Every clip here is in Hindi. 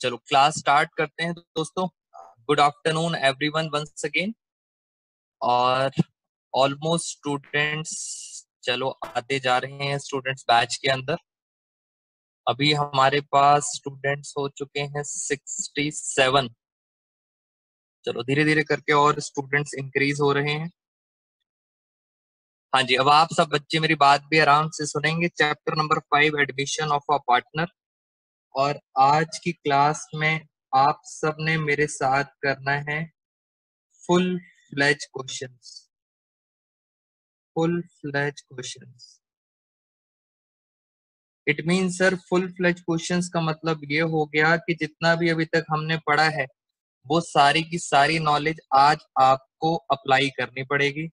चलो क्लास स्टार्ट करते हैं दोस्तों। Good afternoon everyone once again और ऑलमोस्ट स्टूडेंट्स चलो, आते जा रहे हैं स्टूडेंट्स बैच के अंदर। अभी हमारे पास स्टूडेंट्स हो चुके हैं सिक्सटी सेवन चलो धीरे धीरे करके और स्टूडेंट्स इंक्रीज हो रहे हैं। हाँ जी, अब आप सब बच्चे मेरी बात भी आराम से सुनेंगे। Chapter number five admission of a partner और आज की क्लास में आप सबने मेरे साथ करना है full fledged questions full fledged questions it mean sir full fledged questions का मतलब ये हो गया कि जितना भी अभी तक हमने पढ़ा है, वो सारी की सारी नॉलेज आज आपको अप्लाई करनी पड़ेगी।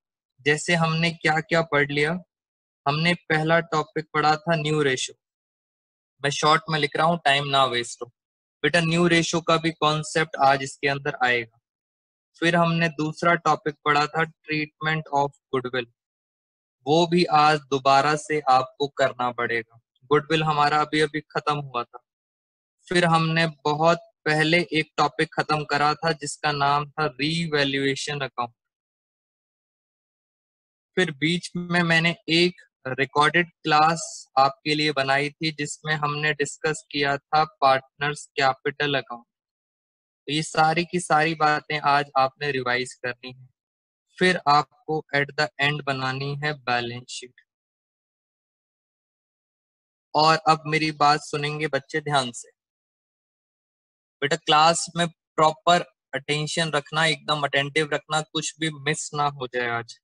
जैसे हमने क्या क्या पढ़ लिया, हमने पहला टॉपिक पढ़ा था न्यू रेशो मैं शॉर्ट में लिख रहा हूँ टाइम ना वेस्ट हो। बेटा न्यू रेशो का भी कॉन्सेप्ट आज इसके अंदर आएगा। फिर हमने दूसरा टॉपिक पढ़ा था ट्रीटमेंट ऑफ़ गुडविल वो भी आज दोबारा से आपको करना पड़ेगा। गुडविल हमारा अभी अभी खत्म हुआ था। फिर हमने बहुत पहले एक टॉपिक खत्म करा था, जिसका नाम था रीवैल्यूएशन अकाउंट फिर बीच में मैंने एक रिकॉर्डेड क्लास आपके लिए बनाई थी, जिसमें हमने डिस्कस किया था पार्टनर्स कैपिटल अकाउंट ये सारी की सारी बातें आज आपने रिवाइज करनी है। फिर आपको एट द एंड बनानी है बैलेंस शीट और अब मेरी बात सुनेंगे बच्चे ध्यान से। बेटा क्लास में प्रॉपर अटेंशन रखना, एकदम अटेंटिव रखना, कुछ भी मिस ना हो जाए आज।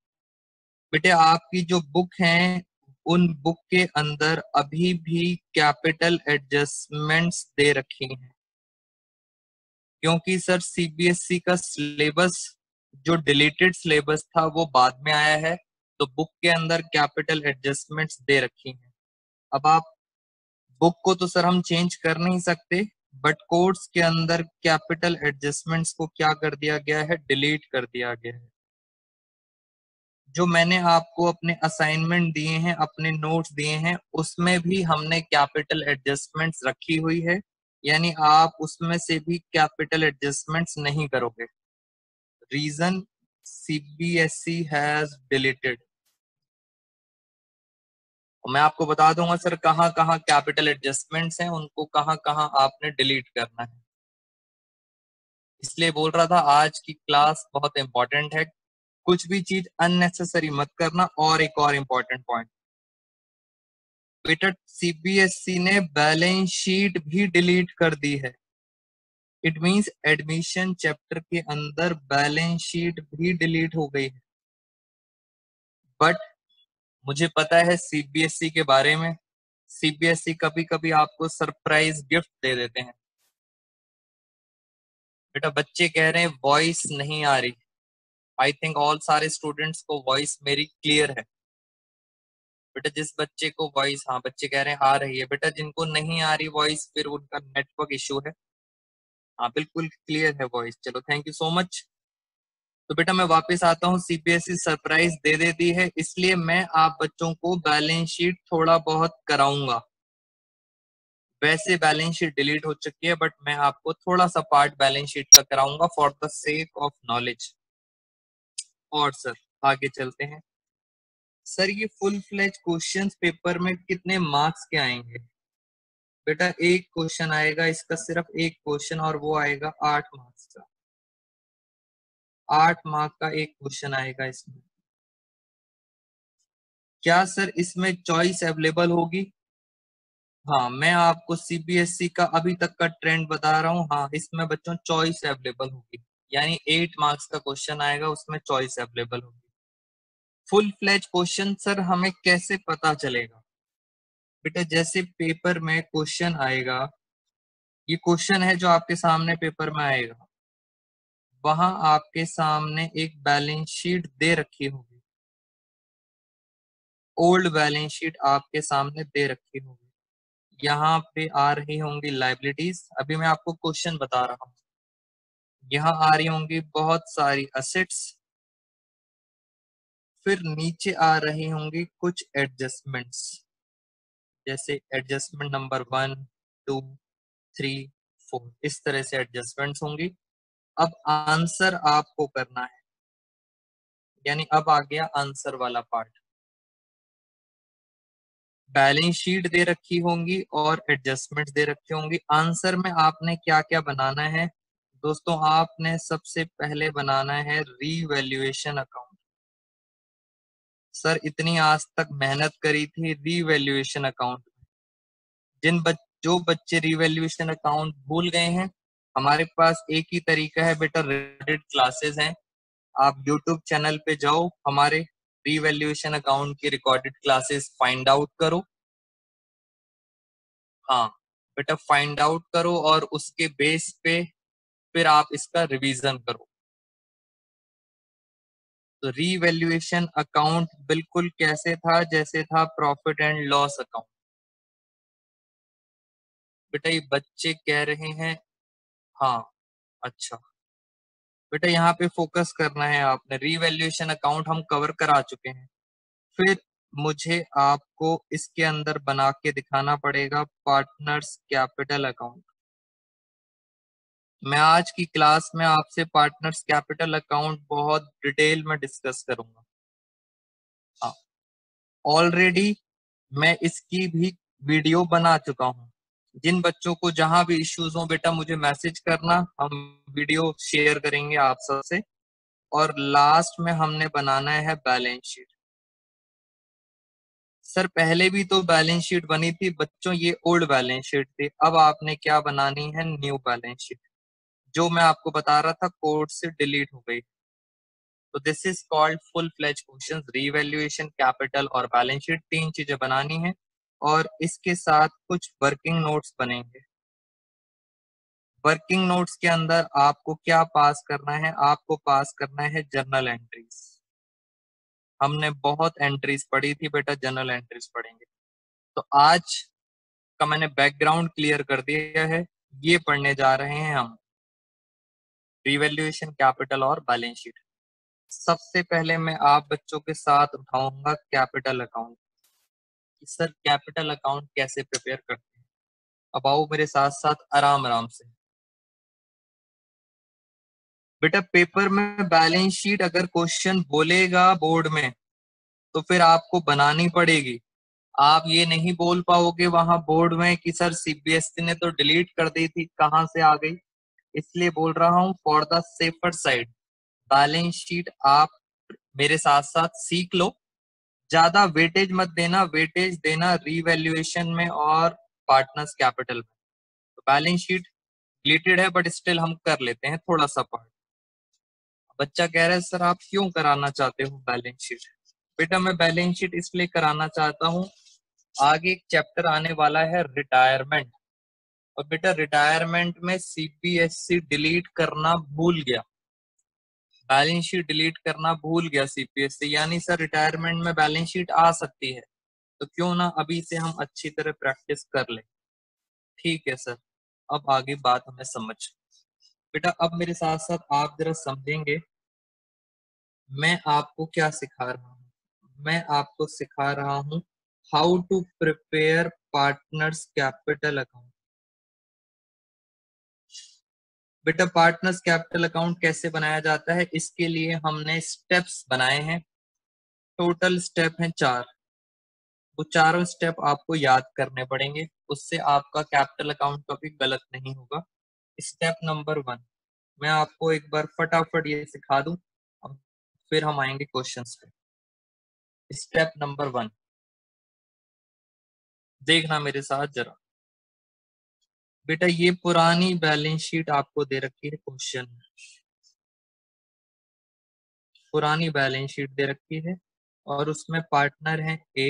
बेटे आपकी जो बुक है उन बुक के अंदर अभी भी कैपिटल एडजस्टमेंट्स दे रखी हैं। क्योंकि सर सीबीएसई e का सिलेबस, जो डिलीटेड सिलेबस था, वो बाद में आया है तो बुक के अंदर कैपिटल एडजस्टमेंट्स दे रखी हैं। अब आप बुक को तो सर, हम चेंज कर नहीं सकते, बट कोर्स के अंदर कैपिटल एडजस्टमेंट्स को क्या कर दिया गया है, डिलीट कर दिया गया है। जो मैंने आपको अपने असाइनमेंट दिए हैं, अपने नोट्स दिए हैं, उसमें भी हमने कैपिटल एडजस्टमेंट्स रखी हुई है। यानी आप उसमें से भी कैपिटल एडजस्टमेंट्स नहीं करोगे। रीजन सीबीएसई हैज़ डिलीटेड मैं आपको बता दूँगा सर कहाँ कहाँ कैपिटल एडजस्टमेंट्स हैं, उनको कहाँ कहाँ आपने डिलीट करना है। इसलिए बोल रहा था, आज की क्लास बहुत इंपॉर्टेंट है। कुछ भी चीज़ अननेसेसरी मत करना और एक और इम्पोर्टेंट पॉइंट बेटा सीबीएसई ने बैलेंस शीट भी डिलीट कर दी है. इट मींस एडमिशन चैप्टर के अंदर बैलेंस शीट भी डिलीट हो गई है. बट मुझे पता है सीबीएसई के बारे में. सीबीएसई कभी कभी आपको सरप्राइज़ गिफ्ट दे देते हैं. बेटा बच्चे कह रहे हैं वॉइस नहीं आ रही. आई थिंक ऑल सारे स्टूडेंट्स को वॉइस मेरी क्लियर है। बेटा, जिस बच्चे को वॉइस हाँ बच्चे कह रहे हैं आ रही है। बेटा, जिनको नहीं आ रही वॉइस फिर उनका नेटवर्क इश्यू है। हाँ बिल्कुल क्लियर है वॉइस चलो थैंक यू सो मच तो बेटा, मैं वापस आता हूँ। सीबीएसई सरप्राइज़ दे देती है। इसलिए मैं आप बच्चों को बैलेंस शीट थोड़ा बहुत कराऊँगा। वैसे बैलेंस शीट डिलीट हो चुकी है बट मैं आपको थोड़ा सा पार्ट बैलेंस शीट का कराऊँगा for the sake of knowledge और सर, आगे चलते हैं। सर, ये फुल फ्लेज क्वेश्चंस पेपर में कितने मार्क्स के आएँगे? बेटा, एक क्वेश्चन आएगा, इसका सिर्फ़ एक क्वेश्चन और वो आएगा आठ मार्क्स का। आठ मार्क का एक क्वेश्चन आएगा इसमें। क्या सर, इसमें चॉइस अवेलेबल होगी? हाँ मैं आपको सीबीएसई e का अभी तक का ट्रेंड बता रहा हूँ। हाँ इसमें बच्चों चॉइस अवेलेबल होगी। यानी एट मार्क्स का क्वेश्चन आएगा, उसमें चॉइस अवेलेबल होगी। फुल फ्लैज क्वेश्चन सर हमें कैसे पता चलेगा? बेटा, जैसे पेपर में क्वेश्चन आएगा, ये क्वेश्चन है जो आपके सामने पेपर में आएगा। वहाँ आपके सामने एक बैलेंस शीट दे रखी होगी। ओल्ड बैलेंस शीट आपके सामने दे रखी होगी। यहाँ पे आ रही होंगी लाइबिलिटीज अभी मैं आपको क्वेश्चन बता रहा हूँ। यहाँ आ रही होंगी बहुत सारी असेट्स फिर नीचे आ रही होंगी कुछ एडजस्टमेंट्स जैसे adjustment number one two three four इस तरह से एडजस्टमेंट्स होंगी। अब आंसर आपको करना है। यानी अब आ गया आंसर वाला पार्ट बैलेंस शीट दे रखी होंगी और एडजस्टमेंट दे रखी होंगी। आंसर में आपने क्या क्या बनाना है? दोस्तों आपने सबसे पहले बनाना है रीवैल्यूएशन अकाउंट सर इतनी आज तक मेहनत करी थी रीवैल्यूएशन अकाउंट जिन बच, जो बच्चे रीवैल्यूएशन अकाउंट भूल गए हैं हमारे पास एक ही तरीका है बेटा रेडिट क्लासेस हैं। आप यूट्यूब चैनल पे जाओ हमारे रीवैल्यूएशन अकाउंट की रिकॉर्डेड क्लासेस फाइंड आउट करो। हाँ बेटा फाइंड आउट करो और उसके बेस पे फिर आप इसका रिवीजन करो। तो रीवैल्यूएशन अकाउंट बिल्कुल कैसे था? जैसे था प्रॉफिट एंड लॉस अकाउंट बेटा, ये बच्चे कह रहे हैं हाँ अच्छा। बेटा, यहाँ पे फोकस करना है आपने। रीवैल्यूएशन अकाउंट हम कवर करा चुके हैं। फिर मुझे आपको इसके अंदर बना के दिखाना पड़ेगा पार्टनर्स कैपिटल अकाउंट मैं आज की क्लास में आपसे पार्टनर्स कैपिटल अकाउंट बहुत डिटेल में डिस्कस करूँगा। हाँ। ऑलरेडी मैं इसकी भी वीडियो बना चुका हूँ। जिन बच्चों को जहाँ भी इश्यूज़ हो, बेटा मुझे मैसेज करना, हम वीडियो शेयर करेंगे आप सबसे। और लास्ट में हमने बनाना है बैलेंस शीट सर, पहले भी तो बैलेंस शीट बनी थी, बच्चों ये ओल्ड बैलेंस शीट थी। अब आपने क्या बनानी है? न्यू बैलेंस शीट जो मैं आपको बता रहा था कोर्ट से डिलीट हो गई। तो this is called full fledged question revaluation capital और बैलेंस शीट तीन चीज़ें बनानी है और इसके साथ कुछ वर्किंग नोट्स बनेंगे। वर्किंग नोट्स के अंदर आपको क्या पास करना है? आपको पास करना है जर्नल एंट्रीज हमने बहुत एंट्रीज पढ़ी थी बेटा जर्नल एंट्रीज पढ़ेंगे। तो आज का मैंने बैकग्राउंड क्लियर कर दिया है, ये पढ़ने जा रहे हैं हम। रिवेल्यूएशन कैपिटल और बैलेंस शीट सबसे पहले मैं आप बच्चों के साथ उठाऊँगा capital account sir capital account कैसे प्रिपेयर करते हैं? अब आओ मेरे साथ साथ आराम आराम से। बेटा पेपर में बैलेंस शीट अगर क्वेश्चन बोलेगा बोर्ड में तो फिर आपको बनानी पड़ेगी। आप ये नहीं बोल पाओगे वहाँ बोर्ड में कि सर सीबीएसई ने तो डिलीट कर दी थी, कहाँ से आ गई? इसलिए बोल रहा हूँ for the safer side balance sheet आप मेरे साथ साथ सीख लो। ज़्यादा वेटेज मत देना वेटेज देना रीवैल्यूएशन में और पार्टनर्स कैपिटल में। तो बैलेंस शीट रिलेटेड है बट स्टिल हम कर लेते हैं थोड़ा सा पार्ट बच्चा कह रहा है, सर, आप क्यों कराना चाहते हो बैलेंस शीट बेटा, मैं बैलेंस शीट इसलिए कराना चाहता हूँ, आगे एक चैप्टर आने वाला है रिटायरमेंट और बेटा रिटायरमेंट में सीपीएससी डिलीट करना भूल गया। बैलेंस शीट डिलीट करना भूल गया सीपीएससी यानी सर रिटायरमेंट में बैलेंस शीट आ सकती है। तो क्यों ना अभी से हम अच्छी तरह प्रैक्टिस कर ले। ठीक है सर अब आगे बात हमें समझ। बेटा अब मेरे साथ साथ आप जरा समझेंगे, मैं आपको क्या सिखा रहा हूँ? मैं आपको सिखा रहा हूँ how to prepare partners capital account बेटा पार्टनर्स कैपिटल अकाउंट कैसे बनाया जाता है? इसके लिए हमने स्टेप्स बनाए हैं। टोटल स्टेप हैं चार। वो चारों स्टेप आपको याद करने पड़ेंगे। उससे आपका कैपिटल अकाउंट कभी गलत नहीं होगा। स्टेप नंबर वन मैं आपको एक बार फटाफट ये सिखा दूँ। अब फिर हम आएँगे क्वेश्चंस पे। स्टेप नंबर वन देखना मेरे साथ जरा। बेटा, ये पुरानी बैलेंस शीट आपको दे रखी है क्वेश्चन। पुरानी बैलेंस शीट दे रखी है और उसमें पार्टनर है ए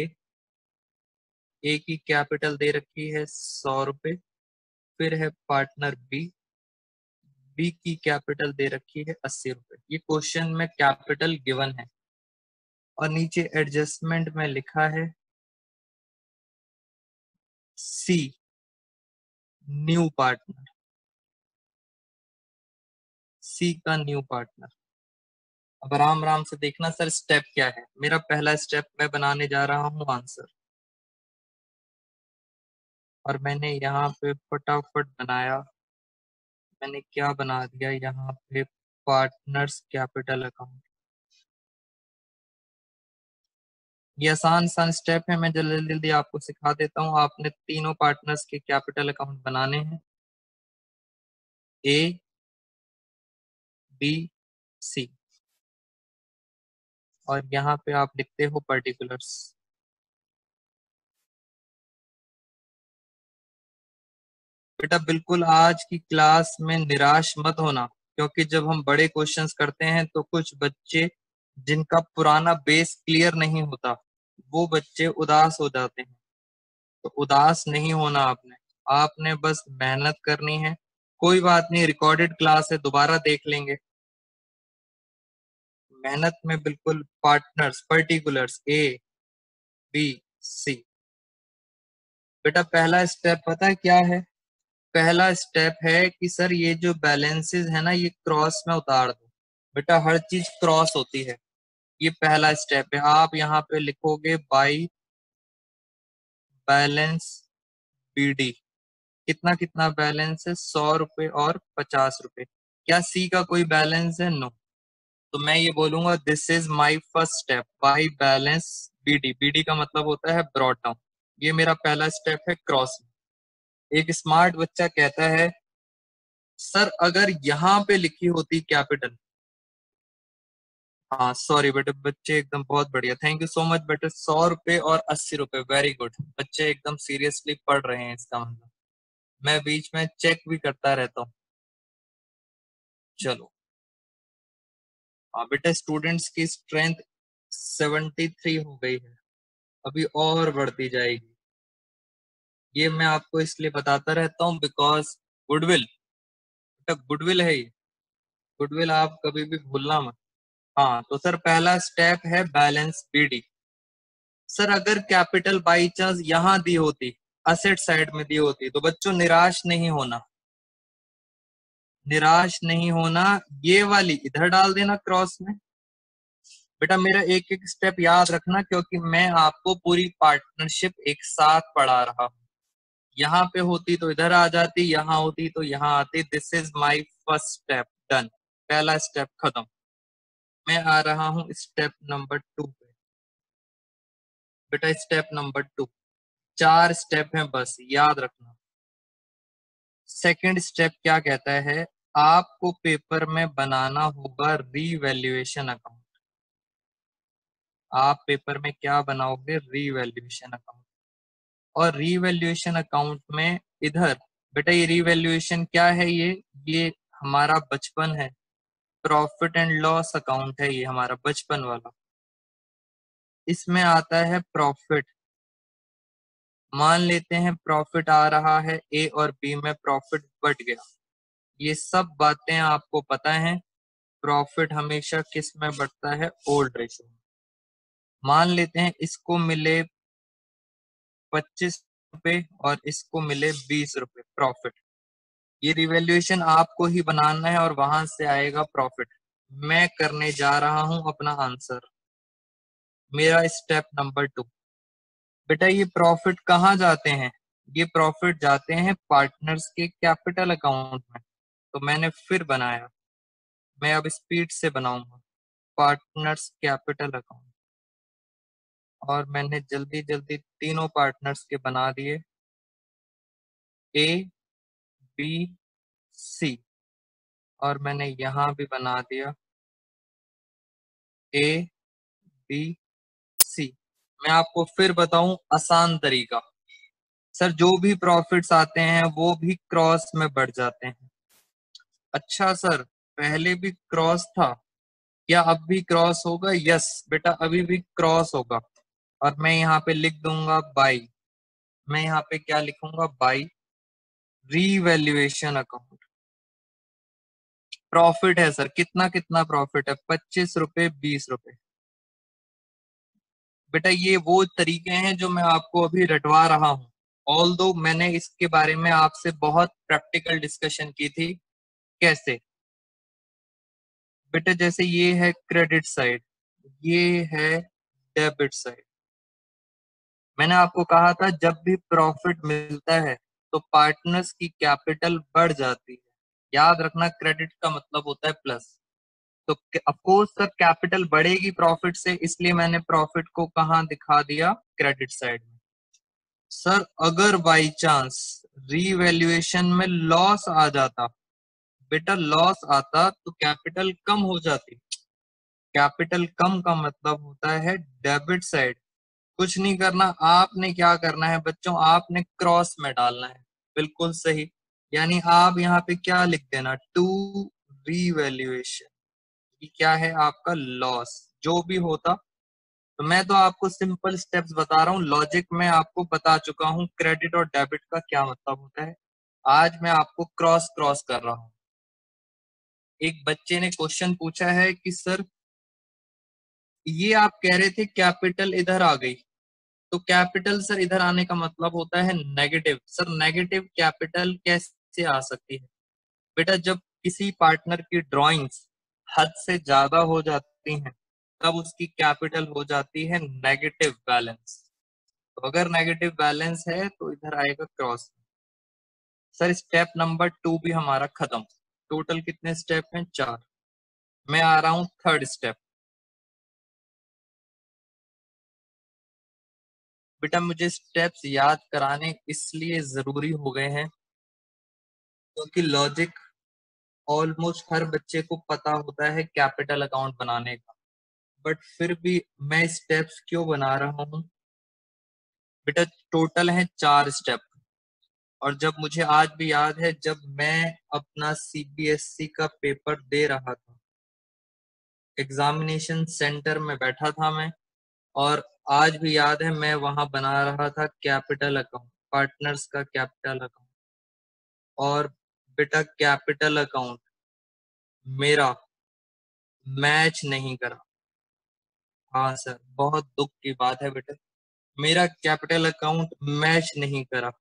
ए की कैपिटल दे रखी है सौ रुपए, फिर है पार्टनर बी बी की कैपिटल दे रखी है अस्सी रुपए। ये क्वेश्चन में कैपिटल गिवन है और नीचे एडजस्टमेंट में लिखा है सी न्यू पार्टनर। सी का न्यू पार्टनर। अब आराम आराम से देखना सर स्टेप क्या है। मेरा पहला स्टेप मैं बनाने जा रहा हूँ आंसर। और मैंने यहाँ पे फटाफट बनाया। मैंने क्या बना दिया? यहाँ पे पार्टनर्स कैपिटल अकाउंट। ये आसान आसान स्टेप है, मैं जल्दी जल्दी आपको सिखा देता हूँ। आपने तीनों पार्टनर्स के कैपिटल अकाउंट बनाने हैं। ए बी सी और यहाँ पे आप लिखते हो पर्टिकुलर्स बेटा, बिल्कुल आज की क्लास में निराश मत होना, क्योंकि जब हम बड़े क्वेश्चंस करते हैं तो कुछ बच्चे जिनका पुराना बेस क्लियर नहीं होता वो बच्चे उदास हो जाते हैं। तो उदास नहीं होना आपने। आपने बस मेहनत करनी है। कोई बात नहीं रिकॉर्डेड क्लास है, दोबारा देख लेंगे। मेहनत में बिल्कुल partners particulars A B C बेटा, पहला स्टेप पता है क्या है? पहला स्टेप है कि सर, ये जो बैलेंसेस है ना, ये क्रॉस में उतार दो। बेटा, हर चीज़ क्रॉस होती है। ये पहला स्टेप है। आप यहाँ पे लिखोगे बाई बैलेंस बीडी कितना कितना बैलेंस है? सौ रुपए और पचास रुपए। क्या सी का कोई बैलेंस है? नो तो मैं ये बोलूँगा this is my first step by balance BD BD का मतलब होता है ब्रॉड डाउन ये मेरा पहला स्टेप है क्रॉस एक स्मार्ट बच्चा कहता है, सर, अगर यहाँ पे लिखी होती कैपिटल हाँ सॉरी बेटे, बच्चे एकदम बहुत बढ़िया। थैंक यू सो मच बेटे, सौ रुपए और अस्सी रुपए। वेरी गुड बच्चे एकदम सीरियसली पढ़ रहे हैं इसका मतलब। मैं बीच में चेक भी करता रहता हूँ। चलो। हाँ बेटे स्टूडेंट्स की स्ट्रेंथ सेवेंटी थ्री हो गई है। अभी और बढ़ती जाएगी। ये मैं आपको इसलिए बताता रहता हूँ बिकॉज़ गुडविल बेटा गुडविल है ये। गुडविल आप कभी भी भूलना मत। हाँ तो सर पहला स्टेप है बैलेंस बीडी सर, अगर कैपिटल बाई चांस यहाँ दी होती असेट साइड में दी होती तो बच्चों निराश नहीं होना। निराश नहीं होना, ये वाली, इधर डाल देना क्रॉस में। बेटा, मेरा एक एक स्टेप याद रखना, क्योंकि मैं आपको पूरी पार्टनरशिप एक साथ पढ़ा रहा हूँ। यहाँ पे होती तो इधर आ जाती, यहाँ होती तो यहाँ आती। This is my first step done पहला स्टेप खत्म। मैं आ रहा हूँ स्टेप नंबर टू पे। बेटा स्टेप नंबर टू। चार स्टेप हैं बस, याद रखना। सेकंड स्टेप क्या कहता है? आपको पेपर में बनाना होगा रीवैल्यूएशन अकाउंट आप पेपर में क्या बनाओगे? रीवैल्यूएशन अकाउंट और रीवैल्यूएशन अकाउंट में इधर, बेटा ये रीवैल्यूएशन क्या है ये? ये हमारा बचपन है। प्रॉफिट एंड लॉस अकाउंट है ये हमारा बचपन वाला। इसमें आता है प्रॉफिट। मान लेते हैं प्रॉफिट आ रहा है ए और बी में प्रॉफिट बढ़ गया। ये सब बातें आपको पता है, प्रॉफिट हमेशा किसमें बढ़ता है? ओल्ड रेशो मान लेते हैं इसको मिले पच्चीस रुपए और इसको मिले बीस रुपए प्रॉफिट। ये रिवेल्यूएशन आपको ही बनाना है और वहाँ से आएगा प्रॉफिट मैं करने जा रहा हूँ अपना आंसर मेरा स्टेप नंबर टू बेटा, ये प्रॉफिट कहाँ जाते हैं? ये प्रॉफिट जाते हैं पार्टनर्स के कैपिटल अकाउंट में। तो मैंने फिर बनाया। मैं अब स्पीड से बनाऊँगा। पार्टनर्स कैपिटल अकाउंट और मैंने जल्दी जल्दी तीनों पार्टनर्स के बना दिए। A B C. और मैंने यहाँ भी बना दिया। A, B, C. मैं आपको फिर बताऊँ आसान तरीका। सर, जो भी प्रॉफिट्स आते हैं, वो भी क्रॉस में बढ़ जाते हैं। अच्छा सर, पहले भी क्रॉस था? क्या अब भी क्रॉस होगा? यस, बेटा, अभी भी क्रॉस होगा। और मैं यहाँ पे लिख दूँगा बाई। मैं यहाँ पे क्या लिखूँगा? बाई। रीवैल्यूएशन अकाउंट प्रॉफिट है सर कितना कितना प्रॉफिट है? पच्चीस रुपए, बीस रुपए। बेटा ये वो तरीके हैं जो मैं आपको अभी रटवा रहा हूँ। ऑल दो मैंने इसके बारे में आपसे बहुत प्रैक्टिकल डिस्कशन की थी, कैसे? बेटा जैसे ये है क्रेडिट साइड ये है डेबिट साइड मैंने आपको कहा था, जब भी प्रॉफिट मिलता है तो पार्टनर्स की कैपिटल बढ़ जाती है। याद रखना क्रेडिट का मतलब होता है प्लस तो अफकोर्स सर कैपिटल बढ़ेगी प्रॉफिट से, इसलिए मैंने प्रॉफिट को कहा दिखा दिया? क्रेडिट साइड में। सर अगर बाई चांस रीवैल्यूएशन में लॉस आ जाता, बेटा लॉस आता तो कैपिटल कम हो जाती। कैपिटल कम का मतलब होता है डेबिट साइड कुछ नहीं करना, आपने क्या करना है बच्चों? आपने क्रॉस में डालना है। बिल्कुल सही। यानी आप यहाँ पे क्या लिख देना? टू रीवैल्यूएशन क्या है आपका लॉस जो भी होता। तो मैं तो आपको सिंपल स्टेप्स बता रहा हूँ। लॉजिक में आपको बता चुका हूँ क्रेडिट और डेबिट का क्या मतलब होता है। आज मैं आपको क्रॉस क्रॉस कर रहा हूँ। एक बच्चे ने क्वेश्चन पूछा है कि, सर, ये आप कह रहे थे कैपिटल इधर आ गई। तो कैपिटल सर इधर आने का मतलब होता है नेगेटिव। सर, नेगेटिव कैपिटल कैसे आ सकती है? बेटा, जब किसी पार्टनर की ड्राइंग्स हद से ज़्यादा हो जाती हैं, तब उसकी कैपिटल हो जाती है नेगेटिव बैलेंस। तो अगर नेगेटिव बैलेंस है तो इधर आएगा cross. Sir, step number two भी हमारा खत्म। टोटल कितने स्टेप हैं? चार। मैं आ रहा हूँ थर्ड स्टेप। बेटा मुझे स्टेप्स याद कराने इसलिए ज़रूरी हो गए हैं क्योंकि लॉजिक ऑलमोस्ट हर बच्चे को पता होता है कैपिटल अकाउंट बनाने का। बट फिर भी मैं स्टेप्स क्यों बना रहा हूँ? बेटा टोटल है चार स्टेप और जब मुझे आज भी याद है जब मैं अपना सीबीएसई का पेपर दे रहा था। एग्जामिनेशन सेंटर में बैठा था मैं। और आज भी याद है, मैं वहाँ बना रहा था कैपिटल अकाउंट, पार्टनर्स का कैपिटल अकाउंट। और बेटा, कैपिटल अकाउंट मेरा मैच नहीं करा। हाँ सर, बहुत दुख की बात है बेटा। मेरा कैपिटल अकाउंट मैच नहीं करा।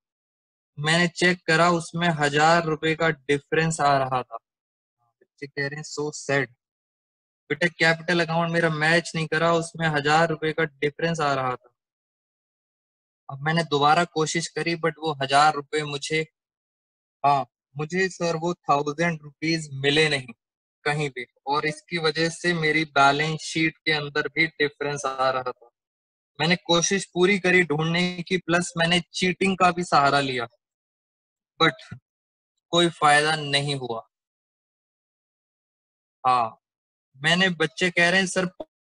मैंने चेक करा, उसमें हज़ार रुपए का डिफरेंस आ रहा था। बच्चे कह रहे हैं, सो सैड। बेटा कैपिटल अकाउंट मेरा मैच नहीं करा, उसमें हज़ार रुपए का डिफरेंस आ रहा था। अब मैंने दोबारा कोशिश करी बट वो हज़ार रुपए मुझे हाँ मुझे सर वो थाउज़ेंड रुपीज़ मिले नहीं कहीं भी। और इसकी वजह से मेरी बैलेंस शीट के अंदर भी डिफरेंस आ रहा था। मैंने कोशिश पूरी करी ढूँढने की प्लस मैंने चीटिंग का भी सहारा लिया। बट कोई फ़ायदा नहीं हुआ। हाँ। मैंने बच्चे कह रहे हैं, सर,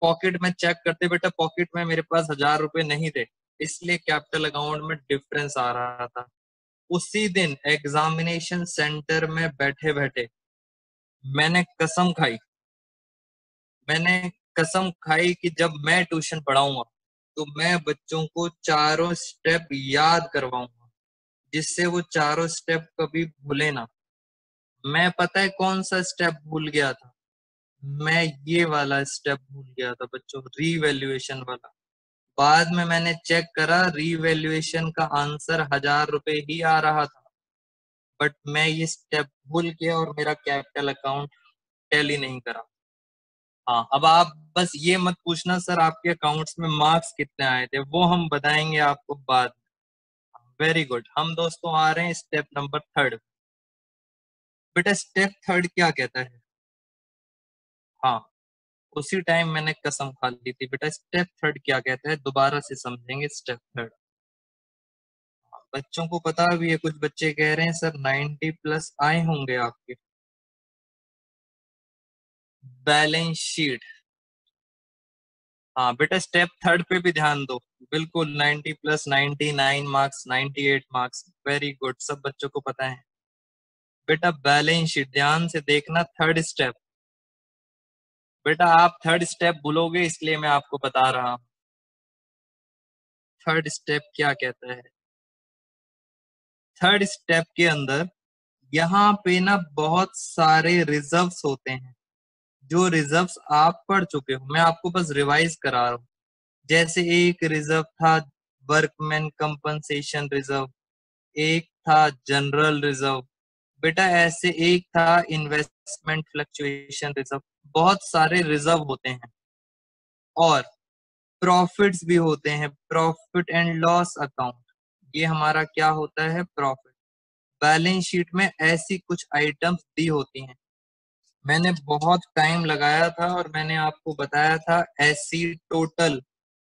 पॉकेट में चेक करते बेटा, पॉकेट में मेरे पास हज़ार रुपए नहीं थे। इसलिए कैपिटल अकाउंट में डिफरेंस आ रहा था। उसी दिन एग्जामिनेशन सेंटर में बैठे बैठे मैंने कसम खाई। मैंने कसम खाई कि जब मैं ट्यूशन पढ़ाऊँगा तो मैं बच्चों को चारों स्टेप याद करवाऊँगा, जिससे वो चारों स्टेप कभी भूले ना। मैं पता है कौन सा स्टेप भूल गया था? मैं ये वाला स्टेप भूल गया था बच्चों रीवैल्यूएशन वाला। बाद में मैंने चेक करा रीवैल्यूएशन का आंसर हज़ार रुपए ही आ रहा था। बट मैं ये स्टेप भूल गया और मेरा कैपिटल अकाउंट टैली नहीं करा। हाँ अब आप बस ये मत पूछना, सर, आपके अकाउंट्स में मार्क्स कितने आए थे? वो हम बताएँगे आपको बाद में। वेरी गुड हम दोस्तों आ रहे हैं स्टेप नंबर थर्ड बेटा स्टेप थर्ड क्या कहता है? हाँ उसी टाइम मैंने कसम खा ली थी। बेटा स्टेप थर्ड क्या कहता है? दोबारा से समझेंगे स्टेप थर्ड बच्चों को पता भी है, कुछ बच्चे कह रहे हैं, सर 90 प्लस आए होंगे आपके। बैलेंस शीट हाँ बेटा स्टेप थर्ड पे भी ध्यान दो। बिल्कुल 90 plus 99 marks 98 marks very good सब बच्चों को पता है। बेटा बैलेंस शीट ध्यान से देखना थर्ड स्टेप बेटा, आप थर्ड स्टेप भूलोगे इसलिए मैं आपको बता रहा हूँ। थर्ड स्टेप क्या कहता है? थर्ड स्टेप के अंदर यहाँ पे ना बहुत सारे रिजर्व्स होते हैं। जो रिजर्व्स आप पढ़ चुके हो, मैं आपको बस रिवाइज करा रहा हूँ। जैसे एक रिज़र्व था वर्कमैन कंपनसेशन रिज़र्व एक था जनरल रिज़र्व बेटा, ऐसे एक था इन्वेस्टमेंट फ्लक्चुएशन रिज़र्व बहुत सारे रिज़र्व होते हैं। और प्रॉफिट्स भी होते हैं प्रॉफिट एंड लॉस अकाउंट ये हमारा क्या होता है? प्रॉफिट बैलेंस शीट में ऐसी कुछ आइटम्स दी होती हैं। मैंने बहुत टाइम लगाया था और मैंने आपको बताया था ऐसी टोटल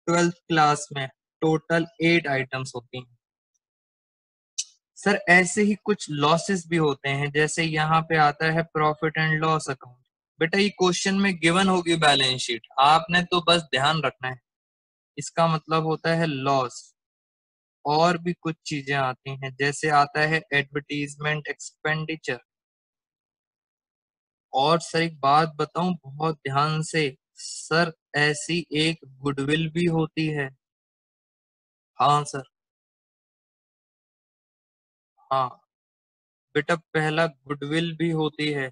ट्वेल्थ क्लास में टोटल एट आइटम्स होती हैं। सर ऐसे ही कुछ लॉसेस भी होते हैं, जैसे यहाँ पे आता है प्रॉफिट एंड लॉस अकाउंट बेटा, ये क्वेश्चन में गिवन होगी बैलेंस शीट आपने तो बस ध्यान रखना है। इसका मतलब होता है लॉस और भी कुछ चीज़ें आती हैं, जैसे आता है एडवर्टीजमेंट एक्सपेंडिचर और सर, एक बात बताऊँ, बहुत ध्यान से, सर, ऐसी एक गुडविल भी होती है। हाँ सर। हाँ। बेटा, पहला गुडविल भी होती है।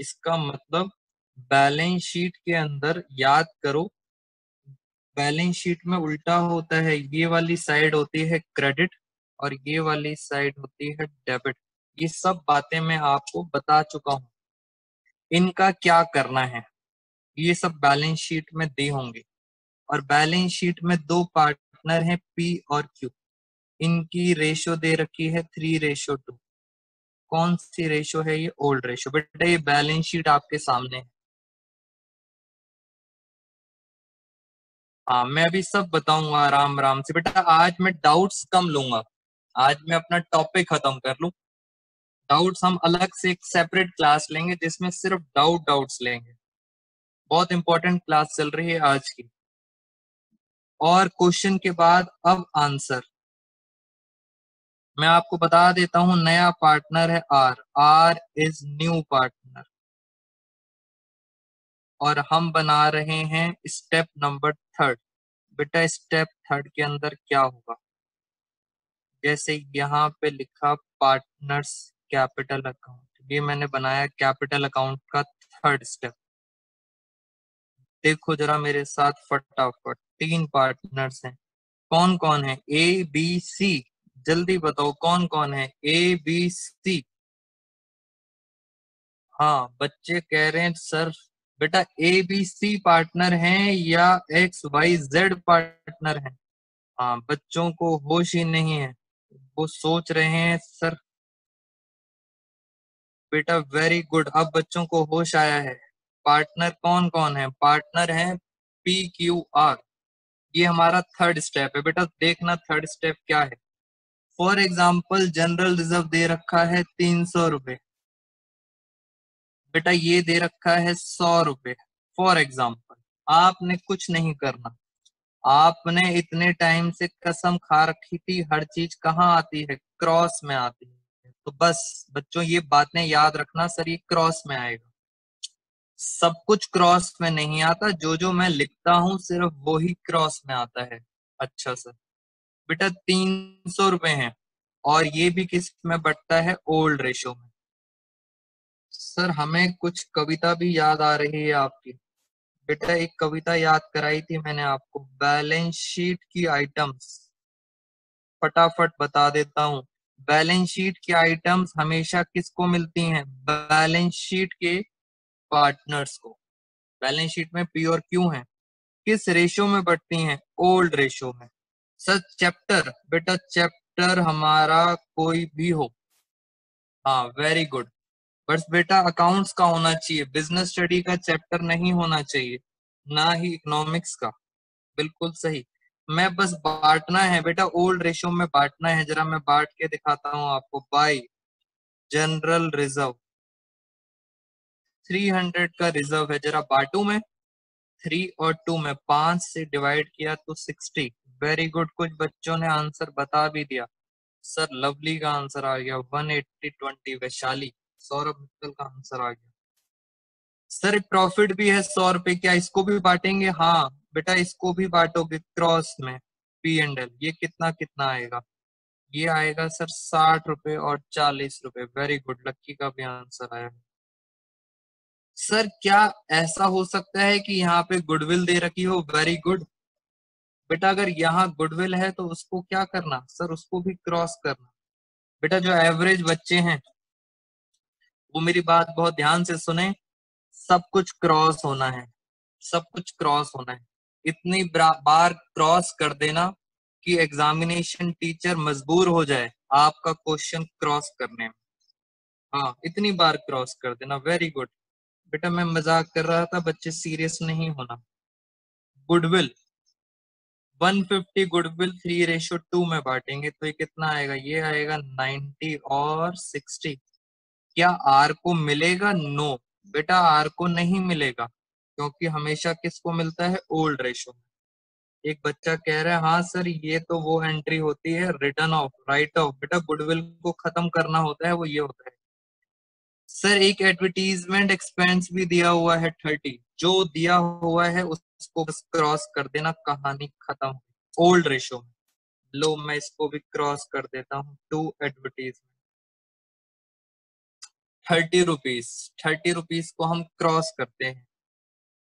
इसका मतलब बैलेंस शीट के अंदर याद करो, बैलेंस शीट में उल्टा होता है, ये वाली साइड होती है क्रेडिट और ये वाली साइड होती है डेबिट। ये सब बातें मैं आपको बता चुका हूँ। इनका क्या करना है? ये सब बैलेंस शीट में दे होंगे। और बैलेंस शीट में दो पार्टनर हैं पी और क्यू। इनकी रेशो दे रखी है, थ्री रेशो टू। कौन सी रेशो है ये? ओल्ड रेशो बेटा ये बैलेंस शीट आपके सामने है। हाँ मैं अभी सब बताऊँगा आराम आराम से। बेटा आज मैं डाउट्स कम लूँगा। आज मैं अपना टॉपिक खत्म कर लू। डाउट्स हम अलग से एक सेपरेट क्लास लेंगे, जिसमें सिर्फ़ डाउट डाउट्स लेंगे। बहुत इंपॉर्टेंट क्लास चल रही है आज की। और क्वेश्चन के बाद अब आंसर मैं आपको बता देता हूँ, नया पार्टनर है R R is new partner और हम बना रहे हैं स्टेप नंबर थर्ड बेटा स्टेप थर्ड के अंदर क्या होगा? जैसे यहाँ पे लिखा पार्टनर्स कैपिटल अकाउंट ये मैंने बनाया कैपिटल अकाउंट का थर्ड स्टेप देखो जरा मेरे साथ फटाफट, तीन पार्टनर्स हैं. कौन कौन है? ए बी सी जल्दी बताओ कौन कौन है? ए बी सी हाँ बच्चे कह रहे हैं सर, बेटा ए बी सी पार्टनर हैं या एक्स वाई जेड पार्टनर हैं? हाँ बच्चों को होश ही नहीं है। वो सोच रहे हैं, सर, बेटा वेरी गुड अब बच्चों को होश आया है। पार्टनर कौन कौन है? पार्टनर है पी क्यू आर ये हमारा थर्ड स्टेप है। बेटा देखना थर्ड स्टेप क्या है। फॉर एग्ज़ाम्पल जनरल रिज़र्व दे रखा है तीन सौ रुपए। बेटा, ये दे रखा है सौ रुपए, फॉर एग्ज़ाम्पल आपने कुछ नहीं करना। आपने इतने टाइम से कसम खा रखी थी, हर चीज़ कहाँ आती है? क्रॉस में आती है। तो बस, बच्चों, ये बातें याद रखना, सर, ये क्रॉस में आएगा। सब कुछ क्रॉस में नहीं आता जो जो मैं लिखता हूँ, सिर्फ़ वो ही क्रॉस में आता है। अच्छा सर। बेटा तीन सौ रुपए है। और ये भी किसमें बढ़ता है? ओल्ड रेशो में। सर, हमें कुछ कविता भी याद आ रही है आपकी। बेटा, एक कविता याद कराई थी मैंने आपको। बैलेंस शीट की आइटम्स। फटाफट बता देता हूँ। बैलेंस शीट की आइटम्स हमेशा किसको मिलती हैं? बैलेंस शीट के पार्टनर्स को। बैलेंस शीट में पी और क्यू है? किस रेशो में बढ़ती हैं? ओल्ड रेशो में। सर चैप्टर बेटा चैप्टर हमारा कोई भी हो। हाँ वेरी गुड बस बेटा अकाउंट्स का होना चाहिए। बिज़नेस स्टडी का चैप्टर नहीं होना चाहिए, ना ही इकोनॉमिक्स का। बिल्कुल सही। मैं बस बांटना है। बेटा ओल्ड रेशो में बांटना है। जरा मैं बांट के दिखाता हूँ आपको। बाई जनरल रिज़र्व 300 का रिज़र्व है। जरा बाटू में? थ्री और टू में पाँच से डिवाइड किया तो सिक्सटी वेरी गुड कुछ बच्चों ने आंसर बता भी दिया। सर लवली का आंसर आ गया। One eighty twenty Vaishali. Saurabh Mittal का आंसर आ गया। सर प्रॉफिट भी है सौ रुपए क्या इसको भी बांटेंगे? हाँ। बेटा, इसको भी बांटोगे क्रॉस में। पी एंड एल ये कितना कितना आएगा? ये आएगा सर साठ रुपए और चालीस रुपए। वेरी गुड लक्की का भी आंसर आया। सर क्या ऐसा हो सकता है कि यहाँ पे गुडविल दे रखी हो? वेरी गुड बेटा अगर यहाँ गुडविल है तो उसको क्या करना? सर, उसको भी क्रॉस करना। बेटा, जो एवरेज बच्चे हैं, वो मेरी बात बहुत ध्यान से सुने। सब कुछ क्रॉस होना है। सब कुछ क्रॉस होना है। इतनी बार क्रॉस कर देना कि एग्जामिनेशन टीचर मजबूर हो जाए आपका क्वेश्चन क्रॉस करने में। हाँ इतनी बार क्रॉस कर देना। Very good. बेटा, मैं मज़ाक कर रहा था, बच्चे सीरियस नहीं होना। Goodwill. 150 goodwill three ratio two में बांटेंगे तो ये कितना आएगा? ये आएगा 90 और 60 क्या आर को मिलेगा? नो। no. बेटा, आर को नहीं मिलेगा, क्योंकि हमेशा किसको मिलता है? ओल्ड रेशो एक बच्चा कह रहा है हाँ सर, ये तो वो एंट्री होती है, रिटर्न ऑफ़, राइट ऑफ़। बेटा, गुडविल को खत्म करना होता है, वो ये होता है। सर, एक एडवर्टीजमेंट एक्सपेंस भी दिया हुआ है थर्टी। जो दिया हुआ है उसको बस क्रॉस कर देना, कहानी खत्म ओल्ड रेशो में। लो, मैं इसको भी क्रॉस कर देता हूँ to advertisement thirty rupees thirty rupees को हम क्रॉस करते हैं।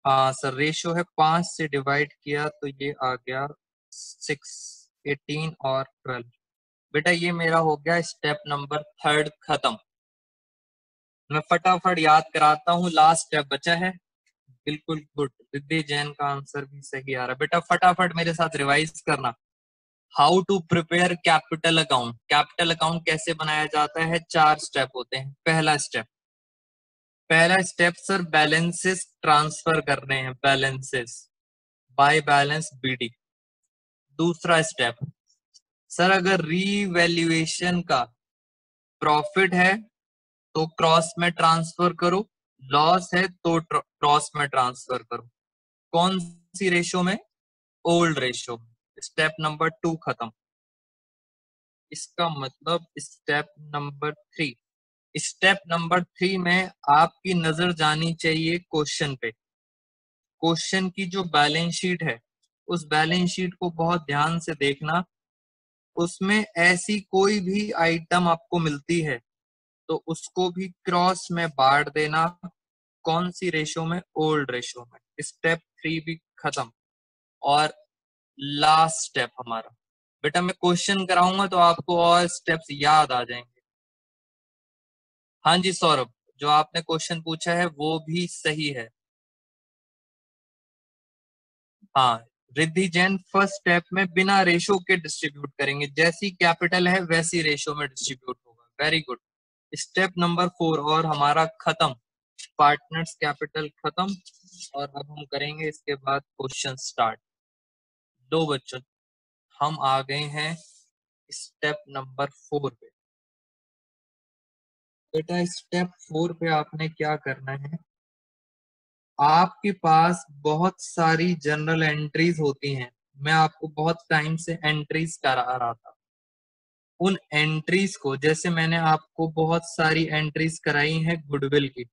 हाँ सर रेशियो है पाँच से डिवाइड किया तो ये आ गया सिक्स एटीन और ट्वेल्व बेटा, ये मेरा हो गया स्टेप नंबर थर्ड खत्म। मैं फटाफट याद कराता हूँ लास्ट स्टेप बचा है। बिल्कुल गुड। रिद्धि जैन का आंसर भी सही आ रहा है। बेटा, फटाफट मेरे साथ रिवाइज करना। How to prepare capital account capital account कैसे बनाया जाता है? चार स्टेप होते हैं। पहला स्टेप पहला स्टेप सर बैलेंसेस ट्रांसफ़र करने हैं। बैलेंसेस बाय बैलेंस बीडी दूसरा स्टेप सर अगर रीवैल्यूएशन का प्रॉफिट है तो क्रॉस में ट्रांसफ़र करो। लॉस है तो क्रॉस में ट्रांसफ़र करो। कौन सी रेशो में? Old ratio step number two खत्म। इसका मतलब step number three. Step number three में आपकी नज़र जानी चाहिए क्वेश्चन पे। क्वेश्चन की जो बैलेंस शीट है, उस बैलेंस शीट को बहुत ध्यान से देखना। उसमें ऐसी कोई भी आइटम आपको मिलती है तो उसको भी क्रॉस में बांट देना। कौन सी रेशो में? ओल्ड रेशो में। स्टेप थ्री भी खत्म। और लास्ट स्टेप हमारा। बेटा मैं क्वेश्चन कराऊँगा तो आपको और स्टेप्स याद आ जाएँगे। हाँ जी, सौरभ, जो आपने क्वेश्चन पूछा है, वो भी सही है। हाँ रिद्धि जैन फ़र्स्ट स्टेप में बिना रेशो के डिस्ट्रीब्यूट करेंगे। जैसी कैपिटल है, वैसी रेशो में डिस्ट्रीब्यूट होगा। Very good. Step number four, और हमारा खत्म। पार्टनर्स कैपिटल खत्म, और अब हम करेंगे इसके बाद क्वेश्चन स्टार्ट। दो बच्चों, हम आ गए हैं स्टेप नंबर फोर पे। बेटा, स्टेप फोर पे आपने क्या करना है? आपके पास बहुत सारी जनरल एंट्रीज होती हैं। मैं आपको बहुत टाइम से एंट्रीज करा रहा था। उन एंट्रीज को, जैसे मैंने आपको बहुत सारी एंट्रीज कराई हैं गुडविल की,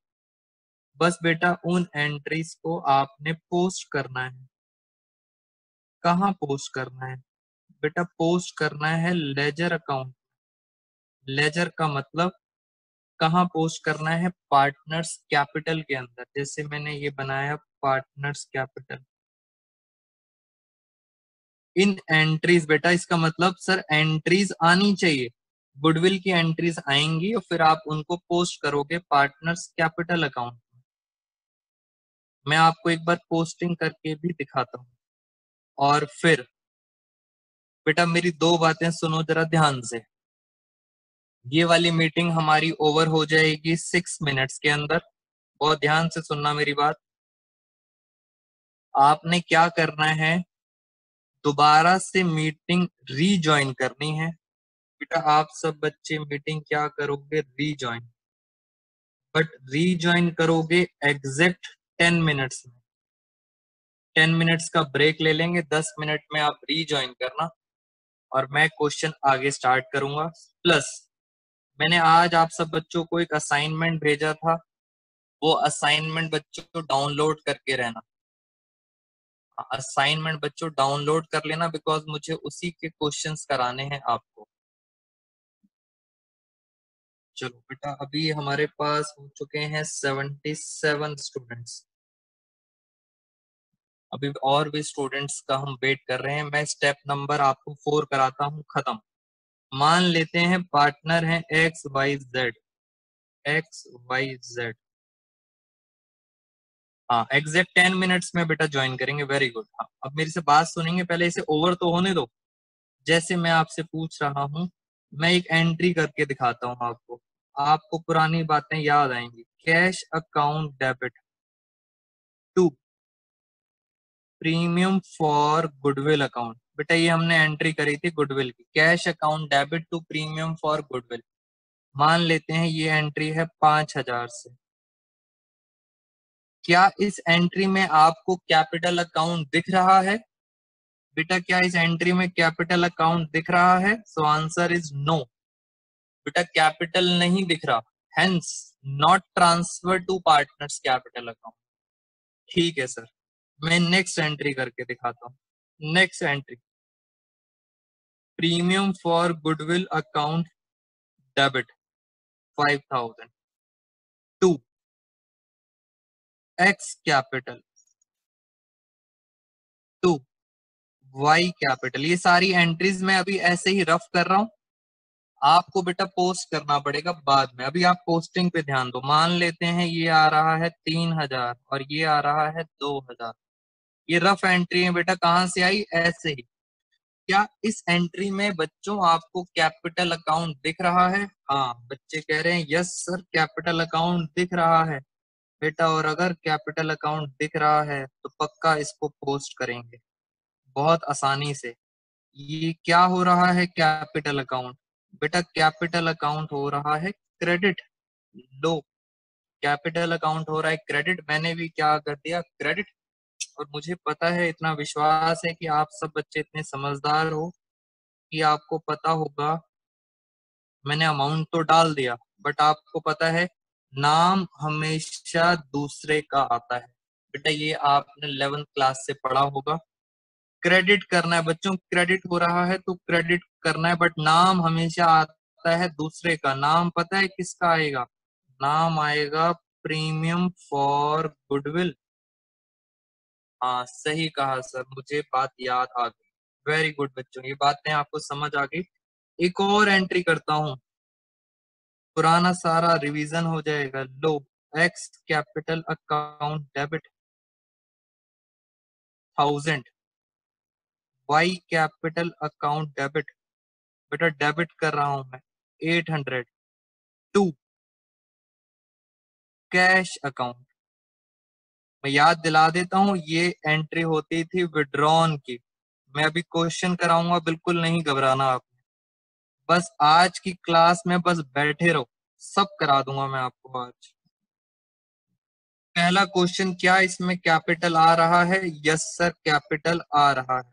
बस बेटा उन एंट्रीज को आपने पोस्ट करना है। कहाँ पोस्ट करना है? बेटा पोस्ट करना है लेजर अकाउंट लेजर का मतलब कहाँ पोस्ट करना है? पार्टनर्स कैपिटल के अंदर, जैसे मैंने ये बनाया पार्टनर्स कैपिटल इन एंट्रीज बेटा, इसका मतलब सर एंट्रीज आनी चाहिए। गुडविल की एंट्रीज आएँगी और फिर आप उनको पोस्ट करोगे पार्टनर्स कैपिटल अकाउंट मैं. आपको एक बार पोस्टिंग करके भी दिखाता हूँ। और फिर, बेटा, मेरी दो बातें सुनो जरा ध्यान से। ये वाली मीटिंग हमारी ओवर हो जाएगी सिक्स मिनट्स के अंदर। बहुत ध्यान से सुनना मेरी बात। आपने क्या करना है? दोबारा से मीटिंग रीजॉइन करनी है। बेटा, आप सब बच्चे मीटिंग क्या करोगे? रीजॉइन बट रीजॉइन करोगे एग्जैक्ट टेन मिनट्स में। टेन मिनट्स का ब्रेक ले लेंगे, दस मिनट में आप रीजॉइन करना। और मैं क्वेश्चन आगे स्टार्ट करूँगा। प्लस मैंने आज आप सब बच्चों को एक असाइनमेंट भेजा था। वो असाइनमेंट बच्चों को डाउनलोड करके रहना। असाइनमेंट बच्चों डाउनलोड कर लेना बिकॉज़ मुझे उसी के क्वेश्चंस कराने हैं आपको। चलो बेटा, अभी हमारे पास हो चुके हैं सेवेंटी सेवन स्टूडेंट्स अभी और भी स्टूडेंट्स का हम वेट कर रहे हैं। मैं स्टेप नंबर आपको फोर कराता हूँ, खत्म। मान लेते हैं पार्टनर है X Y Z X Y Z exact ten minutes में बेटा ज्वाइन करेंगे वेरी गुड हाँ अब मेरे से बात सुनेंगे, पहले इसे ओवर तो होने दो। जैसे मैं आपसे पूछ रहा हूँ, मैं एक एंट्री करके दिखाता हूँ आपको। आपको पुरानी बातें याद आएँगी। Cash account debit to premium for goodwill account बेटा ये हमने एंट्री करी थी गुडविल की। Cash account debit to premium for goodwill मान लेते हैं ये एंट्री है पाँच हज़ार से। क्या इस एंट्री में आपको कैपिटल अकाउंट दिख रहा है? बेटा, क्या इस एंट्री में कैपिटल अकाउंट दिख रहा है? सो आंसर इज़ नो बेटा कैपिटल नहीं दिख रहा. Hence not transfer to partners capital account ठीक है सर मैं नेक्स्ट एंट्री करके दिखाता हूँ. Next entry premium for goodwill account debit five thousand X capital to Y capital ये सारी एंट्रीज मैं अभी ऐसे ही रफ कर रहा हूँ। आपको बेटा पोस्ट करना पड़ेगा बाद में। अभी आप पोस्टिंग पे ध्यान दो। मान लेते हैं ये आ रहा है तीन हज़ार और ये आ रहा है दो हज़ार। ये रफ एंट्री है बेटा। कहाँ से आई? ऐसे ही। क्या इस एंट्री में बच्चों आपको कैपिटल अकाउंट दिख रहा है? हाँ बच्चे कह रहे हैं यस सर कैपिटल अकाउंट दिख रहा है। बेटा, और अगर कैपिटल अकाउंट दिख रहा है तो पक्का इसको पोस्ट करेंगे। बहुत आसानी से। ये क्या हो रहा है कैपिटल अकाउंट? बेटा, कैपिटल अकाउंट हो रहा है क्रेडिट लो। कैपिटल अकाउंट हो रहा है क्रेडिट। मैंने भी क्या कर दिया? क्रेडिट। और मुझे पता है, इतना विश्वास है कि आप सब बच्चे इतने समझदार हो कि आपको पता होगा। मैंने अमाउंट तो डाल दिया बट आपको पता है नाम हमेशा दूसरे का आता है। बेटा, ये आपने इलेवेंथ क्लास से पढ़ा होगा। क्रेडिट करना है, बच्चों क्रेडिट हो रहा है तो क्रेडिट करना है बट नाम हमेशा आता है दूसरे का। नाम पता है किसका आएगा? नाम आएगा प्रीमियम फॉर गुडविल हाँ सही कहा सर, मुझे बात याद आ गई। वेरी गुड बच्चों, ये बातें आपको समझ आ गई। एक और एंट्री करता हूँ। पुराना सारा रिवीजन हो जाएगा। लो X capital account debit thousand Y capital account debit बेटा डेबिट कर रहा हूँ मैं। Eight hundred to cash account मैं याद दिला देता हूँ, ये एंट्री होती थी विड्रॉन की। मैं अभी क्वेश्चन कराऊँगा, बिल्कुल नहीं घबराना आपने बस आज की क्लास में बस बैठे रहो। सब करा दूँगा मैं आपको आज। पहला क्वेश्चन, क्या इसमें कैपिटल आ रहा है? यस, सर, कैपिटल आ रहा है।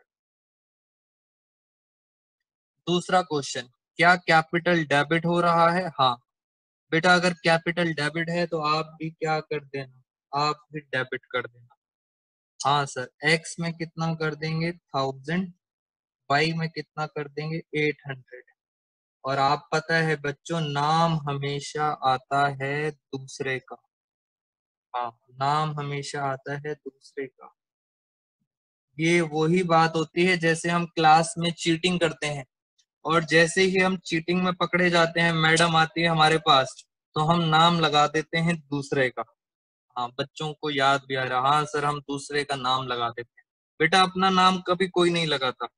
दूसरा क्वेश्चन, क्या कैपिटल डेबिट हो रहा है? हाँ। बेटा, अगर कैपिटल डेबिट है तो आप भी क्या कर देना? आप भी डेबिट कर देना। हाँ सर, एक्स में कितना कर देंगे? थाउज़ेंड, वाई में कितना कर देंगे? Eight hundred. और आप पता है बच्चों, नाम हमेशा आता है दूसरे का। हाँ नाम हमेशा आता है दूसरे का। ये वही बात होती है जैसे हम क्लास में चीटिंग करते हैं और जैसे ही हम चीटिंग में पकड़े जाते हैं, मैडम आती है हमारे पास तो हम नाम लगा देते हैं दूसरे का। हाँ बच्चों को याद भी आ रहा हाँ सर, हम दूसरे का नाम लगा देते हैं। बेटा, अपना नाम कभी कोई नहीं लगाता।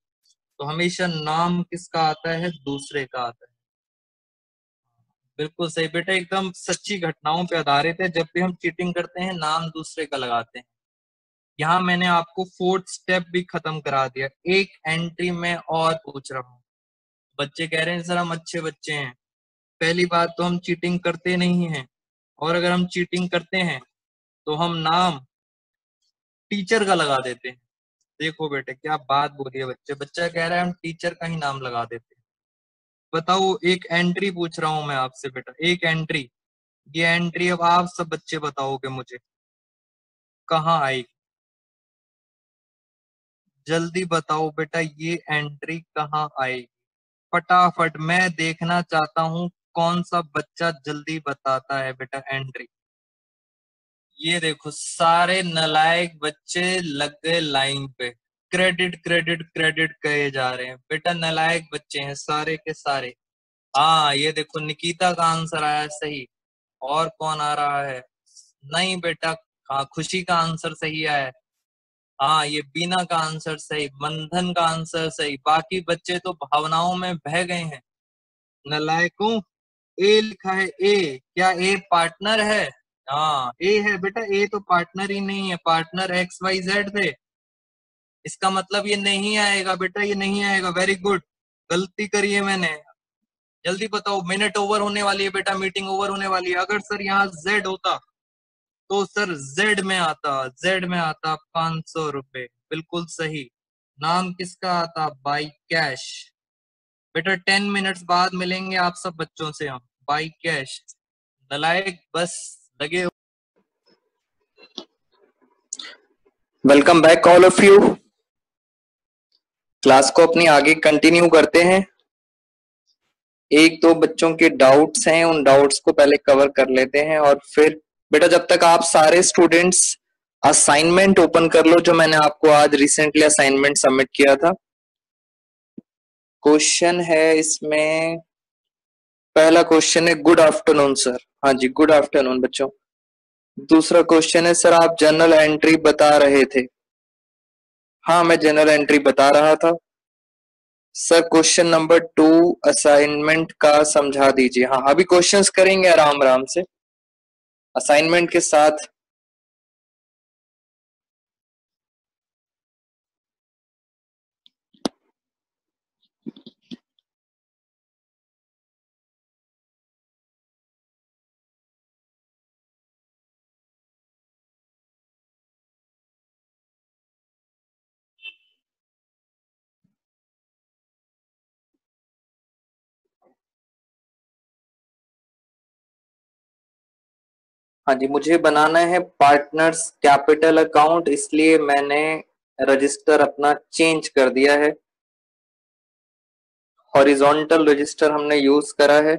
तो हमेशा नाम किसका आता है? दूसरे का आता है। बिल्कुल सही बेटा, एकदम सच्ची घटनाओं पे आधारित है। जब भी हम चीटिंग करते हैं, नाम दूसरे का लगाते हैं। यहाँ मैंने आपको फोर्थ स्टेप भी खत्म करा दिया। एक एंट्री में और पूछ रहा हूँ। बच्चे कह रहे हैं, सर, हम अच्छे बच्चे हैं। पहली बात तो हम चीटिंग करते नहीं हैं। और अगर हम चीटिंग करते हैं तो हम नाम टीचर का लगा देते हैं। देखो बेटे, क्या बात बोली है बच्चे। बच्चा कह रहा है, हम टीचर का ही नाम लगा देते हैं। बताओ, एक एंट्री पूछ रहा हूँ मैं आपसे बेटा, एक एंट्री ये एंट्री अब आप सब बच्चे बताओगे मुझे। कहाँ आएगी जल्दी बताओ बेटा, ये एंट्री कहाँ आएगी फटाफट, मैं देखना चाहता हूँ कौन सा बच्चा जल्दी बताता है बेटा एंट्री ये देखो, सारे नलायक बच्चे लग गए लाइन पे। क्रेडिट क्रेडिट क्रेडिट कहे जा रहे हैं। बेटा, नलायक बच्चे हैं सारे के सारे। हाँ ये देखो, निकिता का आंसर आया सही। और कौन आ रहा है? नहीं बेटा हाँ खुशी का आंसर सही आया हाँ ये बीना का आंसर सही, बंधन का आंसर सही। बाकी बच्चे तो भावनाओं में बह गए हैं। नलायकों, ए लिखा है ए। क्या ए पार्टनर है? हाँ। ए है बेटा, ए तो पार्टनर ही नहीं है पार्टनर एक्स वाई जेड थे। इसका मतलब ये नहीं आएगा बेटा, ये नहीं आएगा। वेरी गुड गलती करी है मैंने। जल्दी बताओ मिनट ओवर होने वाली है बेटा मीटिंग ओवर होने वाली है। अगर सर यहाँ जेड होता तो सर जेड में आता जेड में आता पाँच सौ रुपए। बिल्कुल सही। नाम किसका आता? बाई कैश बेटा टेन मिनट्स बाद मिलेंगे आप सब बच्चों से हम। बाई कैश नलायक, बस लगे welcome back all of you class को अपनी आगे कंटिन्यू करते हैं। एक दो बच्चों के डाउट्स हैं, उन डाउट्स को पहले कवर कर लेते हैं और फिर, बेटा जब तक आप सारे स्टूडेंट्स असाइनमेंट ओपन कर लो, जो मैंने आपको आज रिसेंटली असाइनमेंट सबमिट किया था। क्वेश्चन है इसमें पहला क्वेश्चन है गुड आफ्टरनून सर हाँ जी गुड आफ्टरनून बच्चों। दूसरा क्वेश्चन है सर आप जनरल एंट्री बता रहे थे। हाँ मैं जनरल एंट्री बता रहा था। Sir question number two assignment का समझा दीजिए। हाँ अभी क्वेश्चंस करेंगे आराम आराम से। असाइनमेंट के साथ हाँ जी, मुझे बनाना है पार्टनर्स कैपिटल अकाउंट इसलिए मैंने रजिस्टर अपना चेंज कर दिया है। हॉरिजॉन्टल रजिस्टर हमने यूज़ करा है।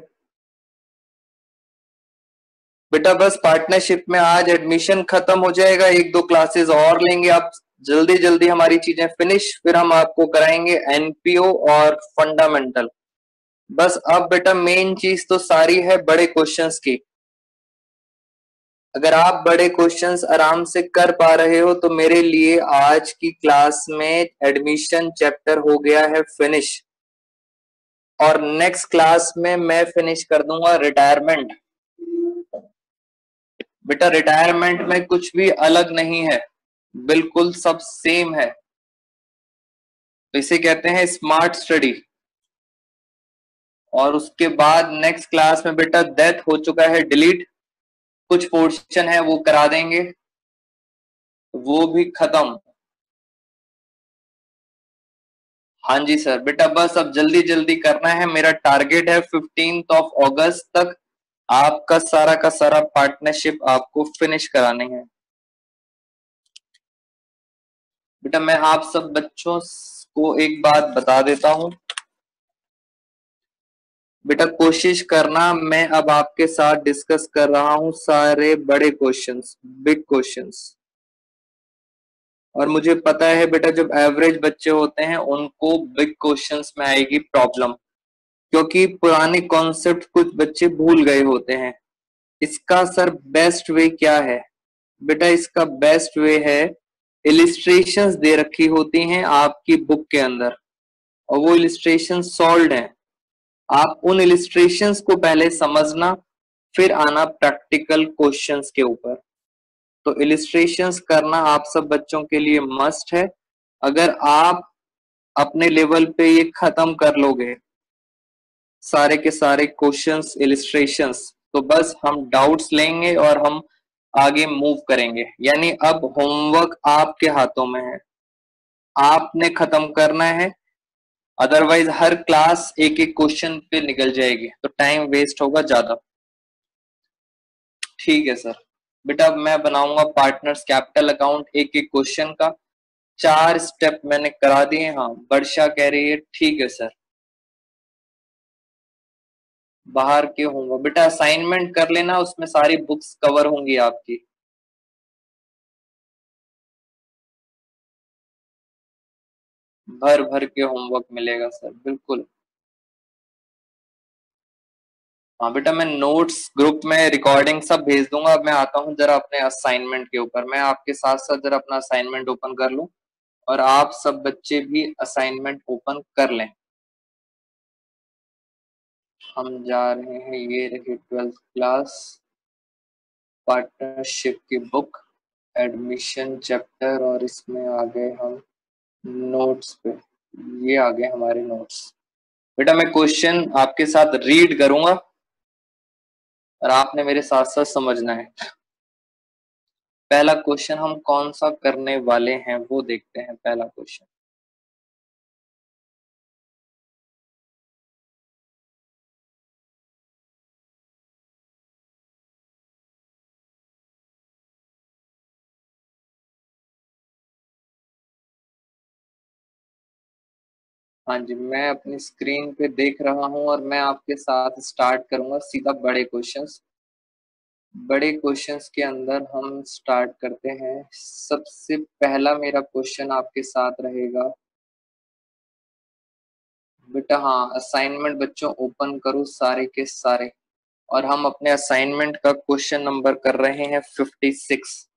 बेटा बस पार्टनरशिप में आज एडमिशन खत्म हो जाएगा, एक दो क्लासेस और लेंगे आप। जल्दी जल्दी हमारी चीज़ें फिनिश फिर हम आपको कराएँगे एनपीओ और फंडामेंटल बस अब बेटा मेन चीज़ तो सारी है बड़े क्वेश्चंस की। अगर आप बड़े क्वेश्चंस आराम से कर पा रहे हो तो मेरे लिए आज की क्लास में एडमिशन चैप्टर हो गया है फिनिश और नेक्स्ट क्लास में मैं फिनिश कर दूँगा रिटायरमेंट बेटा रिटायरमेंट में कुछ भी अलग नहीं है। बिल्कुल सब सेम है। तो इसे कहते हैं स्मार्ट स्टडी और उसके बाद नेक्स्ट क्लास में बेटा डेथ हो चुका है डिलीट कुछ पोर्शन है, वो करा देंगे। वो भी खत्म। हाँ जी सर, बेटा बस अब जल्दी जल्दी करना है। मेरा टारगेट है फिफ्टीन ऑफ़ अगस्त तक आपका सारा का सारा पार्टनरशिप आपको फिनिश कराने हैं। बेटा मैं आप सब बच्चों को एक बात बता देता हूँ। बेटा कोशिश करना, मैं अब आपके साथ डिस्कस कर रहा हूँ सारे बड़े क्वेश्चंस बिग क्वेश्चंस और मुझे पता है बेटा जब एवरेज बच्चे होते हैं, उनको बिग क्वेश्चंस में आएगी प्रॉब्लम क्योंकि पुराने कॉन्सेप्ट कुछ बच्चे भूल गए होते हैं। इसका सर बेस्ट वे क्या है? बेटा इसका बेस्ट वे है इलिस्ट्रेशंस दे रखी होती हैं आपकी बुक के अंदर। और वो इलिस्ट्रेशन सॉल्व हैं। आप उन इलिस्ट्रेशंस को पहले समझना, फिर आना प्रैक्टिकल क्वेश्चन के ऊपर। तो इलिस्ट्रेशन करना आप सब बच्चों के लिए मस्ट है। अगर आप अपने लेवल पे ये खत्म कर लोगे, सारे के सारे क्वेश्चंस इलिस्ट्रेशंस तो बस हम डाउट्स लेंगे और हम आगे मूव करेंगे। यानी अब होमवर्क आपके हाथों में है। आपने खत्म करना है अदरवाइज़ हर क्लास एक एक क्वेश्चन पे निकल जाएगी। तो टाइम वेस्ट होगा ज़्यादा। ठीक है सर बेटा मैं बनाऊँगा पार्टनर्स कैपिटल अकाउंट एक एक क्वेश्चन का। चार स्टेप मैंने करा दिए। हाँ वर्षा कह रही है, ठीक है सर बाहर के होंगे? बेटा असाइनमेंट कर लेना, उसमें सारी बुक्स कवर होंगी आपकी। भर भर के होमवर्क मिलेगा सर बिल्कुल। हाँ बेटा, मैं नोट्स ग्रुप में रिकॉर्डिंग सब भेज दूँगा, अब मैं आता हूँ जरा अपने असाइनमेंट के ऊपर। मैं आपके साथ साथ जरा अपना असाइनमेंट ओपन कर लूँ और आप सब बच्चे भी असाइनमेंट ओपन कर लें। हम जा रहे हैं, ये रही ट्वेल्थ क्लास पार्टनरशिप की बुक एडमिशन चैप्टर और इसमें आ गए हम। नोट्स पे। ये आ गए हमारे नोट्स। बेटा, मैं क्वेश्चन आपके साथ रीड करूँगा और आपने मेरे साथ साथ समझना है। पहला क्वेश्चन हम कौन सा करने वाले हैं वो देखते हैं, पहला क्वेश्चन। हाँ जी, मैं अपनी स्क्रीन पे देख रहा हूँ और मैं आपके साथ स्टार्ट करूँगा सीधा बड़े क्वेश्चंस बड़े क्वेश्चंस के अंदर हम स्टार्ट करते हैं। सबसे पहला मेरा क्वेश्चन आपके साथ रहेगा। बेटा हाँ असाइनमेंट बच्चों ओपन करो सारे के सारे। और हम अपने असाइनमेंट का क्वेश्चन नंबर कर रहे हैं फिफ्टी सिक्स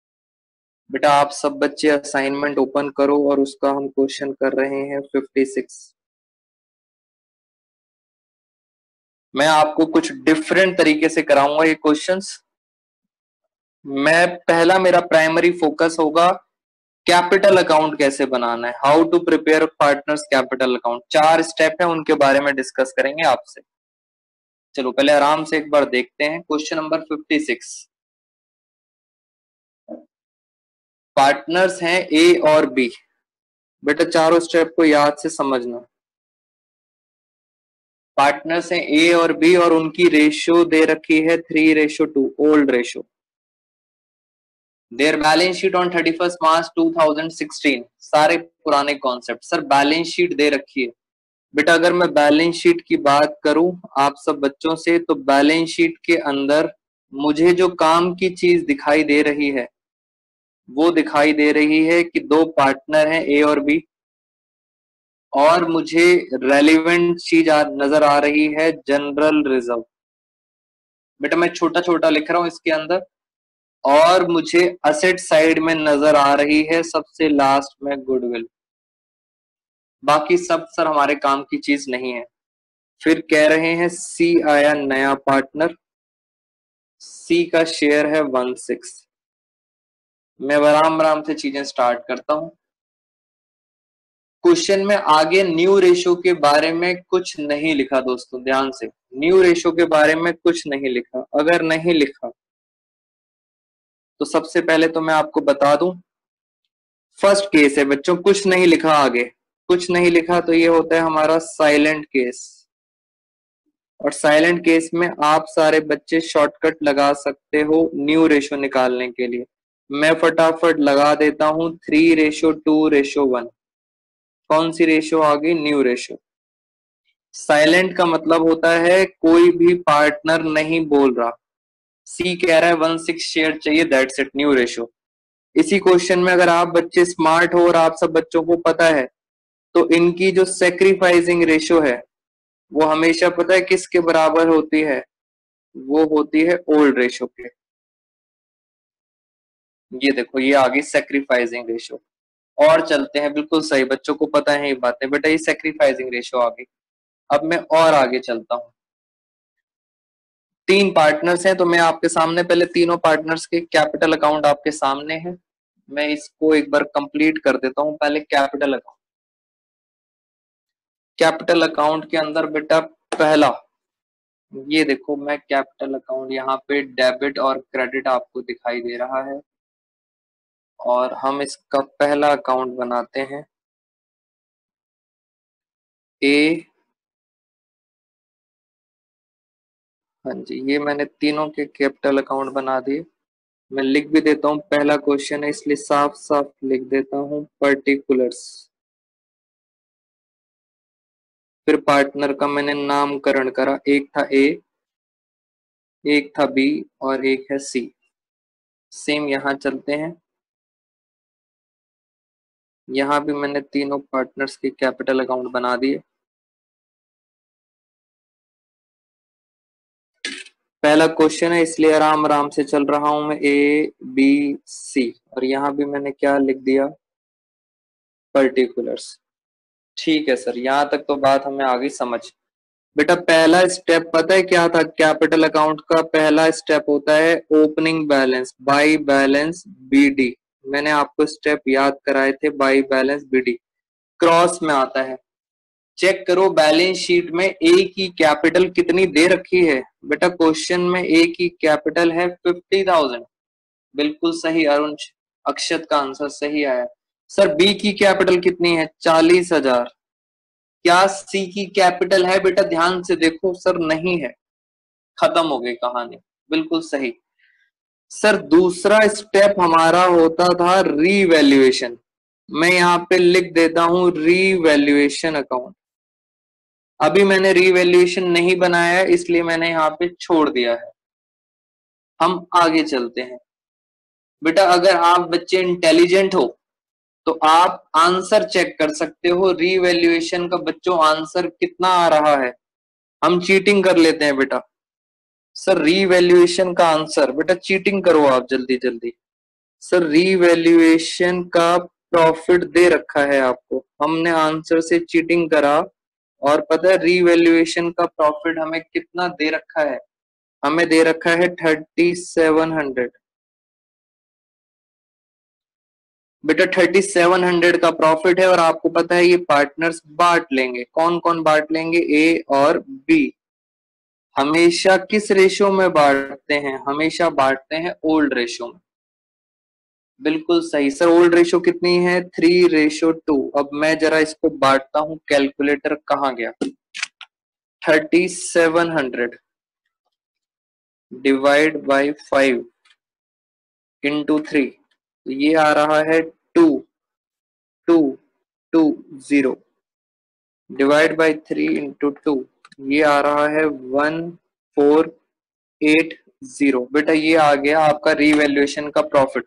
बेटा आप सब बच्चे असाइनमेंट ओपन करो और उसका हम क्वेश्चन कर रहे हैं फिफ्टी सिक्स मैं आपको कुछ डिफरेंट तरीके से कराऊँगा ये क्वेश्चंस मैं पहला मेरा प्राइमरी फोकस होगा कैपिटल अकाउंट कैसे बनाना है? How to prepare partners capital account चार स्टेप है, उनके बारे में डिस्कस करेंगे आपसे. चलो, पहले आराम से एक बार देखते हैं. Question number fifty six partners हैं ए और बी बेटा, चारों स्टेप को याद से समझना. पार्टनर्स हैं ए और बी और उनकी रेशियो दे रखी है three ratio two old ratio their balance sheet on thirty first March two thousand sixteen सारे पुराने कॉन्सेप्ट सर बैलेंस शीट दे रखी है. बेटा, अगर मैं बैलेंस शीट की बात करूँ आप सब बच्चों से तो बैलेंस शीट के अंदर मुझे जो काम की चीज़ दिखाई दे रही है, वो दिखाई दे रही है कि दो पार्टनर हैं ए और बी और मुझे रेलिवेंट चीज़ नज़र आ रही है जनरल रिज़र्व बेटा मैं छोटा छोटा लिख रहा हूँ इसके अंदर। और मुझे असेट साइड में नज़र आ रही है सबसे लास्ट में गुडविल बाकी सब सर हमारे काम की चीज़ नहीं है। फिर कह रहे हैं सी आया नया पार्टनर सी का शेयर है वन सिक्स मैं आराम आराम से चीज़ें स्टार्ट करता हूँ। क्वेश्चन में आगे न्यू रेशो के बारे में कुछ नहीं लिखा दोस्तों, ध्यान से। न्यू रेशो के बारे में कुछ नहीं लिखा, अगर नहीं लिखा तो सबसे पहले तो मैं आपको बता दूँ, फ़र्स्ट केस है बच्चों, कुछ नहीं लिखा आगे। कुछ नहीं लिखा तो ये होता है हमारा साइलेंट केस। और साइलेंट केस में आप सारे बच्चे शॉर्टकट लगा सकते हो न्यू रेशो निकालने के लिए। मैं फटाफट लगा देता हूँ three ratio two ratio one कौन सी रेशो आ गई? न्यू रेशो साइलेंट का मतलब होता है कोई भी पार्टनर नहीं बोल रहा। सी कह रहा है वन सिक्स शेयर चाहिए दैट्स इट न्यू रेशो इसी क्वेश्चन में अगर आप बच्चे स्मार्ट हो और आप सब बच्चों को पता है तो इनकी जो सेक्रीफाइसिंग रेशो है, वो हमेशा पता है किसके बराबर होती है? वो होती है ओल्ड रेशो के। ये देखो, ये आ गई सेक्रीफाइसिंग रेशो और चलते हैं। बिल्कुल सही, बच्चों को पता है ये बातें। बेटा, ये सेक्रीफाइसिंग रेशो आ गई। अब मैं और आगे चलता हूँ। तीन पार्टनर्स हैं तो मैं आपके सामने, पहले तीनों पार्टनर्स के कैपिटल अकाउंट आपके सामने है। मैं इसको एक बार कंप्लीट कर देता हूँ, पहले कैपिटल अकाउंट कैपिटल अकाउंट के अंदर बेटा, पहला, ये देखो, मैं कैपिटल अकाउंट यहाँ पे डेबिट और क्रेडिट आपको दिखाई दे रहा है। और हम इसका पहला अकाउंट बनाते हैं। ए हाँ जी, ये मैंने तीनों के कैपिटल अकाउंट बना दिए। मैं लिख भी देता हूँ, पहला क्वेश्चन है, इसलिए साफ़ साफ़ लिख देता हूँ पर्टिकुलर्स फिर पार्टनर का मैंने नामकरण करा, एक था ए एक था बी और एक है सी सेम यहाँ चलते हैं। यहाँ भी मैंने तीनों पार्टनर्स के कैपिटल अकाउंट बना दिए पहला क्वेश्चन है, इसलिए आराम आराम से चल रहा हूँ मैं ए बी सी और यहाँ भी मैंने क्या लिख दिया? पर्टिकुलर्स ठीक है सर, यहाँ तक तो बात हमें आ गई समझ। बेटा, पहला स्टेप पता है क्या था? कैपिटल अकाउंट का पहला स्टेप होता है opening balance by balance BD मैंने आपको स्टेप याद कराए थे बाई बैलेंस बीडी क्रॉस में आता है। चेक करो बैलेंस शीट में ए की कैपिटल कितनी दे रखी है। बेटा क्वेश्चन में ए की कैपिटल है फिफ्टी थाउज़ेंड बिल्कुल सही, अरुण। अक्षत का आंसर सही आया। सर बी की कैपिटल कितनी है? चालीस हज़ार। क्या सी की कैपिटल है? बेटा, ध्यान से देखो सर नहीं है। खत्म हो गई कहानी। बिल्कुल सही। सर, दूसरा स्टेप हमारा होता था रीवैल्यूएशन मैं यहाँ पे लिख देता हूँ रीवैल्यूएशन अकाउंट अभी मैंने रीवैल्यूएशन नहीं बनाया इसलिए मैंने यहाँ पे छोड़ दिया है। हम आगे चलते हैं। बेटा, अगर आप बच्चे इंटेलिजेंट हो तो आप आंसर चेक कर सकते हो रीवैल्यूएशन का बच्चों आंसर कितना आ रहा है। हम चीटिंग कर लेते हैं बेटा। सर रीवैल्यूएशन का आंसर बेटा चीटिंग करो आप जल्दी जल्दी। सर रीवैल्यूएशन का प्रॉफिट दे रखा है आपको। हमने आंसर से चीटिंग करा और पता है रीवैल्यूएशन का प्रॉफिट हमें कितना दे रखा है? हमें दे रखा है थर्टी सेवन हंड्रेड बेटा थर्टी सेवन हंड्रेड का प्रॉफिट है और आपको पता है ये पार्टनर्स बांट लेंगे। कौन कौन बांट लेंगे? ए और बी हमेशा किस रेशो में बांटते हैं? हमेशा बांटते हैं ओल्ड रेशो में। बिल्कुल सही। सर, ओल्ड रेशो कितनी है? Three ratio two. अब मैं जरा इसको बांटता हूँ। कैलकुलेटर कहा गया? Thirty seven hundred. Divide by five into three. तो ये आ रहा है two. Two two, zero. Divide by three into two. ये आ रहा है वन फोर एट ज़ीरो। बेटा ये आ गया आपका रिवेल्युएशन का प्रॉफिट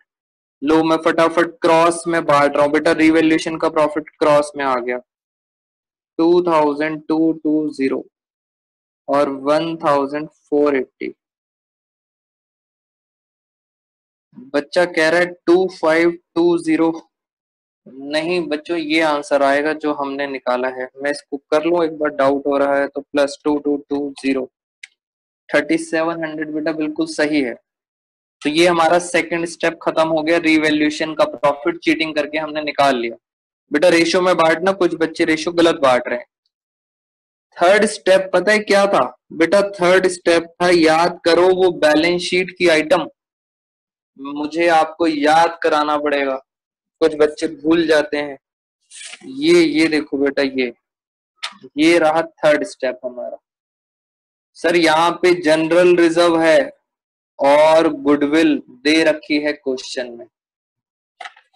लो, मैं फटाफट क्रॉस में बांट रहा हूँ। बेटा रिवेल्युएशन का प्रॉफिट क्रॉस में आ गया। Two thousand two two zero और वन थाउज़ेंड फोर एट्टी बच्चा कह रहा है टू फाइव टू ज़ीरो नहीं, बच्चों, ये आंसर आएगा जो हमने निकाला है। मैं इसको कर लू, एक बार डाउट हो रहा है तो plus two two two zero thirty seven hundred बेटा बिल्कुल सही है। तो ये हमारा सेकंड स्टेप खत्म हो गया। रिवेल्यूशन का प्रॉफिट चीटिंग करके हमने निकाल लिया। बेटा रेशो में बांटना कुछ बच्चे रेशो गलत बांट रहे हैं। थर्ड स्टेप पता है क्या था? बेटा थर्ड स्टेप था, याद करो वो बैलेंस शीट की आइटम मुझे आपको याद कराना पड़ेगा। कुछ बच्चे भूल जाते हैं। ये ये देखो बेटा, ये। ये रहा थर्ड स्टेप हमारा। सर, यहाँ पे जनरल रिज़र्व है और गुडविल दे रखी है क्वेश्चन में।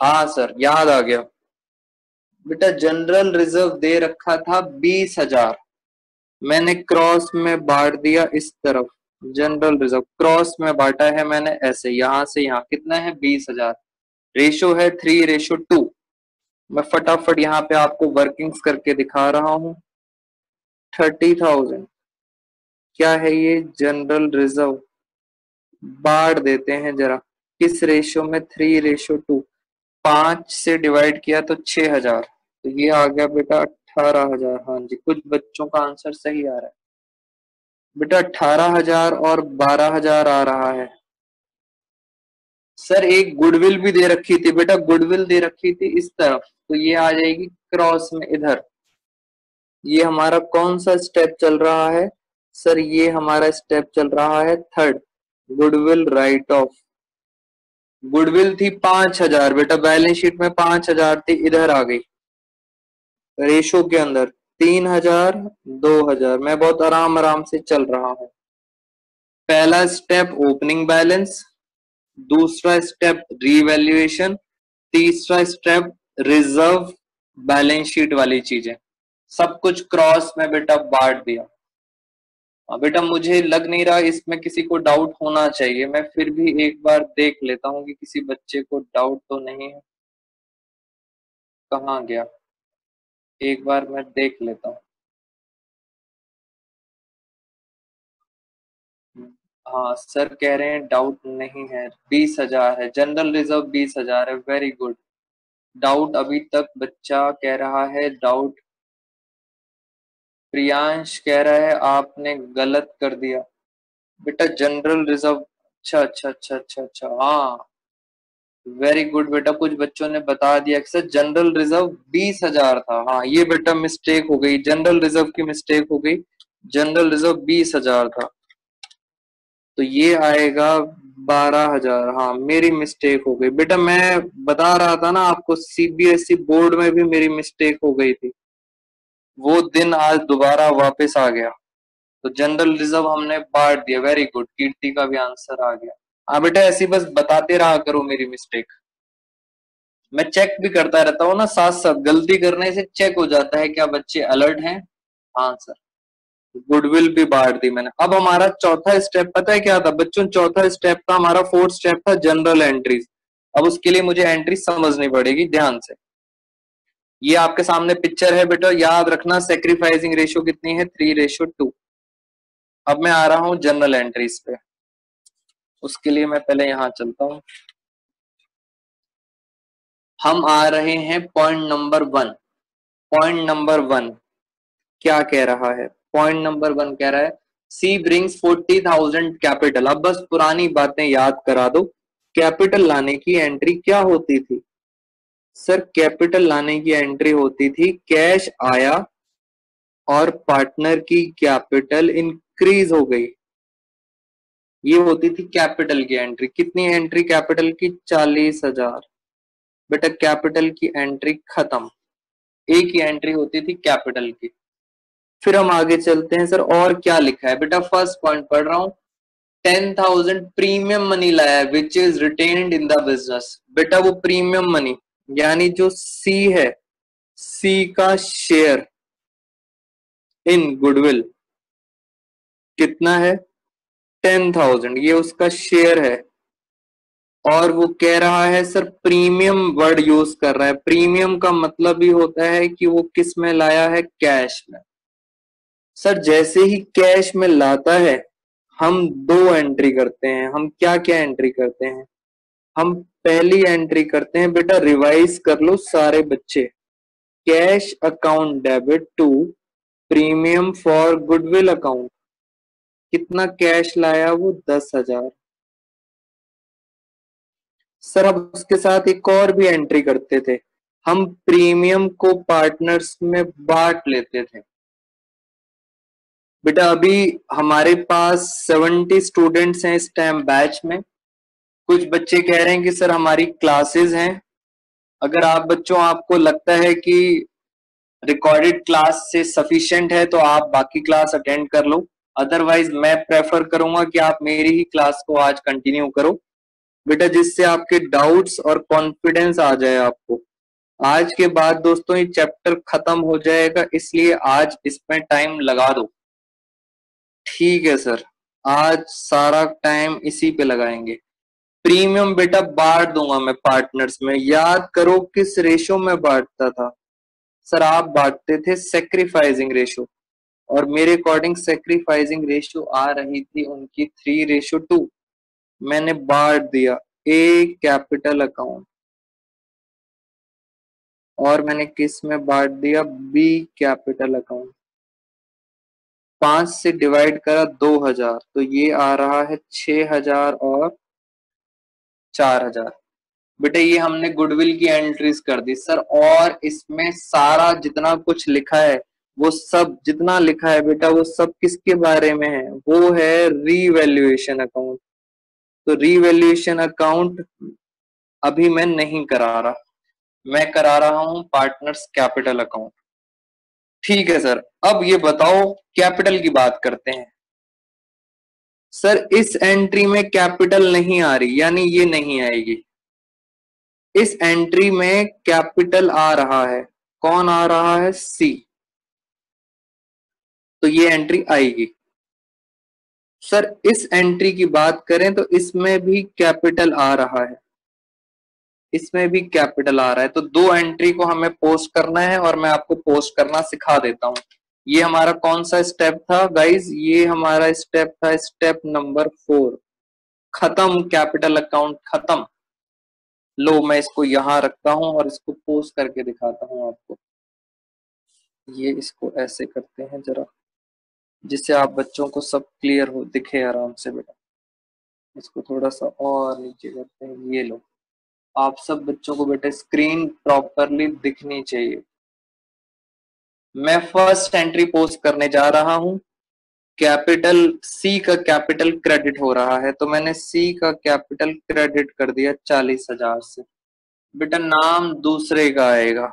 हाँ सर, याद आ गया। बेटा जनरल रिज़र्व दे रखा था बीस हज़ार। मैंने क्रॉस में बांट दिया इस तरफ़ जनरल रिज़र्व क्रॉस में बांटा है मैंने ऐसे, यहाँ से यहाँ। कितना है? बीस हज़ार। रेशो है थ्री रेशो टू मैं फटाफट यहाँ पे आपको वर्किंग्स करके दिखा रहा हूँ। थर्टी थाउज़ेंड क्या है ये जनरल रिज़र्व बाढ़ देते हैं जरा। किस रेशो में? थ्री रेशो टू पाँच से डिवाइड किया तो छह हज़ार। तो ये आ गया बेटा अठारह हज़ार। हाँ जी, कुछ बच्चों का आंसर सही आ रहा है। बेटा अठारह हज़ार और बारह हज़ार आ रहा है। सर, एक गुडविल भी दे रखी थी, बेटा गुडविल दे रखी थी इस तरफ़। तो ये आ जाएगी क्रॉस में इधर। ये हमारा कौन सा स्टेप चल रहा है? सर, ये हमारा स्टेप चल रहा है third. Goodwill write off. Goodwill थी पाँच हज़ार, बेटा बैलेंस शीट में पाँच हज़ार थी, इधर आ गई। रेशो के अंदर, तीन हज़ार, दो हज़ार। मैं बहुत आराम आराम से चल रहा हूँ। पहला स्टेप ओपनिंग बैलेंस दूसरा स्टेप रीवैल्यूएशन तीसरा स्टेप रिज़र्व बैलेंस शीट वाली चीज़ें। सब कुछ क्रॉस में बेटा बांट दिया। हाँ, बेटा मुझे लग नहीं रहा इसमें किसी को डाउट होना चाहिए। मैं फिर भी एक बार देख लेता हूँ कि किसी बच्चे को डाउट तो नहीं है। कहा गया? एक बार मैं देख लेता हूँ। हाँ सर कह रहे हैं डाउट नहीं है, बीस हज़ार है जनरल रिज़र्व बीस हज़ार है वेरी गुड डाउट अभी तक बच्चा कह रहा है डाउट प्रियांश कह रहा है, आपने गलत कर दिया। बेटा जनरल रिज़र्व अच्छा अच्छा अच्छा अच्छा अच्छा हाँ। वेरी गुड बेटा, कुछ बच्चों ने बता दिया कि सर जनरल रिज़र्व बीस हज़ार था। हाँ ये बेटा मिस्टेक हो गई जनरल रिज़र्व की मिस्टेक हो गई जनरल रिज़र्व बीस हज़ार था। तो ये आएगा बारह हज़ार। हाँ मेरी मिस्टेक हो गई। बेटा, मैं बता रहा था ना आपको सीबीएसई बोर्ड में भी मेरी मिस्टेक हो गई थी। वो दिन आज दोबारा वापस आ गया। तो जनरल रिज़र्व हमने बांट दिया। वेरी गुड कीर्ति का भी आंसर आ गया। हाँ बेटा, ऐसी बस बताते रहा करो मेरी मिस्टेक मैं चेक भी करता रहता हूँ ना साथ साथ गलती करने से चेक हो जाता है, क्या बच्चे अलर्ट हैं? हाँ सर गुडविल भी बांट दी मैंने। अब हमारा चौथा स्टेप पता है क्या था? बच्चों, चौथा स्टेप था, हमारा फोर्थ स्टेप था जनरल एंट्रीज अब उसके लिए मुझे एंट्री समझनी पड़ेगी, ध्यान से। ये आपके सामने पिक्चर है बेटा, याद रखना सेक्रीफाइसिंग रेशियो कितनी है? थ्री रेशियो टू अब मैं आ रहा हूँ जनरल एंट्रीज पे। उसके लिए मैं पहले यहाँ चलता हूँ। हम आ रहे हैं point number one point number one क्या कह रहा है? पॉइंट नंबर वन कह रहा है C brings forty thousand capital अब बस पुरानी बातें याद करा दो। कैपिटल लाने की एंट्री क्या होती थी? सर कैपिटल लाने की एंट्री होती थी कैश आया और पार्टनर की कैपिटल इंक्रीज हो गई। ये होती थी कैपिटल की एंट्री कितनी एंट्री कैपिटल की? चालीस हज़ार। बेटा कैपिटल की एंट्री खत्म। एक ही एंट्री होती थी कैपिटल की। फिर हम आगे चलते हैं, सर, और क्या लिखा है? बेटा फ़र्स्ट पॉइंट पढ़ रहा हूँ। टेन थाउज़ेंड प्रीमियम मनी लाया which is retained in the business बेटा, वो प्रीमियम मनी यानी जो सी है सी का शेयर इन गुडविल कितना है? टेन थाउज़ेंड ये उसका शेयर है। और वो कह रहा है, सर प्रीमियम वर्ड यूज़ कर रहा है। प्रीमियम का मतलब ही होता है कि वो किसमें लाया है? कैश में। सर, जैसे ही कैश में लाता है, हम दो एंट्री करते हैं। हम क्या क्या एंट्री करते हैं? हम पहली एंट्री करते हैं, बेटा रिवाइज कर लो सारे बच्चे। Cash account debit to premium for goodwill account कितना कैश लाया वो? दस हज़ार। सर, अब उसके साथ एक और भी एंट्री करते थे। हम प्रीमियम को पार्टनर्स में बांट लेते थे। बेटा, अभी हमारे पास सेवेंटी स्टूडेंट्स हैं इस टाइम बैच में। कुछ बच्चे कह रहे हैं कि, सर, हमारी क्लासेस हैं। अगर आप बच्चों, आपको लगता है कि रिकॉर्डेड क्लास से सफिशिएंट है तो आप बाकी क्लास अटेंड कर लो। अदरवाइज़ मैं प्रेफर करूँगा कि आप मेरी ही क्लास को आज कंटिन्यू करो। बेटा, जिससे आपके डाउट्स और कॉन्फिडेंस आ जाए आपको। आज के बाद दोस्तों, ये चैप्टर खत्म हो जाएगा, इसलिए आज इसमें टाइम लगा दो। ठीक है सर। आज सारा टाइम इसी पे लगाएँगे। प्रीमियम बेटा बांट दूँगा मैं पार्टनर्स में। याद करो किस रेशो में बांटता था। सर, आप बांटते थे सेक्रीफाइजिंग रेशो और मेरे अकॉर्डिंग सेक्रीफाइजिंग रेशो आ रही थी उनकी थ्री रेशो टू मैंने बांट दिया ए कैपिटल अकाउंट और मैंने किसमें बांट दिया? बी कैपिटल अकाउंट पाँच से डिवाइड करा दो हज़ार तो ये आ रहा है छ हज़ार और चार हज़ार। बेटा, ये हमने गुडविल की एंट्रीज कर दी। सर, और इसमें सारा जितना कुछ लिखा है, वो सब जितना लिखा है बेटा, वो सब किसके बारे में है? वो है रीवैल्यूएशन अकाउंट तो रीवैल्यूएशन अकाउंट अभी मैं नहीं करा रहा। मैं करा रहा हूँ पार्टनर्स कैपिटल अकाउंट ठीक है, सर। अब ये बताओ, कैपिटल की बात करते हैं। सर, इस एंट्री में कैपिटल नहीं आ रही, यानी ये नहीं आएगी। इस एंट्री में कैपिटल आ रहा है। कौन आ रहा है? सी। तो ये एंट्री आएगी। सर, इस एंट्री की बात करें तो इसमें भी कैपिटल आ रहा है। इसमें भी कैपिटल आ रहा है। तो दो एंट्री को हमें पोस्ट करना है और मैं आपको पोस्ट करना सिखा देता हूँ। ये हमारा कौन सा स्टेप था? गाइज़ ये हमारा स्टेप था स्टेप नंबर फोर खत्म कैपिटल अकाउंट खत्म। लो, मैं इसको यहाँ रखता हूँ और इसको पोस्ट करके दिखाता हूँ आपको। ये इसको ऐसे करते हैं जरा, जिससे आप बच्चों को सब क्लियर हो, दिखे आराम से बेटा। इसको थोड़ा सा और नीचे करते हैं। ये लो। आप सब बच्चों को बेटा स्क्रीन प्रॉपरली दिखनी चाहिए। मैं फ़र्स्ट एंट्री पोस्ट करने जा रहा हूँ। कैपिटल सी का कैपिटल क्रेडिट हो रहा है तो मैंने सी का कैपिटल क्रेडिट कर दिया चालीस हज़ार से। बेटा नाम दूसरे का आएगा।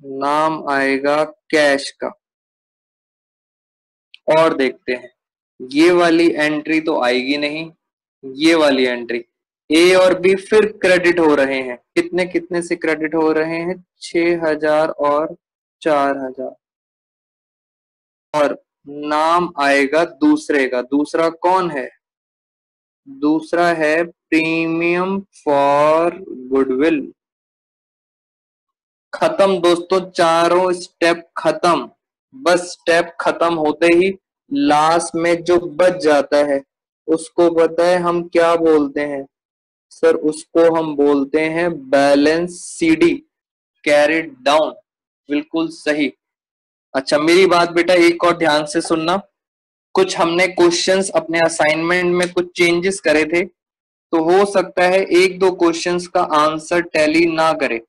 नाम आएगा कैश का। और देखते हैं। ये वाली एंट्री तो आएगी नहीं, ये वाली एंट्री ए और बी फिर क्रेडिट हो रहे हैं। कितने कितने से क्रेडिट हो रहे हैं? छ हज़ार और चार हज़ार। और नाम आएगा दूसरे का। दूसरा कौन है? दूसरा है प्रीमियम फॉर गुडविल खत्म दोस्तों, चारों स्टेप खत्म। बस स्टेप खत्म होते ही लास्ट में जो बच जाता है, उसको है हम क्या बोलते हैं। सर उसको हम बोलते हैं बैलेंस सीडी कैरिड डाउन, बिल्कुल सही। अच्छा मेरी बात बेटा एक और ध्यान से सुनना। कुछ हमने क्वेश्चंस अपने असाइनमेंट में कुछ चेंजेस करे थे तो हो सकता है एक दो क्वेश्चंस का आंसर टैली ना करे।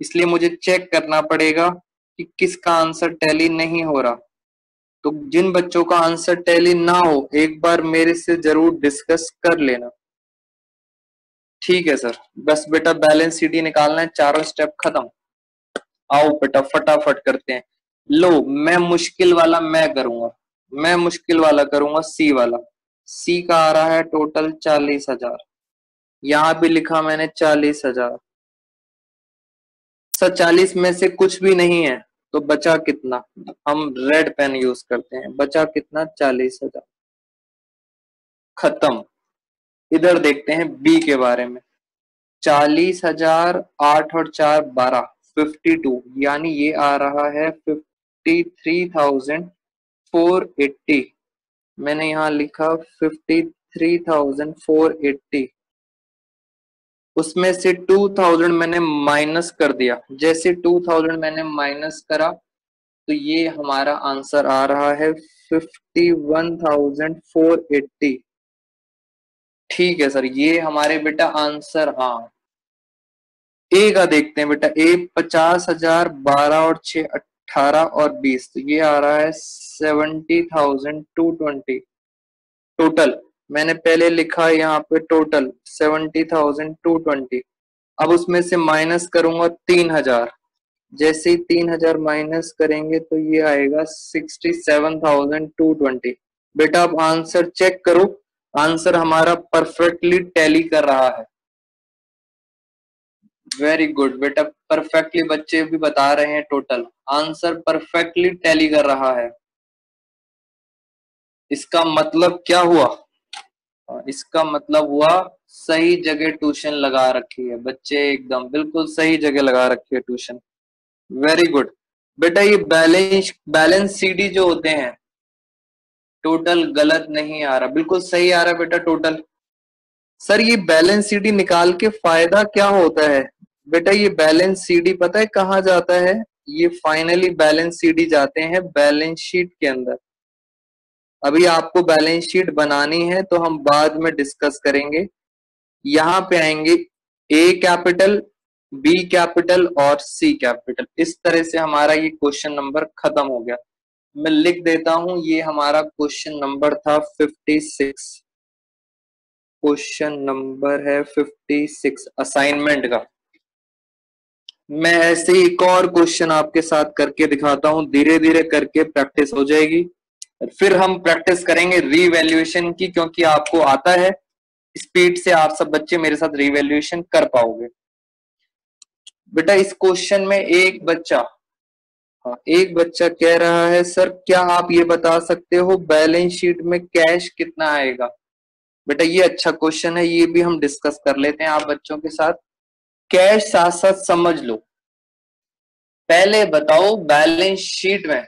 इसलिए मुझे चेक करना पड़ेगा कि किसका आंसर टैली नहीं हो रहा। तो जिन बच्चों का आंसर टैली ना हो, एक बार मेरे से ज़रूर डिस्कस कर लेना। ठीक है सर। बस बेटा बैलेंस सीडी निकालना है, चारों स्टेप खत्म। आओ बेटा, फटाफट करते हैं। लो, मैं मुश्किल वाला मैं करूँगा। मैं मुश्किल वाला करूँगा सी वाला। सी का आ रहा है टोटल चालीस हज़ार। यहाँ भी लिखा मैंने चालीस हज़ार। सर, चालीस में से कुछ भी नहीं है तो बचा कितना? हम रेड पेन यूज़ करते हैं। बचा कितना? चालीस हज़ार। खत्म। इधर देखते हैं बी के बारे में। चालीस हज़ार आठ और चार बारह फिफ्टी टू यानी ये आ रहा है fifty three thousand four eighty मैंने यहाँ लिखा fifty three thousand four eighty उसमें से टू थाउज़ेंड मैंने माइनस कर दिया। जैसे टू थाउज़ेंड मैंने माइनस करा तो ये हमारा आंसर आ रहा है fifty one thousand four eighty ठीक है सर, ये हमारे बेटा आंसर हाँ। ए का देखते हैं बेटा ए पचास हज़ार बारह और छ अठारह और बीस तो ये आ रहा है seventy thousand two twenty. Total मैंने पहले लिखा यहाँ पे total seventy thousand two twenty. अब उसमें से माइनस करूँगा तीन हज़ार। जैसे ही तीन हज़ार माइनस करेंगे तो ये आएगा sixty seven thousand two twenty बेटा अब आंसर चेक करो। आंसर हमारा परफेक्टली टैली कर रहा है। वेरी गुड बेटा परफेक्टली बच्चे भी बता रहे हैं टोटल आंसर परफेक्टली टैली कर रहा है। इसका मतलब क्या हुआ? इसका मतलब हुआ, सही जगह ट्यूशन लगा रखी है। बच्चे एकदम बिल्कुल सही जगह लगा रखी है ट्यूशन वेरी गुड बेटा, ये बैलेंस बैलेंस सीडी जो होते हैं टोटल गलत नहीं आ रहा। बिल्कुल सही आ रहा बेटा टोटल। सर, ये बैलेंस सीडी निकाल के फ़ायदा क्या होता है? बेटा, ये बैलेंस सीडी पता है कहाँ जाता है? ये फाइनली बैलेंस सीडी जाते हैं बैलेंस शीट के अंदर। अभी आपको बैलेंस शीट बनानी है तो हम बाद में डिस्कस करेंगे। यहाँ पे आएँगे ए कैपिटल बी कैपिटल और सी कैपिटल। इस तरह से हमारा ये क्वेश्चन नंबर खत्म हो गया। मैं लिख देता हूँ, ये हमारा क्वेश्चन नंबर था 56 क्वेश्चन नंबर है 56 असाइनमेंट का। मैं ऐसे एक और क्वेश्चन आपके साथ करके दिखाता हूँ धीरे धीरे करके प्रैक्टिस हो जाएगी। फिर हम प्रैक्टिस करेंगे रीवैल्यूएशन की, क्योंकि आपको आता है। स्पीड से आप सब बच्चे मेरे साथ रीवैल्यूएशन कर पाओगे। बेटा, इस क्वेश्चन में एक बच्चा एक बच्चा कह रहा है, सर, क्या आप ये बता सकते हो बैलेंस शीट में कैश कितना आएगा? बेटा, ये अच्छा क्वेश्चन है, ये भी हम डिस्कस कर लेते हैं आप बच्चों के साथ। कैश साथ साथ समझ लो। पहले बताओ बैलेंस शीट में।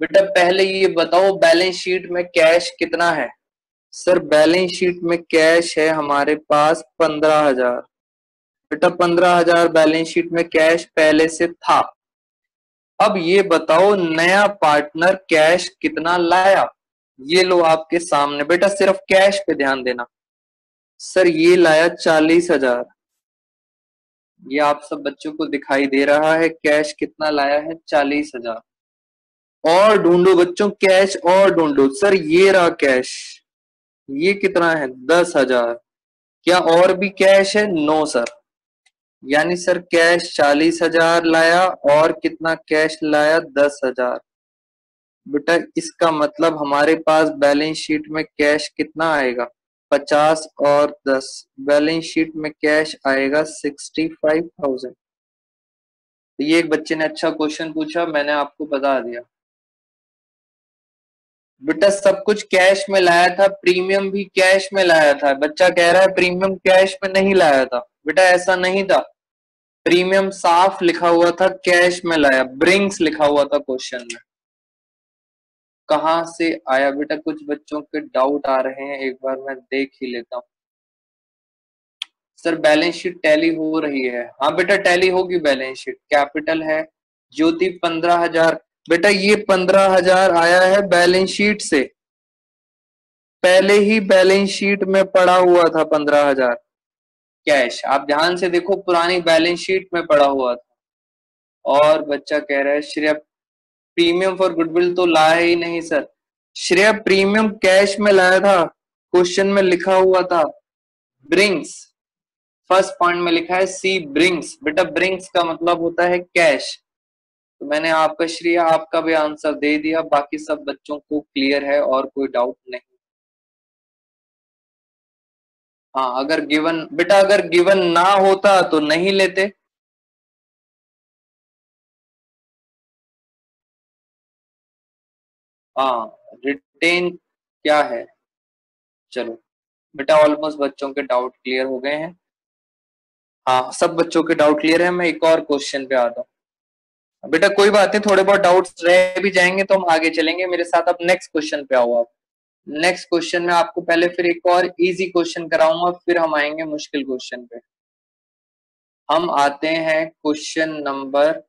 बेटा, पहले ये बताओ बैलेंस शीट में कैश कितना है? सर, बैलेंस शीट में कैश है हमारे पास पंद्रह हज़ार। बेटा, पंद्रह हज़ार बैलेंस शीट में कैश पहले से था। अब ये बताओ, नया पार्टनर कैश कितना लाया? ये लो आपके सामने। बेटा सिर्फ़ कैश पे ध्यान देना। सर, ये लाया चालीस हज़ार। ये आप सब बच्चों को दिखाई दे रहा है कैश कितना लाया है? चालीस हज़ार। और ढूंढो बच्चों कैश और ढूंढो। सर, ये रहा कैश ये कितना है? दस हज़ार। क्या और भी कैश है? No, sir. यानी सर कैश चालीस हज़ार लाया और कितना कैश लाया? दस हज़ार। बेटा, इसका मतलब हमारे पास बैलेंस शीट में कैश कितना आएगा? पचास और दस। बैलेंस शीट में कैश आएगा सिक्सटी फाइव थाउज़ेंड। ये एक बच्चे ने अच्छा क्वेश्चन पूछा, मैंने आपको बता दिया। बेटा, सब कुछ कैश में लाया था, प्रीमियम भी कैश में लाया था। बच्चा कह रहा है, प्रीमियम कैश में नहीं लाया था। बेटा, ऐसा नहीं था। प्रीमियम साफ़ लिखा हुआ था, कैश में लाया। ब्रिंग्स लिखा हुआ था क्वेश्चन में। कहा से आया बेटा? कुछ बच्चों के डाउट आ रहे हैं, एक बार मैं देख ही लेता हूँ। सर, बैलेंस शीट टैली हो रही है। हाँ बेटा, टैली होगी बैलेंस शीट। कैपिटल है, ज्योति पंद्रह हज़ार। बेटा, ये पंद्रह हज़ार आया है बैलेंस शीट से। पहले ही बैलेंस शीट में पड़ा हुआ था पंद्रह हज़ार। कैश। आप ध्यान से देखो, पुरानी बैलेंस शीट में पड़ा हुआ था। और बच्चा कह रहा है, श्रेय प्रीमियम फॉर गुडविल तो लाया ही नहीं सर श्रेय प्रीमियम कैश में लाया था। क्वेश्चन में लिखा हुआ था ब्रिंग्स फ़र्स्ट पॉइंट में लिखा है सी ब्रिंग्स बेटा ब्रिंग्स का मतलब होता है कैश तो मैंने आपका, श्रेय, आपका भी आंसर दे दिया। बाकी सब बच्चों को क्लियर है और कोई डाउट नहीं। हाँ अगर गिवन बेटा अगर गिवन ना होता तो नहीं लेते। हाँ रिटेन क्या है? चलो, बेटा ऑलमोस्ट बच्चों के डाउट क्लियर हो गए हैं। हाँ सब बच्चों के डाउट क्लियर है, मैं एक और क्वेश्चन पे आता हूँ। बेटा कोई बात नहीं, थोड़े बहुत डाउट्स रह भी जाएँगे तो हम आगे चलेंगे। मेरे साथ अब नेक्स्ट क्वेश्चन पे आओ आप। नेक्स्ट क्वेश्चन में आपको पहले फिर एक और इजी क्वेश्चन कराऊँगा, फिर हम आएँगे मुश्किल क्वेश्चन पे। हम आते हैं क्वेश्चन नंबर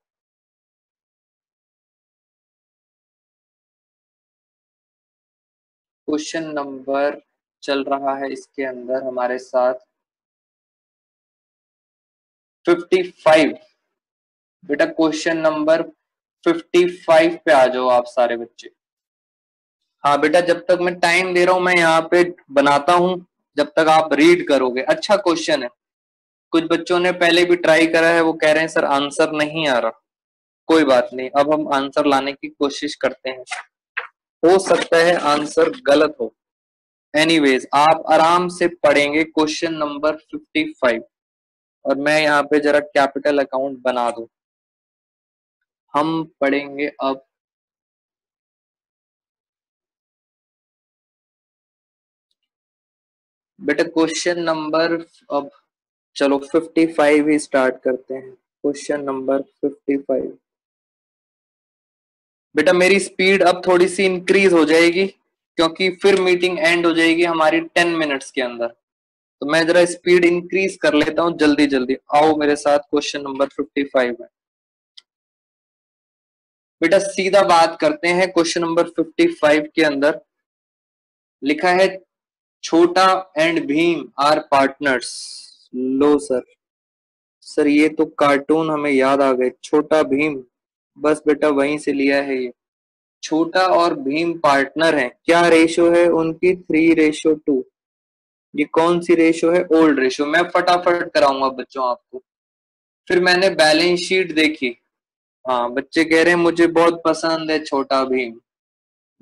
क्वेश्चन नंबर चल रहा है इसके अंदर हमारे साथ। 55 बेटा क्वेश्चन नंबर 55 पे आ जाओ आप सारे बच्चे। हाँ बेटा, जब तक मैं टाइम दे रहा हूँ, मैं यहाँ पे बनाता हूँ। जब तक आप रीड करोगे। अच्छा क्वेश्चन है। कुछ बच्चों ने पहले भी ट्राई करा है, वो कह रहे हैं, सर आंसर नहीं आ रहा। कोई बात नहीं। अब हम आंसर लाने की कोशिश करते हैं। हो सकता है आंसर गलत हो। एनीवेज आप आराम से पढ़ेंगे क्वेश्चन नंबर 55 और मैं यहाँ पे जरा कैपिटल अकाउंट बना दू। हम पढ़ेंगे अब बेटा क्वेश्चन नंबर अब चलो 55 ही स्टार्ट करते हैं। क्वेश्चन नंबर 55 बेटा मेरी स्पीड अब थोड़ी सी इंक्रीज हो जाएगी, क्योंकि फिर मीटिंग एंड हो जाएगी हमारी 10 मिनट्स के अंदर। तो मैं जरा स्पीड इंक्रीज कर लेता हूँ जल्दी जल्दी आओ मेरे साथ क्वेश्चन नंबर 55 में बेटा सीधा बात करते हैं क्वेश्चन नंबर 55 के अंदर। लिखा है Chhota and Bheem are partners low sir sir ये तो कार्टून हमें याद आ गए. छोटा भीम, बस बेटा वहीं से लिया है ये. छोटा और भीम पार्टनर हैं. क्या रेशो है उनकी? थ्री रेशो टू ये कौन सी रेशो है? ओल्ड रेशो मैं फटाफट कराऊँगा बच्चों आपको. फिर मैंने बैलेंस शीट देखी. हाँ बच्चे कह रहे हैं, मुझे बहुत पसंद है छोटा भीम.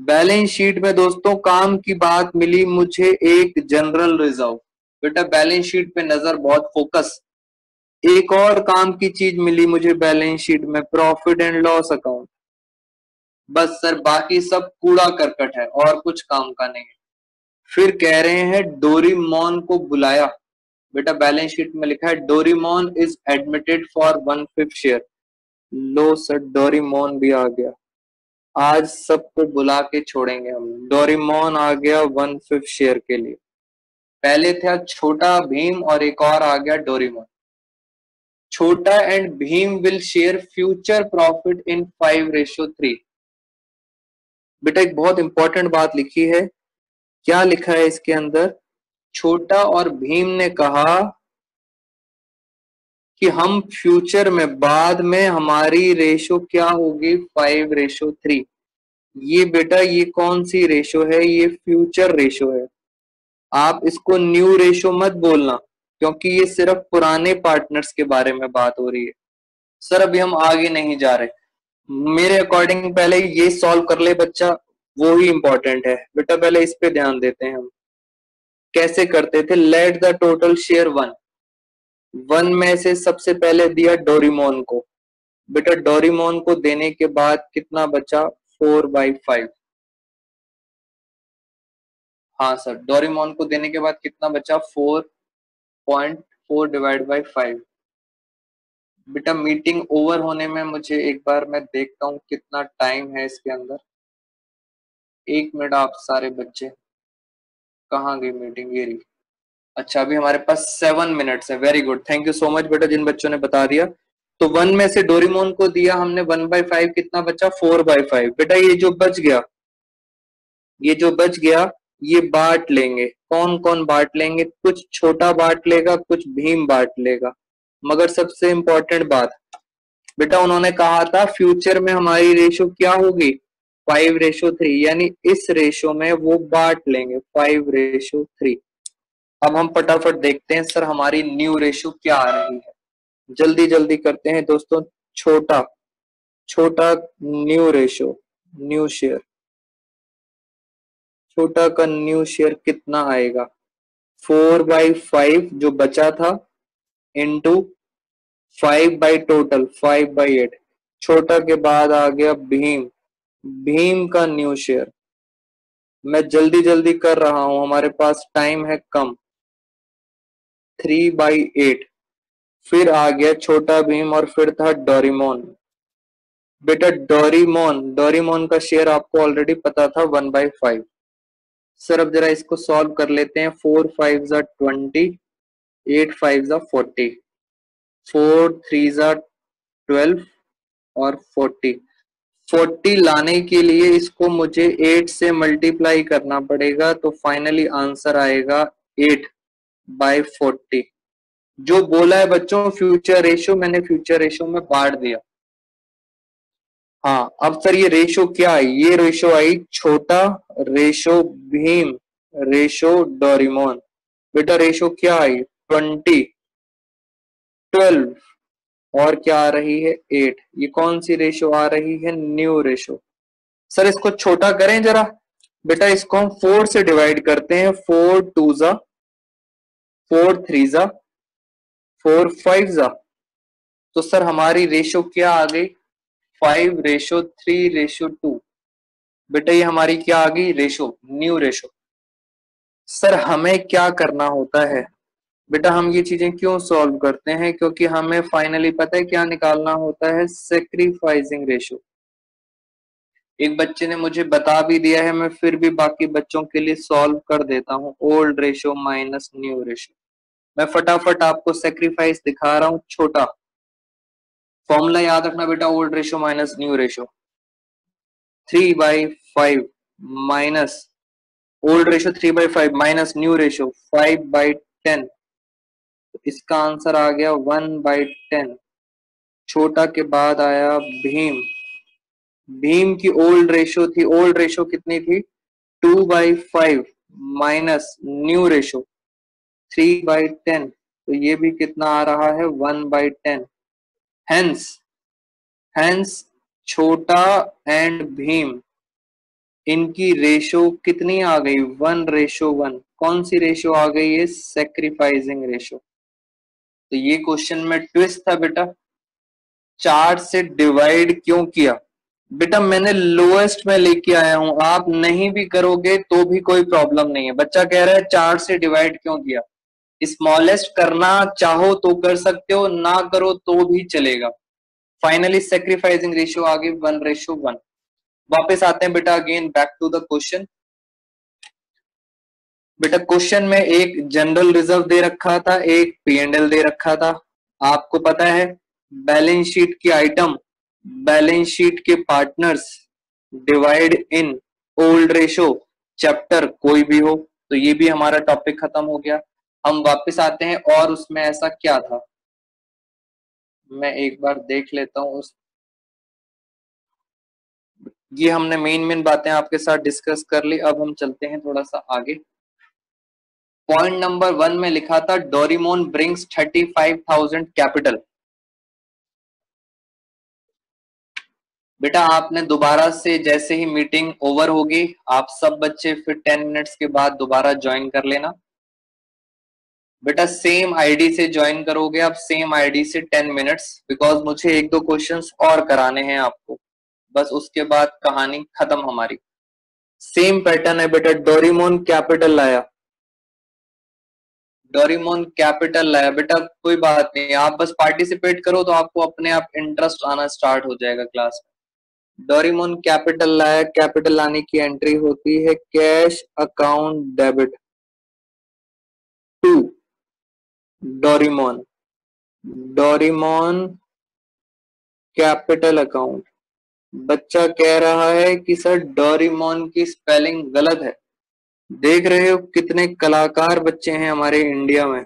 बैलेंस शीट में दोस्तों, काम की बात मिली मुझे एक जनरल रिज़र्व बेटा, बैलेंस शीट पे नज़र बहुत फोकस एक और काम की चीज़ मिली मुझे बैलेंस शीट में प्रॉफिट एंड लॉस अकाउंट बस सर, बाकी सब कूड़ा करकट है, और कुछ काम का नहीं। है फिर कह रहे हैं डोरी डोरीमोन को बुलाया। बेटा, बैलेंस शीट में लिखा है डोरी Doraemon is admitted for one fifth share low sir डोरी डोरीमोन भी आ गया। आज सबको बुला के छोड़ेंगे हम। डोरीमोन आ गया वन फिफ्थ शेयर के लिए। पहले था छोटा भीम और एक और आ गया Doraemon. Chhota and Bheem will share future profit in five ratio three. बेटा, एक बहुत इंपॉर्टेंट बात लिखी है। क्या लिखा है इसके अंदर? छोटा और भीम ने कहा कि हम फ्यूचर में, बाद में हमारी रेशो क्या होगी? फाइव रेशो थ्री ये बेटा, ये कौन सी रेशो है? ये फ्यूचर रेशो है। आप इसको न्यू रेशो मत बोलना, क्योंकि ये सिर्फ़ पुराने पार्टनर्स के बारे में बात हो रही है। सर अभी हम आगे नहीं जा रहे। मेरे अकॉर्डिंग पहले ये सॉल्व कर ले बच्चा, वो ही इंपॉर्टेंट है। बेटा, पहले इस पे ध्यान देते हैं हम। कैसे करते थे? Let the total share one one में से सबसे पहले दिया डोरीमोन को। बेटा, डोरीमोन को देने के बाद कितना बचा? Four by five. हाँ सर, डोरीमोन को देने के बाद कितना बचा? Four point four divide by five. बेटा, मीटिंग ओवर होने में मुझे एक बार मैं देखता हूँ कितना टाइम है इसके अंदर। एक मिनट आप सारे बच्चे, कहाँ गई मीटिंग? ये रही। अच्छा अभी हमारे पास सेवन मिनट्स है। Very good thank you so much बेटा, जिन बच्चों ने बता दिया। तो वन में से डोरीमोन को दिया हमने वन बाई फाइव कितना बचा? फोर बाई फाइव बेटा, ये जो बच गया, ये जो बच गया, ये बांट लेंगे। कौन कौन बांट लेंगे? कुछ छोटा बांट लेगा, कुछ भीम बांट लेगा। मगर सबसे इंपॉर्टेंट बात, बेटा, उन्होंने कहा था फ्यूचर में हमारी रेशो क्या होगी? फाइव रेशो थ्री यानी इस रेशो में वो बांट लेंगे। फाइव रेशो थ्री अब हम फटाफट देखते हैं सर हमारी न्यू रेशो क्या आ रही है। जल्दी जल्दी करते हैं दोस्तों, छोटा छोटा न्यू रेशो न्यू शेयर छोटा का न्यू शेयर कितना आएगा? फोर बाई फाइव जो बचा था into five by total five by eight Chhota के बाद आ गया भीम। भीम का न्यू शेयर मैं जल्दी जल्दी कर रहा हूँ, हमारे पास टाइम है कम। थ्री बाई एट फिर आ गया छोटा भीम और फिर था डोरीमोन। बेटा डोरीमोन डोरीमोन का शेयर आपको ऑलरेडी पता था वन बाई फाइव सर अब जरा इसको सॉल्व कर लेते हैं। फोर फाइव जा ट्वेंटी एट फाइव जा फोर्टी फोर थ्री जा ट्वेल्व और फोर्टी फोर्टी लाने के लिए इसको मुझे एट से मल्टीप्लाई करना पड़ेगा तो फाइनली आंसर आएगा एट बाय फोर्टी जो बोला है बच्चों फ्यूचर रेशो मैंने फ्यूचर रेशो में बांट दिया। हाँ अब सर ये रेशो क्या आई ये रेशो आई Chhota ratio Bheem ratio Doraemon. बेटा रेशो क्या आई ट्वेंटी ट्वेल्व और क्या आ रही है? एट ये कौन सी रेशो आ रही है? न्यू रेशो सर इसको छोटा करें जरा। बेटा इसको हम फोर से डिवाइड करते हैं। फोर टू जा फोर थ्री जा, फोर फाइव जा। तो सर, हमारी रेशो क्या आ गई? Five ratio three ratio two. बेटा, ये हमारी क्या आ गई? रेशो न्यू रेशो सर, हमें क्या करना होता है? बेटा, हम ये चीज़ें क्यों सॉल्व करते हैं? क्योंकि हमें फाइनली पता है क्या निकालना होता है? सेक्रीफाइसिंग रेशो एक बच्चे ने मुझे बता भी दिया है, मैं फिर भी बाकी बच्चों के लिए सॉल्व कर देता हूँ। Old ratio minus new ratio मैं फटाफट आपको सेक्रीफाइस दिखा रहा हूँ, छोटा। फॉर्मूला याद रखना बेटा old ratio minus new ratio three by five minus old ratio three by five minus new ratio five by ten इसका आंसर आ गया वन बाई टेन छोटा के बाद आया भीम। भीम की ओल्ड रेशो थी ओल्ड रेशो कितनी थी? Two by five minus new ratio three by ten तो ये भी कितना आ रहा है? One by ten hence hence Chhota and Bheem, इनकी रेशो कितनी आ गई? वन रेशो वन कौन सी रेशो आ गई है? सेक्रीफाइसिंग रेशो तो ये क्वेश्चन में ट्विस्ट था बेटा। चार से डिवाइड क्यों किया? बेटा, मैंने लोएस्ट में लेके आया हूँ। आप नहीं भी करोगे तो भी कोई प्रॉब्लम नहीं है। बच्चा कह रहा है, चार से डिवाइड क्यों किया? स्मॉलेस्ट करना चाहो तो कर सकते हो, ना करो तो भी चलेगा। फाइनली सेक्रीफाइसिंग रेशियो आगे वन रेशियो वन वापस आते हैं बेटा again back to the question बेटा क्वेश्चन में एक जनरल रिज़र्व दे रखा था, एक पी एंड एल दे रखा था। आपको पता है बैलेंस शीट की आइटम बैलेंस शीट के partners divide in old ratio chapter कोई भी हो तो ये भी हमारा टॉपिक खत्म हो गया। हम वापस आते हैं और उसमें ऐसा क्या था? मैं एक बार देख लेता हूँ उस ये हमने मेन मेन बातें आपके साथ डिस्कस कर ली। अब हम चलते हैं थोड़ा सा आगे। पॉइंट नंबर वन में लिखा था Doraemon brings thirty five thousand capital बेटा, आपने दोबारा से जैसे ही मीटिंग ओवर होगी, आप सब बच्चे फिर टेन मिनट्स के बाद दोबारा ज्वाइन कर लेना। बेटा सेम आईडी से ज्वाइन करोगे आप सेम आईडी से टेन मिनट्स बिकॉज़ मुझे एक दो क्वेश्चंस और कराने हैं आपको। बस उसके बाद कहानी खत्म हमारी। सेम पैटर्न है बेटा डोरीमोन कैपिटल लाया। डोरीमोन कैपिटल लाया। बेटा, कोई बात नहीं, आप बस पार्टिसिपेट करो तो आपको अपने आप इंटरेस्ट आना स्टार्ट हो जाएगा क्लास में। डोरीमोन कैपिटल लाया कैपिटल लाने की एंट्री होती है cash account debit to Doraemon. Doraemon capital account. बच्चा कह रहा है कि सर डोरीमोन की स्पेलिंग गलत है। देख रहे हो कितने कलाकार बच्चे हैं हमारे इंडिया में।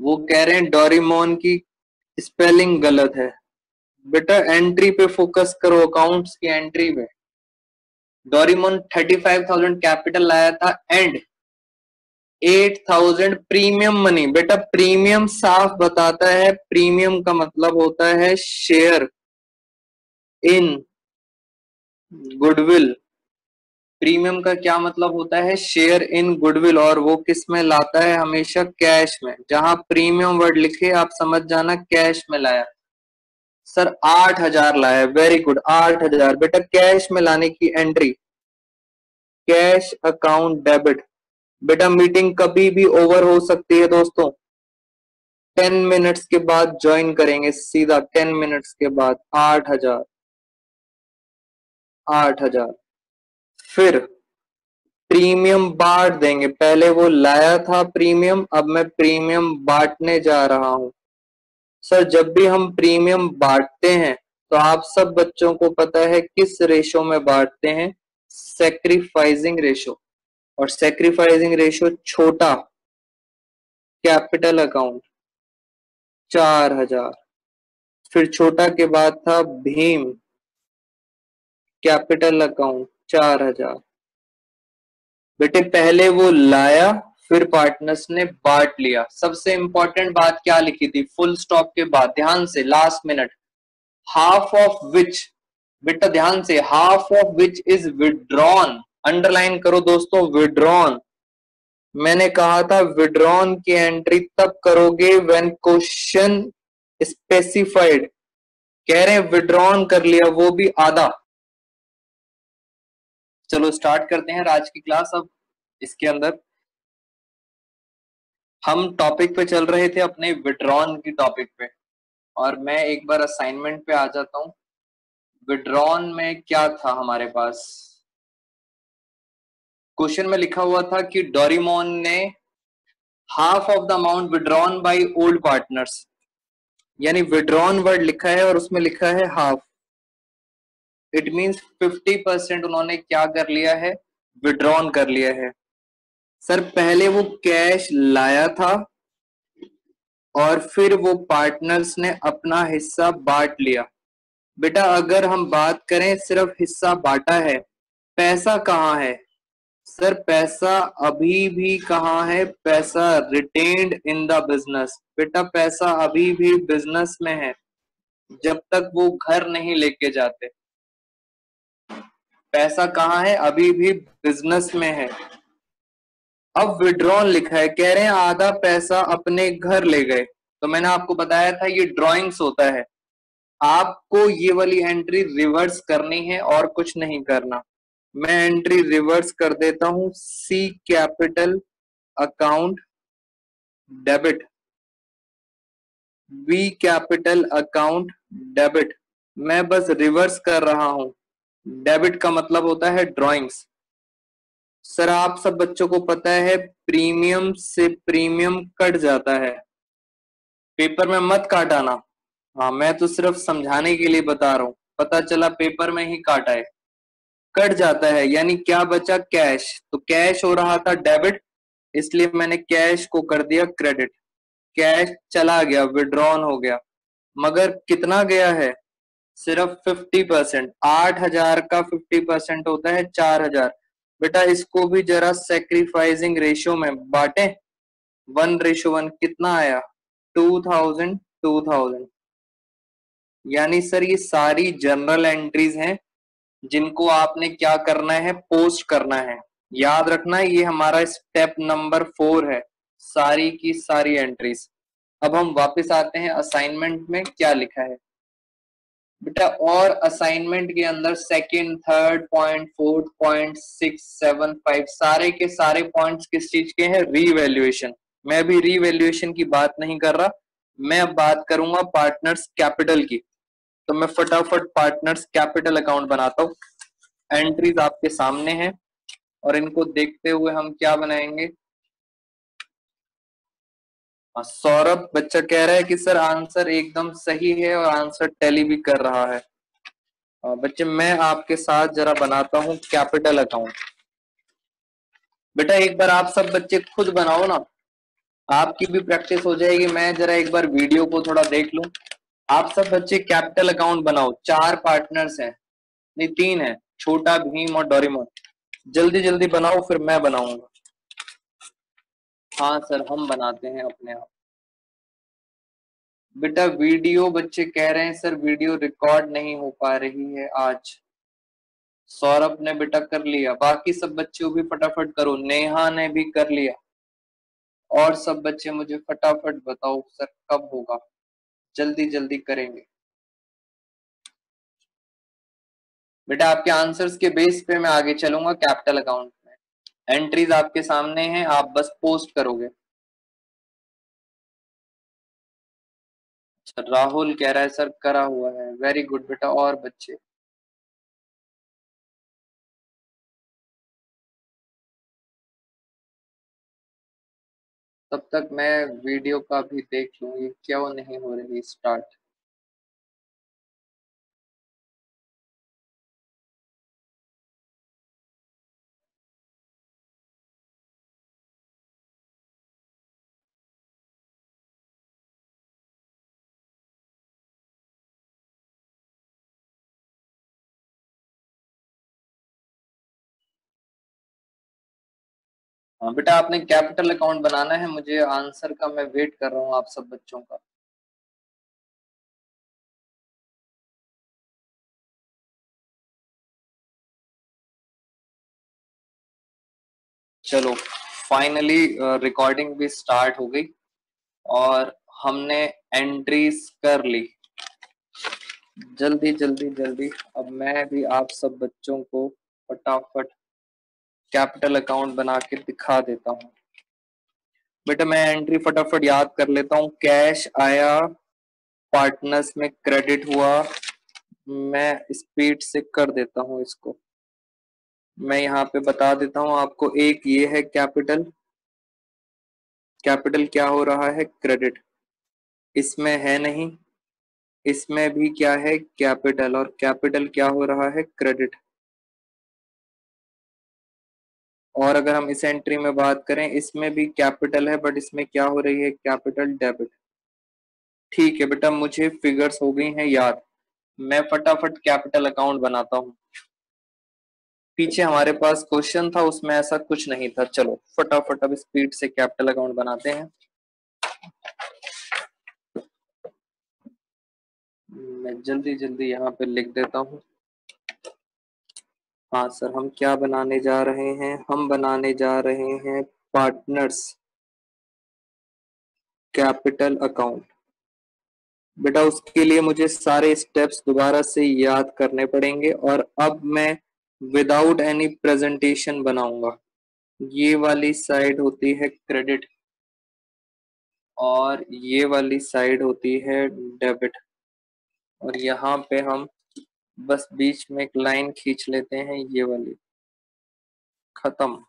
वो कह रहे हैं डोरीमोन की स्पेलिंग गलत है। बेटा एंट्री पे फोकस करो अकाउंट्स की एंट्री पे Doraemon thirty five thousand capital लाया था and eight thousand premium money. बेटा, प्रीमियम साफ़ बताता है, प्रीमियम का मतलब होता है शेयर इन गुडविल। प्रीमियम का क्या मतलब होता है? शेयर इन गुडविल, और वो किसमें लाता है? हमेशा कैश में। जहाँ प्रीमियम वर्ड लिखे, आप समझ जाना, कैश में लाया। सर, आठ हज़ार लाया। वेरी गुड आठ हज़ार। बेटा, कैश में लाने की एंट्री कैश अकाउंट डेबिट। बेटा मीटिंग कभी भी ओवर हो सकती है दोस्तों। टेन मिनट्स के बाद ज्वाइन करेंगे सीधा। टेन मिनट्स के बाद आठ हज़ार। आठ हज़ार। फिर प्रीमियम बांट देंगे। पहले वो लाया था प्रीमियम अब मैं प्रीमियम बांटने जा रहा हूँ। सर जब भी हम प्रीमियम बांटते हैं तो आप सब बच्चों को पता है किस रेशो में बांटते हैं? सेक्रीफाइजिंग रेशो और sacrificing ratio Chhota capital account चार हज़ार। फिर छोटा के बाद था भीम कैपिटल अकाउंट चार हज़ार। बेटे पहले वो लाया, फिर पार्टनर्स ने बांट लिया। सबसे इंपॉर्टेंट बात क्या लिखी थी? फुल स्टॉप के बाद, ध्यान से last minute half of which बेटा ध्यान से half of which is withdrawn underline करो दोस्तों विड्रॉन मैंने कहा था विड्रॉन की एंट्री तब करोगे व्हेन क्वेश्चन स्पेसिफाइड कह रहे हैं विड्रॉन कर लिया, वो भी आधा। चलो स्टार्ट करते हैं आज की क्लास अब, इसके अंदर। हम टॉपिक पे चल रहे थे अपने विड्रॉन की टॉपिक पे। और मैं एक बार असाइनमेंट पे आ जाता हूँ। विड्रॉन में क्या था हमारे पास? क्वेश्चन में लिखा हुआ था कि डोरीमोन ने half of the amount withdrawn by old partners, यानी विड्रॉन वर्ड लिखा है और उसमें लिखा है half. It means fifty percent उन्होंने क्या कर लिया है? विड्रॉन कर लिया है। सर, पहले वो कैश लाया था और फिर वो पार्टनर्स ने अपना हिस्सा बांट लिया। बेटा, अगर हम बात करें, सिर्फ़ हिस्सा बांटा है, पैसा कहाँ है? सर, पैसा अभी भी कहाँ है? पैसा रिटेन्ड इन द बिज़नेस बेटा, पैसा अभी भी बिज़नेस में है, जब तक वो घर नहीं लेके जाते। पैसा कहाँ है? अभी भी बिज़नेस में है। अब विड्रॉन लिखा है, कह रहे हैं आधा पैसा अपने घर ले गए। तो मैंने आपको बताया था, ये ड्राइंग्स होता है। आपको ये वाली एंट्री रिवर्स करनी है और कुछ नहीं करना। मैं एंट्री रिवर्स कर देता हूँ C capital account debit B capital account debit मैं बस रिवर्स कर रहा हूँ। डेबिट का मतलब होता है ड्राइंग्स सर आप सब बच्चों को पता है प्रीमियम से प्रीमियम कट जाता है। पेपर में मत काटाना। हाँ मैं तो सिर्फ़ समझाने के लिए बता रहा हूँ। पता चला पेपर में ही काटा है। कट जाता है, यानी क्या बचा कैश तो कैश हो रहा था डेबिट इसलिए मैंने कैश को कर दिया क्रेडिट कैश चला गया विड्रॉन हो गया. मगर कितना गया है? सिर्फ़ फिफ्टी परसेंट आठ हज़ार का फिफ्टी परसेंट होता है चार हज़ार. बेटा, इसको भी जरा सेक्रीफाइसिंग रेशियो में बांटे. वन रेशो वन कितना आया? टू थाउज़ेंड टू थाउज़ेंड यानी सर, ये सारी जनरल एंट्रीज हैं जिनको आपने क्या करना है पोस्ट करना है। याद रखना, ये हमारा स्टेप नंबर फोर है, सारी की सारी एंट्रीज अब हम वापस आते हैं असाइनमेंट में, क्या लिखा है? बेटा, और असाइनमेंट के अंदर second third point fourth point six seven five सारे के सारे पॉइंट्स किस चीज़ के हैं? रीवैल्यूएशन मैं भी रीवैल्यूएशन की बात नहीं कर रहा, मैं बात करूँगा पार्टनर्स कैपिटल की। तो मैं फटाफट पार्टनर्स कैपिटल अकाउंट बनाता हूँ। एंट्रीज आपके सामने हैं और इनको देखते हुए हम क्या बनाएँगे? हाँ, सौरभ बच्चा कह रहा है कि सर आंसर एकदम सही है और आंसर टैली भी कर रहा है। हाँ, बच्चे मैं आपके साथ जरा बनाता हूँ कैपिटल अकाउंट बेटा एक बार आप सब बच्चे खुद बनाओ ना। आपकी भी प्रैक्टिस हो जाएगी। मैं जरा एक बार वीडियो को थोड़ा देख लूँ। आप सब बच्चे कैपिटल अकाउंट बनाओ, चार पार्टनर्स हैं, नहीं, तीन है, छोटा भीम और डोरीमोन। जल्दी जल्दी बनाओ, फिर मैं बनाऊँगा। हाँ सर, हम बनाते हैं अपने आप। बेटा, वीडियो बच्चे कह रहे हैं, सर, वीडियो रिकॉर्ड नहीं हो पा रही है आज। सौरभ ने बेटा कर लिया। बाकी सब बच्चों भी फटाफट करो। नेहा ने भी कर लिया। और सब बच्चे मुझे फटाफट बताओ, सर, कब होगा? जल्दी जल्दी करेंगे। बेटा, आपके आंसर्स के बेस पे मैं आगे चलूँगा कैपिटल अकाउंट में। एंट्रीज आपके सामने हैं, आप बस पोस्ट करोगे। अच्छा राहुल कह रहा है, सर, करा हुआ है। वेरी गुड बेटा, और बच्चे। तब तक मैं वीडियो का भी देख लूँगी क्यों नहीं हो रही स्टार्ट हाँ बेटा आपने कैपिटल अकाउंट बनाना है, मुझे आंसर का मैं वेट कर रहा हूँ आप सब बच्चों का। चलो फाइनली रिकॉर्डिंग भी स्टार्ट हो गई और हमने एंट्रीज कर ली। जल्दी जल्दी जल्दी, अब मैं भी आप सब बच्चों को फटाफट कैपिटल अकाउंट बना के दिखा देता हूँ। बेटा मैं एंट्री फटाफट याद कर लेता हूँ। कैश आया पार्टनर्स में क्रेडिट हुआ, मैं स्पीड से कर देता हूँ इसको। मैं यहाँ पे बता देता हूँ, आपको एक ये है कैपिटल कैपिटल क्या हो रहा है? क्रेडिट इसमें है नहीं। इसमें भी क्या है? कैपिटल और कैपिटल क्या हो रहा है? क्रेडिट और अगर हम इस एंट्री में बात करें, इसमें भी कैपिटल है बट इसमें क्या हो रही है? कैपिटल डेबिट ठीक है बेटा, मुझे फिगर्स हो गई हैं याद। मैं फटाफट कैपिटल अकाउंट बनाता हूँ। पीछे हमारे पास क्वेश्चन था, उसमें ऐसा कुछ नहीं था। चलो, फटाफट अब स्पीड से कैपिटल अकाउंट बनाते हैं। मैं जल्दी जल्दी यहाँ पे लिख देता हूँ। हाँ सर, हम क्या बनाने जा रहे हैं? हम बनाने जा रहे हैं पार्टनर्स कैपिटल अकाउंट बेटा, उसके लिए मुझे सारे स्टेप्स दोबारा से याद करने पड़ेंगे और अब मैं विदाउट एनी प्रेजेंटेशन बनाऊँगा। ये वाली साइड होती है क्रेडिट और ये वाली साइड होती है डेबिट और यहाँ पे हम बस बीच में एक लाइन खींच लेते हैं, ये वाली। खत्म।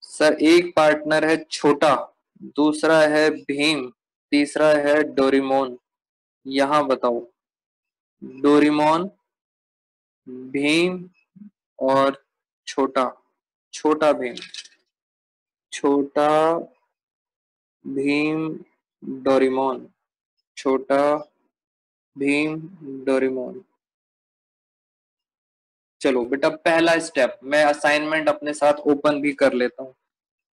सर, एक पार्टनर है छोटा, दूसरा है भीम, तीसरा है डोरीमोन। यहाँ बताओ। डोरीमोन, भीम और छोटा छोटा भीम। छोटा भीम डोरीमोन, छोटा भीम डोरीमोन। चलो बेटा पहला स्टेप मैं असाइनमेंट अपने साथ ओपन भी कर लेता हूँ।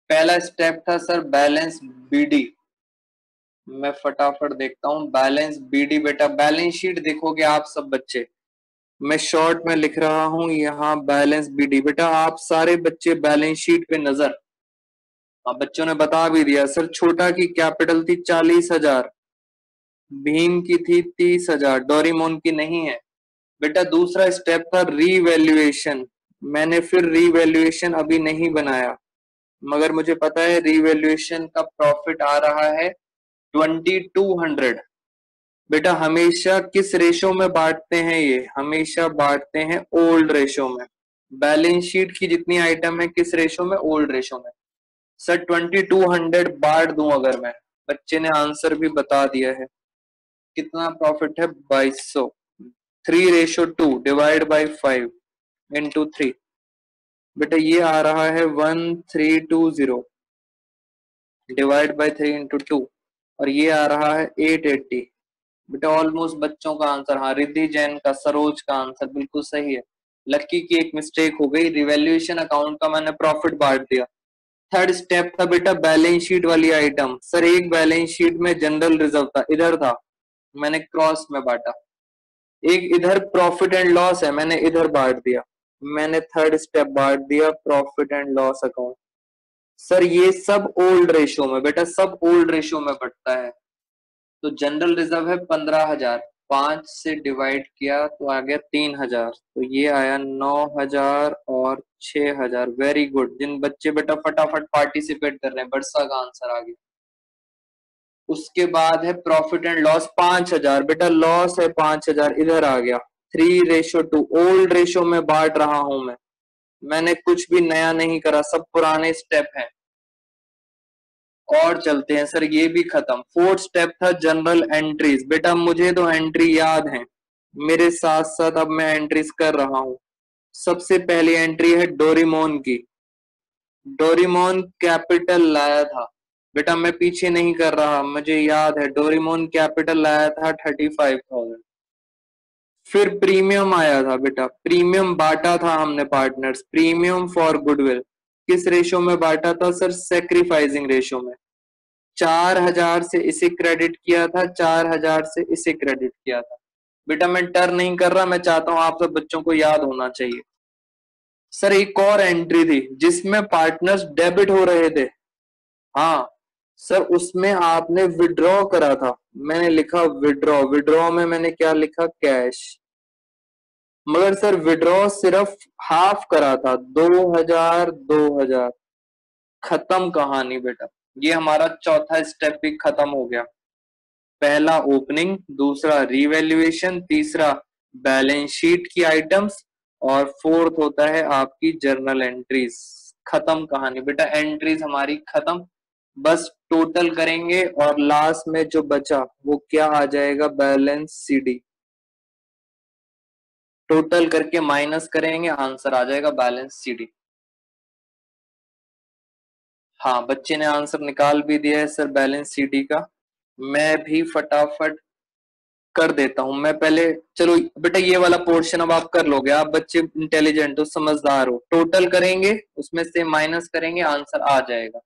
पहला स्टेप था सर बैलेंस बीडी मैं फटाफट देखता हूँ बैलेंस बीडी बेटा बैलेंस शीट देखोगे आप सब बच्चे। मैं शॉर्ट में लिख रहा हूँ, यहाँ बैलेंस बीडी बेटा आप सारे बच्चे बैलेंस शीट पे नज़र। अब बच्चों ने बता भी दिया सर छोटा की कैपिटल थी चालीस हज़ार, भीम की थी तीस हज़ार, डोरीमोन की नहीं है। बेटा दूसरा स्टेप था रीवैल्यूएशन मैंने फिर रीवैल्यूएशन अभी नहीं बनाया। मगर मुझे पता है रीवैल्यूएशन का प्रॉफिट आ रहा है ट्वेंटी टू हंड्रेड बेटा हमेशा किस रेशो में बांटते हैं ये? हमेशा बांटते हैं ओल्ड रेशो में। बैलेंस शीट की जितनी आइटम है, किस रेशो में? ओल्ड रेशो में। सर ट्वेंटी टू हंड्रेड बांट दू अगर मैं? बच्चे ने आंसर भी बता दिया है। कितना प्रॉफिट है? बाईस सौ। Three ratio two divide by five into three बेटा ये आ रहा है one three two zero divide by three into two और ये आ रहा है एट एट्टी बेटा ऑलमोस्ट बच्चों का आंसर हाँ रिद्धि जैन का, सरोज का आंसर बिल्कुल सही है। लक्की की एक मिस्टेक हो गई रिवेल्यूशन अकाउंट का मैंने प्रॉफिट बांट दिया। थर्ड स्टेप था बेटा बैलेंस शीट वाली आइटम सर एक बैलेंस शीट में जनरल रिज़र्व था, इधर था, मैंने क्रॉस में बांटा। एक इधर प्रॉफिट एंड लॉस है, मैंने इधर बांट दिया। मैंने थर्ड स्टेप बांट दिया profit and loss account sir, ये सब ओल्ड रेशियो में, बेटा सब ओल्ड रेशो में बढ़ता है। तो जनरल रिज़र्व है पंद्रह हज़ार। पाँच से डिवाइड किया तो आ गया तीन हज़ार। तो ये आया नौ हज़ार और छ हज़ार। वेरी गुड जिन बच्चे बेटा फटाफट पार्टिसिपेट कर रहे हैं, बरसा का आंसर आ गया उसके बाद है प्रॉफिट एंड लॉस पाँच हज़ार। बेटा लॉस है पाँच हज़ार, इधर आ गया। Three ratio two old ratio में बांट रहा हूँ मैं। मैंने कुछ भी नया नहीं करा, सब पुराने स्टेप हैं। और चलते हैं सर ये भी खत्म। फोर्थ स्टेप था जनरल एंट्रीज बेटा, मुझे तो एंट्री याद है। मेरे साथ साथ अब मैं एंट्रीज कर रहा हूँ। सबसे पहली एंट्री है डोरीमोन की। डोरीमोन कैपिटल लाया था। बेटा मैं पीछे नहीं कर रहा, मुझे याद है, डोरीमोन कैपिटल लाया था थर्टी फाइव थाउज़ेंड फिर प्रीमियम आया था बेटा, प्रीमियम बांटा था हमने पार्टनर्स प्रीमियम फॉर गुडविल किस रेशो में बांटा था सर? सेक्रीफाइसिंग रेशो में। चार हज़ार से इसे क्रेडिट किया था, चार हज़ार से इसे क्रेडिट किया था। बेटा मैं टर नहीं कर रहा, मैं चाहता हूँ आप सब बच्चों को याद होना चाहिए। सर एक और एंट्री थी, जिसमें पार्टनर्स डेबिट हो रहे थे। हाँ सर, उसमें आपने विड्रॉ करा था। मैंने लिखा विड्रॉ विड्रॉ में मैंने क्या लिखा? कैश मगर सर विड्रॉ सिर्फ़ हाफ़ करा था। दो हज़ार दो हज़ार। खत्म कहानी बेटा। ये हमारा चौथा स्टेप भी खत्म हो गया। पहला ओपनिंग दूसरा रिवेल्युएशन तीसरा बैलेंस शीट की आइटम्स और फोर्थ होता है आपकी जर्नल एंट्रीज खत्म कहानी। बेटा एंट्रीज हमारी खत्म। बस टोटल करेंगे और लास्ट में जो बचा, वो क्या आ जाएगा? बैलेंस सीडी टोटल करके माइनस करेंगे आंसर आ जाएगा बैलेंस सीडी हाँ बच्चे ने आंसर निकाल भी दिया है सर बैलेंस सीडी का। मैं भी फटाफट कर देता हूँ। मैं पहले, चलो बेटा ये वाला पोर्शन अब आप कर लोगे। आप बच्चे इंटेलिजेंट हो, समझदार हो। टोटल करेंगे, उसमें से माइनस करेंगे आंसर आ जाएगा।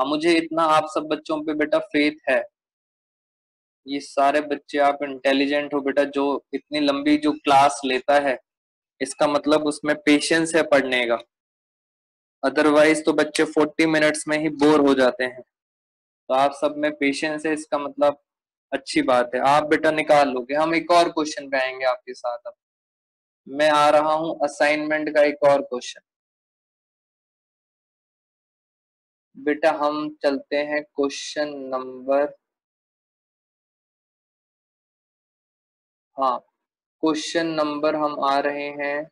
अब मुझे इतना आप सब बच्चों पे बेटा फेथ है। ये सारे बच्चे आप इंटेलिजेंट हो बेटा, जो इतनी लंबी जो क्लास लेता है, इसका मतलब उसमें पेशेंस है पढ़ने का। अदरवाइज़ तो बच्चे 40 मिनट्स में ही बोर हो जाते हैं। तो आप सब में पेशेंस है, इसका मतलब अच्छी बात है। आप बेटा निकाल लोगे। हम एक और क्वेश्चन पे आएँगे आपके साथ अब। मैं आ रहा हूँ असाइनमेंट का एक और क्वेश्चन बेटा हम चलते हैं क्वेश्चन नंबर हाँ क्वेश्चन नंबर हम आ रहे हैं।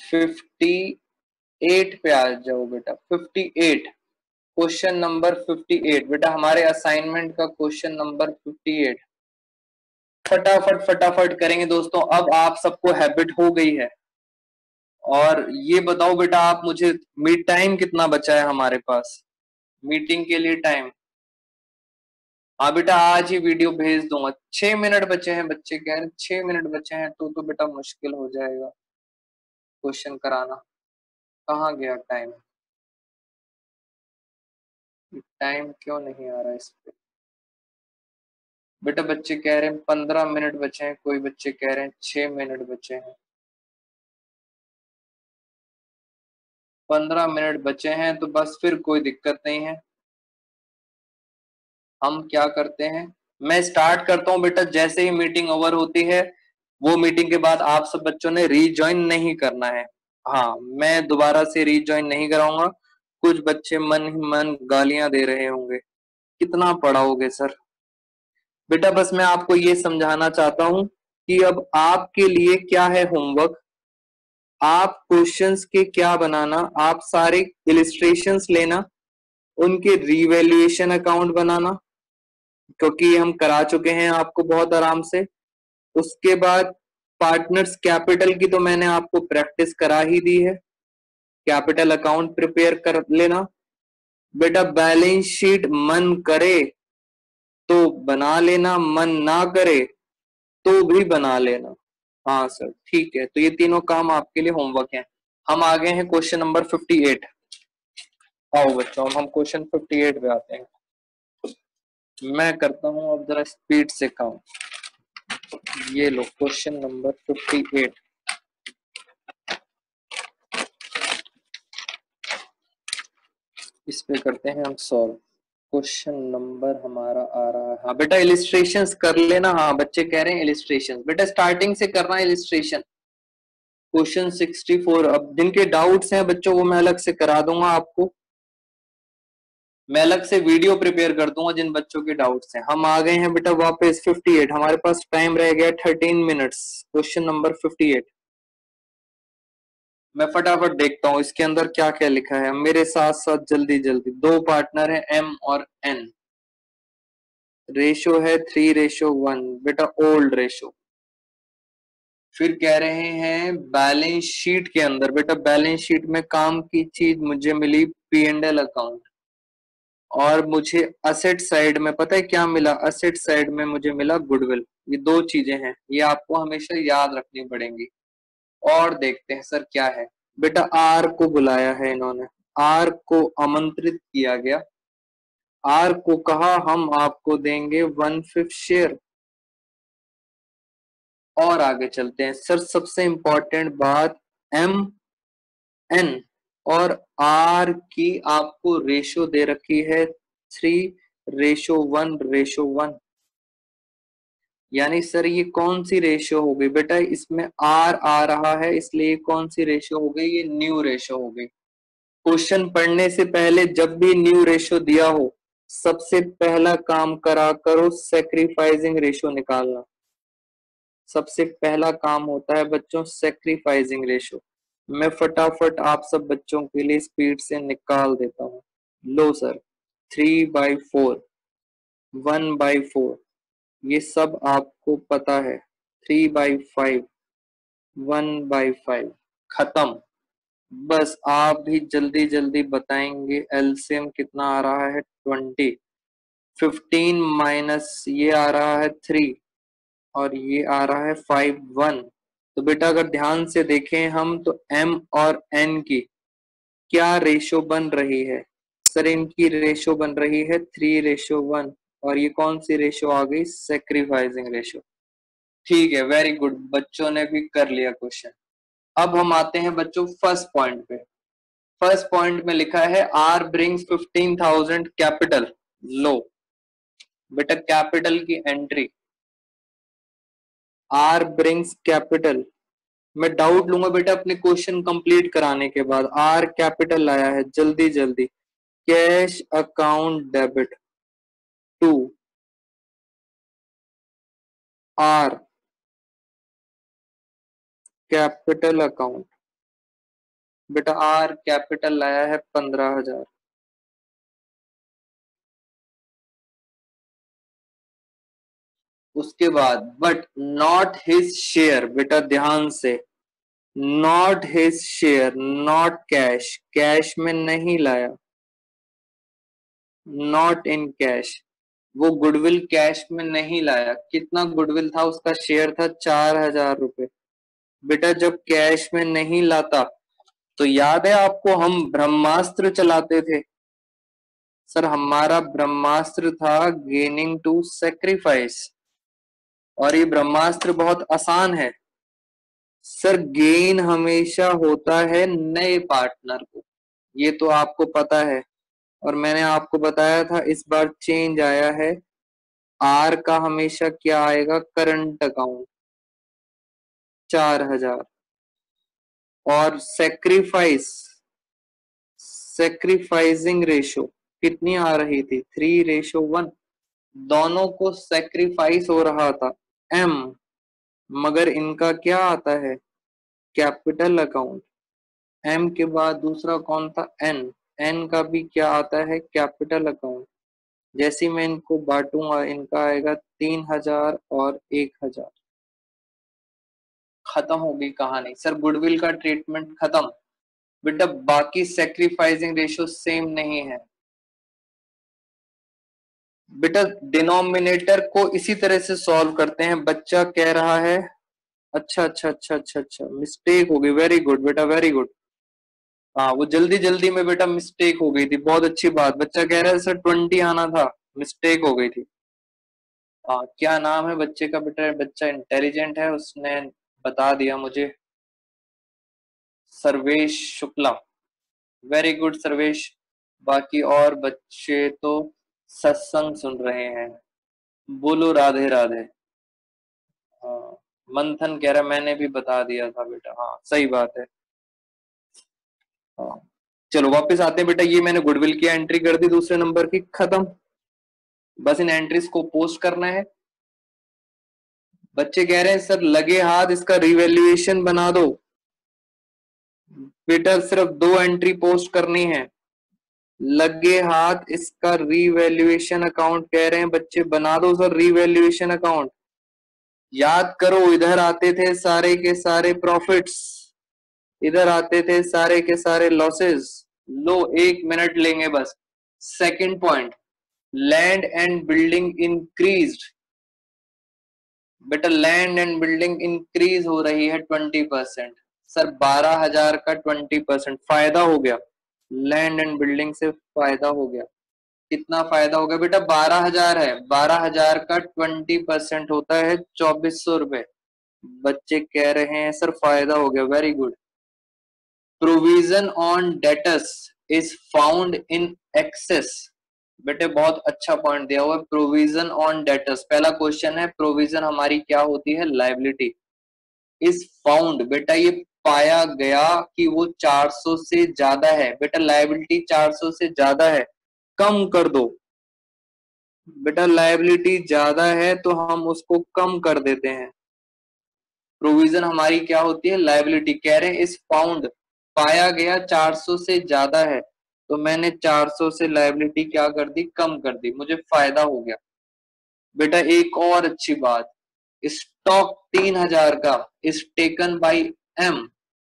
फिफ्टी एट पे आ जाओ बेटा fifty eight question number fifty eight बेटा हमारे असाइनमेंट का क्वेश्चन नंबर फिफ्टी एट फटाफट फटाफट करेंगे दोस्तों, अब आप सबको हैबिट हो गई है। और ये बताओ बेटा, आप मुझे मीट टाइम कितना बचा है हमारे पास? मीटिंग के लिए टाइम हाँ बेटा, आज ही वीडियो भेज दूँगा। छह मिनट बचे हैं बच्चे कह रहे छह मिनट बचे हैं तो तो बेटा मुश्किल हो जाएगा। क्वेश्चन कराना। कहाँ गया टाइम टाइम क्यों नहीं आ रहा इस पे? बेटा, बच्चे कह रहे हैं पंद्रह मिनट बचे हैं, कोई बच्चे कह रहे हैं छह मिनट बचे हैं। पंद्रह मिनट बचे हैं तो बस फिर कोई दिक्कत नहीं है। हम क्या करते हैं? मैं स्टार्ट करता हूँ बेटा, जैसे ही मीटिंग ओवर होती है, वो मीटिंग के बाद आप सब बच्चों ने रीज्वाइन नहीं करना है। हाँ मैं दोबारा से रीज्वाइन नहीं कराऊँगा। कुछ बच्चे मन ही मन गालियाँ दे रहे होंगे। कितना पढ़ाओगे, सर? बेटा, बस मैं आपको ये समझाना चाहता हूँ कि अब आपके लिए क्या है होमवर्क आप क्वेश्चंस के क्या बनाना, आप सारे इलिस्ट्रेशंस लेना, उनके रिवेल्युएशन अकाउंट बनाना, क्योंकि हम करा चुके हैं आपको बहुत आराम से। उसके बाद पार्टनर्स कैपिटल की तो मैंने आपको प्रैक्टिस करा ही दी है। कैपिटल अकाउंट प्रिपेयर कर लेना। बेटा बैलेंस शीट मन करे तो बना लेना, मन ना करे तो भी बना लेना। हाँ सर, ठीक है तो ये तीनों काम आपके लिए होमवर्क है। हम आ गए हैं क्वेश्चन नंबर फिफ्टी एट आओ बच्चों हम क्वेश्चन फिफ्टी एट पे आते हैं। मैं करता हूँ अब जरा स्पीड से काम। ये लो क्वेश्चन नंबर फिफ्टी एट इस पे करते हैं हम सॉल्व क्वेश्चन नंबर हमारा आ रहा है। हाँ बेटा इलिस्ट्रेशन कर लेना। हाँ बच्चे कह रहे हैं इलिस्ट्रेशन बेटा स्टार्टिंग से करना इलिस्ट्रेशन क्वेश्चन सिक्सटी फोर अब जिनके डाउट्स हैं बच्चों, वो मैं अलग से करा दूँगा आपको। मैं अलग से वीडियो प्रिपेयर कर दूँगा जिन बच्चों के डाउट्स हैं। हम आ गए हैं बेटा वापस 58 हमारे पास टाइम रह गया 13 मिनट्स क्वेश्चन नंबर 58 मैं फटाफट देखता हूँ इसके अंदर क्या क्या लिखा है। मेरे साथ साथ जल्दी जल्दी। दो पार्टनर है एम और एन रेशो है थ्री रेशो वन बेटा ओल्ड रेशो फिर कह रहे हैं बैलेंस शीट के अंदर। बेटा बैलेंस शीट में काम की चीज़ मुझे मिली पी एंड एल अकाउंट और मुझे असेट साइड में पता है क्या मिला? असेट साइड में मुझे मिला गुडविल ये दो चीज़ें हैं। ये आपको हमेशा याद रखनी पड़ेंगी। और देखते हैं सर क्या है। बेटा आर को बुलाया है इन्होंने। आर को आमंत्रित किया गया। आर को कहा, हम आपको देंगे वन फिफ्थ शेयर। और आगे चलते हैं। सर, सबसे इंपॉर्टेंट बात एम एन और आर की आपको रेशो दे रखी है। Three ratio one ratio one यानी सर ये कौन सी रेशियो हो गई? बेटा इसमें आर आ रहा है, इसलिए कौन सी रेशियो हो गई? ये न्यू रेशो हो गई। क्वेश्चन पढ़ने से पहले जब भी न्यू रेशो दिया हो, सबसे पहला काम करा करो सेक्रीफाइजिंग रेशो निकालना। सबसे पहला काम होता है बच्चों सेक्रीफाइजिंग रेशो मैं फटाफट आप सब बच्चों के लिए स्पीड से निकाल देता हूँ। लो sir three by four one by four ये सब आपको पता है। Three by five one by five खत्म। बस आप भी जल्दी जल्दी बताएँगे, एलसीएम कितना आ रहा है? ट्वेंटी। फिफ्टीन माइनस ये आ रहा है थ्री, और ये आ रहा है फाइव, वन। तो बेटा अगर ध्यान से देखें हम तो एम और एन की क्या रेशो बन रही है? सर, इनकी रेशो बन रही है थ्री रेशो वन और ये कौन सी रेशो आ गई? सेक्रीफाइसिंग रेशो ठीक है वेरी गुड बच्चों ने भी कर लिया क्वेश्चन अब हम आते हैं बच्चों फ़र्स्ट पॉइंट पे. फ़र्स्ट पॉइंट में लिखा है R brings fifteen thousand capital लो. बेटा कैपिटल की एंट्री आर ब्रिंग्स कैपिटल मैं डाउट लूँगा बेटा अपने क्वेश्चन कंप्लीट कराने के बाद. आर कैपिटल आया है जल्दी जल्दी cash account debit to R capital account. बेटा, आर कैपिटल लाया है पंद्रह हज़ार। उसके बाद बट नॉट हिज शेयर बेटा, ध्यान से। Not his share not cash cash में नहीं लाया। नॉट इन कैश वो गुडविल कैश में नहीं लाया। कितना गुडविल था उसका शेयर था चार हज़ार रुपए। बेटा जब कैश में नहीं लाता तो याद है आपको हम ब्रह्मास्त्र चलाते थे? सर, हमारा ब्रह्मास्त्र था गेनिंग टू सेक्रीफाइस और ये ब्रह्मास्त्र बहुत आसान है। सर, गेन हमेशा होता है नए पार्टनर को। ये तो आपको पता है। और मैंने आपको बताया था, इस बार चेंज आया है। आर का हमेशा क्या आएगा? करंट अकाउंट चार हज़ार। और सेक्रीफाइस सेक्रीफाइसिंग रेशो कितनी आ रही थी? थ्री रेशो वन दोनों को सेक्रीफाइस हो रहा था। एम मगर इनका क्या आता है? कैपिटल अकाउंट एम के बाद दूसरा कौन था? एन एन का भी क्या आता है? कैपिटल अकाउंट जैसे मैं इनको बांटूँगा, इनका आएगा तीन हज़ार और एक हज़ार। खत्म हो गई कहानी। सर, गुडविल का ट्रीटमेंट खत्म। बेटा, बाकी सेक्रीफाइसिंग रेशियो सेम नहीं है। बेटा डिनोमिनेटर को इसी तरह से सॉल्व करते हैं। बच्चा कह रहा है अच्छा अच्छा अच्छा अच्छा अच्छा मिस्टेक होगी वेरी गुड बेटा वेरी गुड हाँ वो जल्दी जल्दी में बेटा मिस्टेक हो गई थी। बहुत अच्छी बात। बच्चा कह रहा है, सर ट्वेंटी आना था। मिस्टेक हो गई थी। हाँ क्या नाम है बच्चे का बेटा? बच्चा इंटेलिजेंट है, उसने बता दिया मुझे। Sarvesh Shukla. Very good Sarvesh. बाकी और बच्चे तो सत्संग सुन रहे हैं। बोलो, राधे राधे। हाँ मंथन कह रहा मैंने भी बता दिया था बेटा। हाँ सही बात है। चलो वापस आते हैं बेटा, ये मैंने गुडविल की एंट्री कर दी दूसरे नंबर की, खत्म। बस इन एंट्रीज को पोस्ट करना है। बच्चे कह रहे हैं, सर, लगे हाथ, इसका रिवेल्युएशन बना दो। बेटा, सिर्फ़ दो एंट्री पोस्ट करनी है। लगे हाथ, इसका रीवैल्यूएशन अकाउंट कह रहे हैं, बच्चे, बना दो सर रीवैल्यूएशन अकाउंट याद करो, इधर आते थे सारे के सारे प्रॉफिट्स इधर आते थे सारे के सारे लॉसेस लो, एक मिनट लेंगे बस। Second point land and building increase बेटा लैंड एंड बिल्डिंग इंक्रीज हो रही है ट्वेंटी परसेंट सर, बारह हज़ार का ट्वेंटी परसेंट फ़ायदा हो गया। लैंड एंड बिल्डिंग से फ़ायदा हो गया। कितना फ़ायदा हो गया? बेटा, बारह हज़ार है। बारह हज़ार का ट्वेंटी परसेंट होता है चौबीस सौ रुपए। बच्चे कह रहे हैं, सर, फ़ायदा हो गया। Very good provision on debts is found in excess बेटे, बहुत अच्छा पॉइंट दिया हुआ है। प्रोविज़न ऑन डेटस पहला क्वेश्चन है प्रोविज़न हमारी क्या होती है? लाइबिलिटी इज़ फाउंड बेटा, ये पाया गया कि वो 400 से ज़्यादा है। बेटा लाइबिलिटी 400 से ज़्यादा है। कम कर दो। बेटा लाइबिलिटी ज़्यादा है तो हम उसको कम कर देते हैं। प्रोविज़न हमारी क्या होती है? लाइबिलिटी कह रहे हैं इस फाउंड पाया गया 400 से ज़्यादा है तो मैंने 400 से लाइबिलिटी क्या कर दी? कम कर दी। मुझे फ़ायदा हो गया। बेटा, एक और अच्छी बात। स्टॉक तीन हज़ार का इस टेकन बाई एम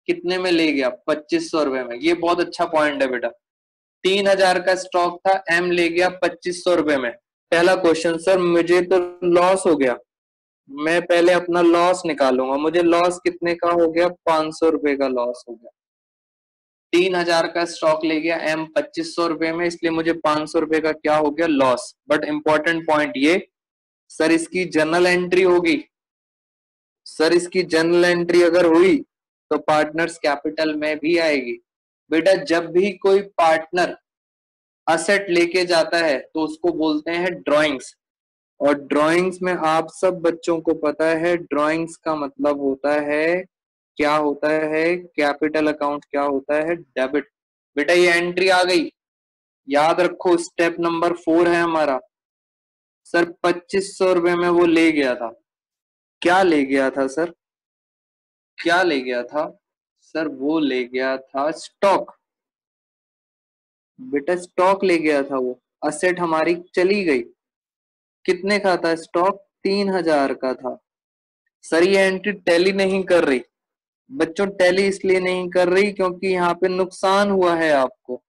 कितने में ले गया? पच्चीस सौ रुपए में। ये बहुत अच्छा पॉइंट है बेटा। तीन हज़ार का स्टॉक था एम ले गया पच्चीस सौ रुपए में। पहला क्वेश्चन सर, मुझे तो लॉस हो गया। मैं पहले अपना लॉस निकालूँगा। मुझे लॉस कितने का हो गया? पाँच सौ रुपए का लॉस हो गया। तीन हज़ार का स्टॉक ले गया एम पच्चीस सौ रुपए में, इसलिए मुझे पाँच सौ रुपए का क्या हो गया? लॉस बट इंपॉर्टेंट पॉइंट ये सर इसकी जर्नल एंट्री होगी। सर इसकी जर्नल एंट्री अगर हुई तो पार्टनर्स कैपिटल में भी आएगी। बेटा, जब भी कोई पार्टनर असेट लेके जाता है तो उसको बोलते हैं ड्राइंग्स और ड्राइंग्स में आप सब बच्चों को पता है ड्राइंग्स का मतलब होता है क्या होता है? कैपिटल अकाउंट क्या होता है? डेबिट। बेटा, ये एंट्री आ गई। याद रखो, स्टेप नंबर फोर है हमारा। सर, पच्चीस सौ रुपए में वो ले गया था। क्या ले गया था, सर? क्या ले गया था? सर, वो ले गया था स्टॉक। बेटा, स्टॉक ले गया था वो। असेट हमारी चली गई। कितने का था स्टॉक? तीन हज़ार का था। सर, ये एंट्री टैली नहीं कर रही। बच्चों टैली इसलिए नहीं कर रही क्योंकि यहाँ पे नुकसान हुआ है आपको।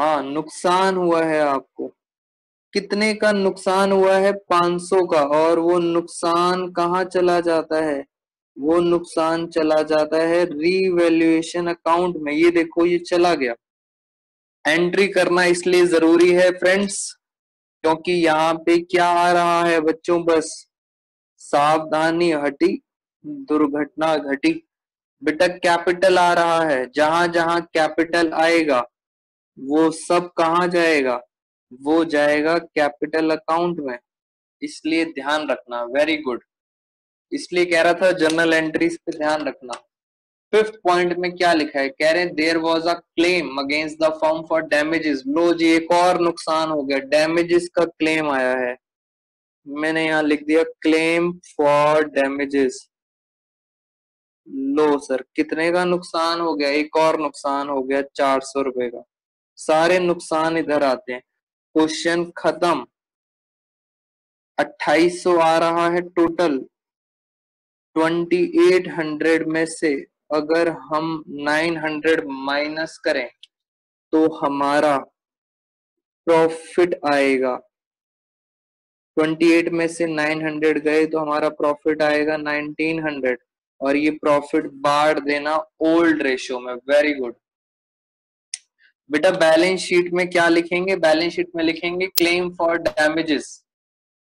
हाँ नुकसान हुआ है आपको। कितने का नुकसान हुआ है? 500 का। और वो नुकसान कहाँ चला जाता है? वो नुकसान चला जाता है रीवैल्यूएशन अकाउंट में। ये देखो, ये चला गया। एंट्री करना इसलिए ज़रूरी है फ्रेंड्स क्योंकि यहाँ पे क्या आ रहा है बच्चों, बस। सावधानी हटी, दुर्घटना घटी। बेटा कैपिटल आ रहा है, जहाँ जहाँ कैपिटल आएगा, वो सब कहा जाएगा? वो जाएगा कैपिटल अकाउंट में। इसलिए ध्यान रखना वेरी गुड इसलिए कह रहा था जर्नल एंट्रीज पे ध्यान रखना। फिफ्थ पॉइंट में क्या लिखा है? कह रहे हैं there was a claim against the firm for damages लो जी, एक और नुकसान हो गया। डैमेजेस का क्लेम आया है। मैंने यहाँ लिख दिया क्लेम फॉर डैमेजेस लो सर कितने का नुकसान हो गया? एक और नुकसान हो गया चार सौ रुपए का। सारे नुकसान इधर आते हैं। क्वेश्चन खत्म। अट्ठाईस सौ आ रहा है टोटल ट्वेंटी एट हंड्रेड में से अगर हम नाइन हंड्रेड माइनस करें तो हमारा प्रॉफिट आएगा। ट्वेंटी एट में से नाइन हंड्रेड गए तो हमारा प्रॉफिट आएगा नाइनटीन हंड्रेड। और ये प्रॉफिट बाढ़ देना ओल्ड रेशियो में वेरी गुड बेटा बैलेंस शीट में क्या लिखेंगे? बैलेंस शीट में लिखेंगे क्लेम फॉर डैमेजेस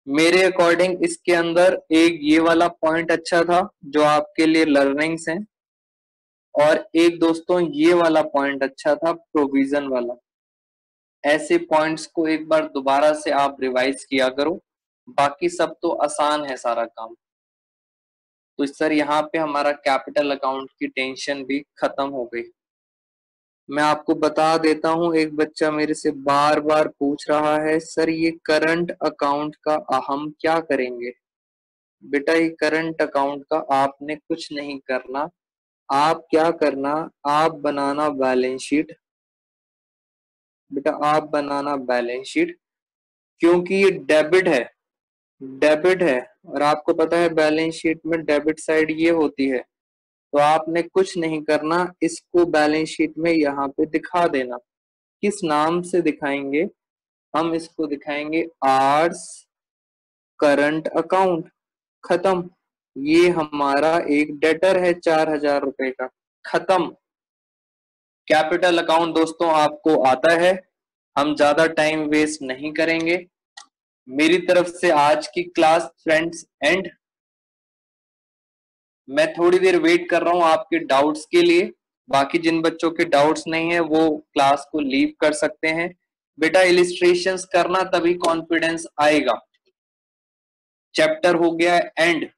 मेरे अकॉर्डिंग इसके अंदर एक ये वाला पॉइंट अच्छा था, जो आपके लिए लर्निंग्स हैं। और एक दोस्तों, ये वाला पॉइंट अच्छा था प्रोविज़न वाला। ऐसे पॉइंट्स को एक बार दोबारा से आप रिवाइज किया करो। बाकी सब तो आसान है सारा काम। तो सर, यहाँ पे हमारा कैपिटल अकाउंट की टेंशन भी खत्म हो गई। मैं आपको बता देता हूँ, एक बच्चा मेरे से बार बार पूछ रहा है, सर, ये करंट अकाउंट का हम क्या करेंगे? बेटा, ये करंट अकाउंट का आपने कुछ नहीं करना। आप क्या करना? आप बनाना बैलेंस शीट। बेटा, आप बनाना बैलेंस शीट, क्योंकि ये डेबिट है। डेबिट है और आपको पता है बैलेंस शीट में डेबिट साइड ये होती है। तो आपने कुछ नहीं करना, इसको बैलेंस शीट में यहाँ पे दिखा देना। किस नाम से दिखाएँगे? हम इसको दिखाएँगे आर्स करंट अकाउंट। खत्म। ये हमारा एक डेटर है चार हज़ार रुपए का। खत्म। कैपिटल अकाउंट दोस्तों, आपको आता है। हम ज़्यादा टाइम वेस्ट नहीं करेंगे। मेरी तरफ़ से आज की क्लास फ्रेंड्स एंड मैं थोड़ी देर वेट कर रहा हूँ आपके डाउट्स के लिए। बाकी जिन बच्चों के डाउट्स नहीं है, वो क्लास को लीव कर सकते हैं। बेटा इलिस्ट्रेशन करना तभी कॉन्फिडेंस आएगा। चैप्टर हो गया एंड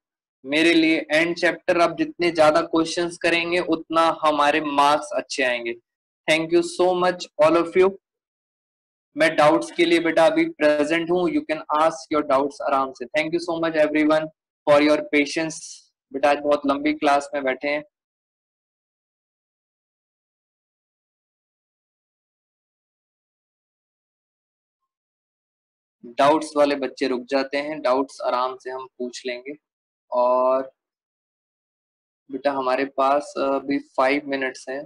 मेरे लिए एंड चैप्टर आप जितने ज़्यादा क्वेश्चंस करेंगे, उतना हमारे मार्क्स अच्छे आएँगे। Thank you so much all of you मैं डाउट्स के लिए बेटा अभी प्रेजेंट हूँ। You can ask your doubts आराम से। Thank you so much everyone for your patience बेटा, आज बहुत लंबी क्लास में बैठे हैं। डाउट्स वाले बच्चे रुक जाते हैं। डाउट्स आराम से हम पूछ लेंगे। और बेटा, हमारे पास अभी फाइव मिनट्स हैं।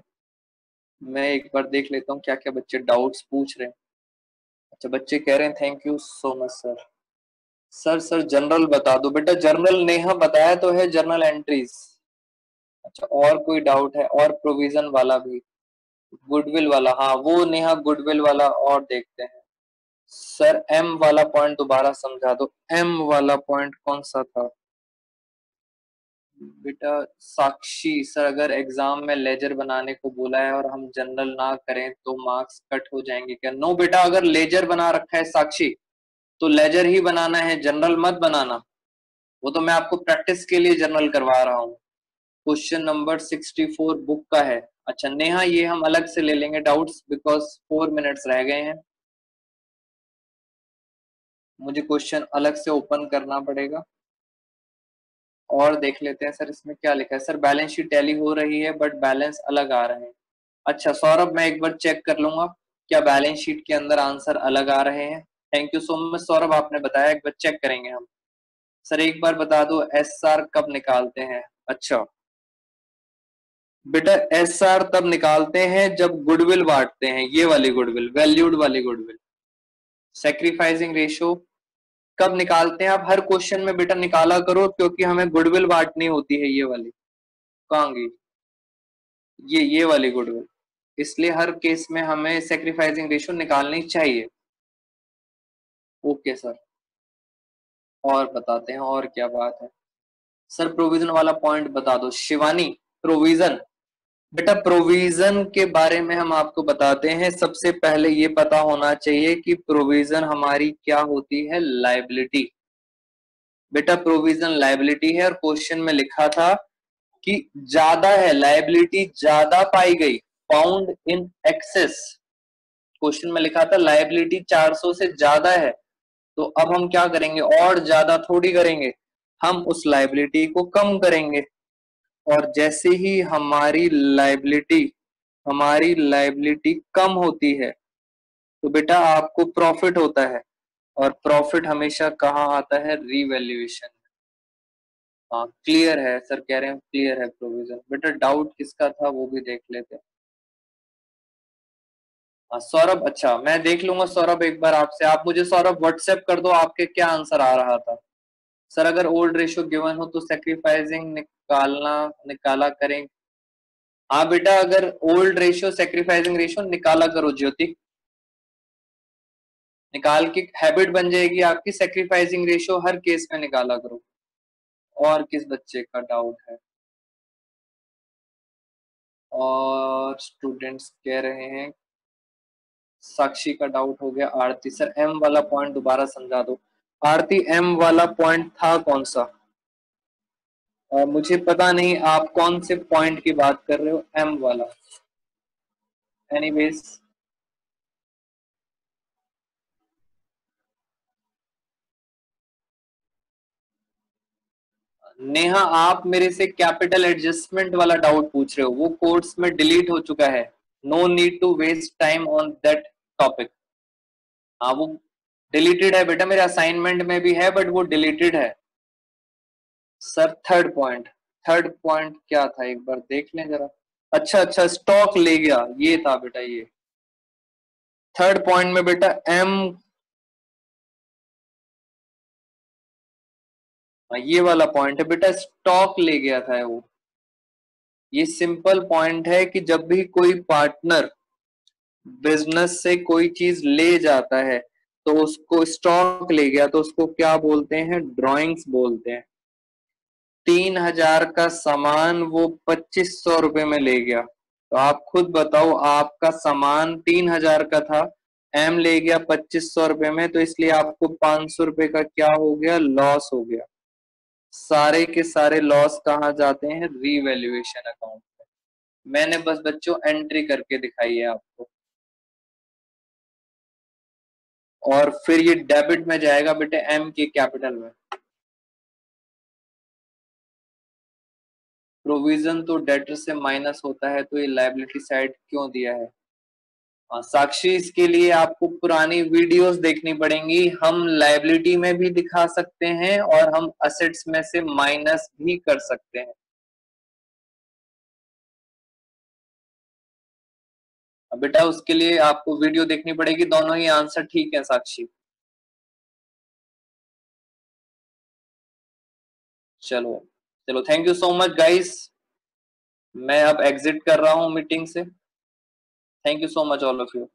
मैं एक बार देख लेता हूँ क्या क्या बच्चे डाउट्स पूछ रहे हैं। अच्छा बच्चे कह रहे हैं thank you so much sir sir sir general बता दो। बेटा जनरल नेहा बताया तो है जनरल एंट्रीज अच्छा और कोई डाउट है? और प्रोविज़न वाला भी। गुडविल वाला हाँ वो नेहा गुडविल वाला और देखते हैं। सर एम वाला पॉइंट दोबारा समझा दो। एम वाला पॉइंट कौन सा था? बेटा साक्षी, सर, अगर एग्ज़ाम में लेजर बनाने को बोला है और हम जनरल ना करें तो मार्क्स कट हो जाएँगे क्या? नो बेटा, अगर लेजर बना रखा है साक्षी तो लेजर ही बनाना है जनरल मत बनाना। वो तो मैं आपको प्रैक्टिस के लिए जनरल करवा रहा हूँ। Question number sixty four book का है। अच्छा नेहा, ये हम अलग से ले लेंगे डाउट्स बिकॉज़ फोर मिनट्स रह गए हैं। मुझे क्वेश्चन अलग से ओपन करना पड़ेगा। और देख लेते हैं सर इसमें क्या लिखा है। सर बैलेंस शीट टैली हो रही है बट बैलेंस अलग आ रहे हैं। अच्छा सौरभ, मैं एक बार चेक कर लूँगा। क्या बैलेंस शीट के अंदर आंसर अलग आ रहे हैं? Thank you so much Saurabh, आपने बताया। एक बार चेक करेंगे हम। सर, एक बार बता दो एस आर कब निकालते हैं? अच्छा। बेटा एस आर तब निकालते हैं जब गुडविल बांटते हैं। ये वाली गुडविल वैल्यूड वाली गुडविल सेक्रीफाइसिंग रेशियो कब निकालते हैं? आप हर क्वेश्चन में बेटा निकाला करो, क्योंकि हमें गुडविल बांटनी होती है ये वाली। कहांगी? ये ये वाली गुडविल इसलिए हर केस में हमें सेक्रीफाइसिंग रेशियो निकालनी चाहिए। ओके सर और बताते हैं, और क्या बात है। सर प्रोविज़न वाला पॉइंट बता दो। शिवानी प्रोविज़न बेटा प्रोविज़न के बारे में हम आपको बताते हैं। सबसे पहले ये पता होना चाहिए कि प्रोविज़न हमारी क्या होती है? लाइबिलिटी बेटा प्रोविज़न लाइबिलिटी है और क्वेश्चन में लिखा था कि ज़्यादा है लाइबिलिटी ज़्यादा पाई गई फाउंड इन एक्सेस क्वेश्चन में लिखा था लाइबिलिटी 400 से ज़्यादा है। तो अब हम क्या करेंगे? और ज़्यादा थोड़ी करेंगे। हम उस लाइबिलिटी को कम करेंगे। और जैसे ही हमारी लाइबिलिटी हमारी लाइबिलिटी कम होती है तो बेटा आपको प्रॉफिट होता है और प्रॉफिट हमेशा कहाँ आता है? रीवैल्यूएशन हाँ क्लियर है सर कह रहे हैं क्लियर है प्रोविज़न बेटा डाउट किसका था वो भी देख लेते हैं। हाँ सौरभ अच्छा मैं देख लूँगा, सौरभ, एक बार आपसे। आप मुझे सौरभ व्हाट्सएप कर दो, आपके क्या आंसर आ रहा था? सर अगर ओल्ड रेशियो गिवन हो तो सेक्रीफाइसिंग निकालना, निकाला करें। हाँ बेटा, अगर ओल्ड रेशियो सेक्रीफाइसिंग रेशियो निकाला करो, ज्योति। निकाल के हैबिट बन जाएगी आपकी सेक्रीफाइसिंग रेशियो हर केस में निकाला करो। और किस बच्चे का डाउट है? और स्टूडेंट्स कह रहे हैं, साक्षी का डाउट हो गया, आरती। सर एम वाला पॉइंट दोबारा समझा दो। आरती एम वाला पॉइंट था कौन सा? आ, मुझे पता नहीं आप कौन से पॉइंट की बात कर रहे हो एम वाला। एनीवेज नेहा आप मेरे से कैपिटल एडजस्टमेंट वाला डाउट पूछ रहे हो। वो कोर्स में डिलीट हो चुका है। No need to waste time on that topic हाँ वो डिलीटेड है बेटा मेरे असाइनमेंट में भी है बट वो डिलीटेड है। Sir third point third point क्या था एक बार देख लें जरा। अच्छा अच्छा स्टॉक ले गया ये था बेटा ये। थर्ड पॉइंट में बेटा एम हाँ, ये वाला पॉइंट है बेटा स्टॉक ले गया था वो। ये सिंपल पॉइंट है कि जब भी कोई पार्टनर बिज़नेस से कोई चीज़ ले जाता है तो उसको स्टॉक ले गया तो उसको क्या बोलते हैं? ड्राइंग्स बोलते हैं। तीन हज़ार का सामान वो पच्चीस सौ रुपए में ले गया। तो आप खुद बताओ, आपका सामान तीन हज़ार का था एम ले गया पच्चीस सौ रुपए में तो इसलिए आपको पाँच सौ रुपए का क्या हो गया? लॉस हो गया। सारे के सारे लॉस कहा जाते हैं? रीवैल्यूएशन अकाउंट में। मैंने बस बच्चों एंट्री करके दिखाई है आपको। और फिर ये डेबिट में जाएगा बेटे एम के कैपिटल में। प्रोविज़न तो डेटर से माइनस होता है तो ये लाइबिलिटी साइड क्यों दिया है? हाँ, साक्षी इसके लिए आपको पुरानी वीडियोस देखनी पड़ेंगी। हम लाइबिलिटी में भी दिखा सकते हैं और हम असेट्स में से माइनस भी कर सकते हैं। बेटा उसके लिए आपको वीडियो देखनी पड़ेगी, दोनों ही आंसर ठीक है साक्षी। चलो चलो thank you so much guys मैं अब एग्जिट कर रहा हूँ मीटिंग से। Thank you so much all of you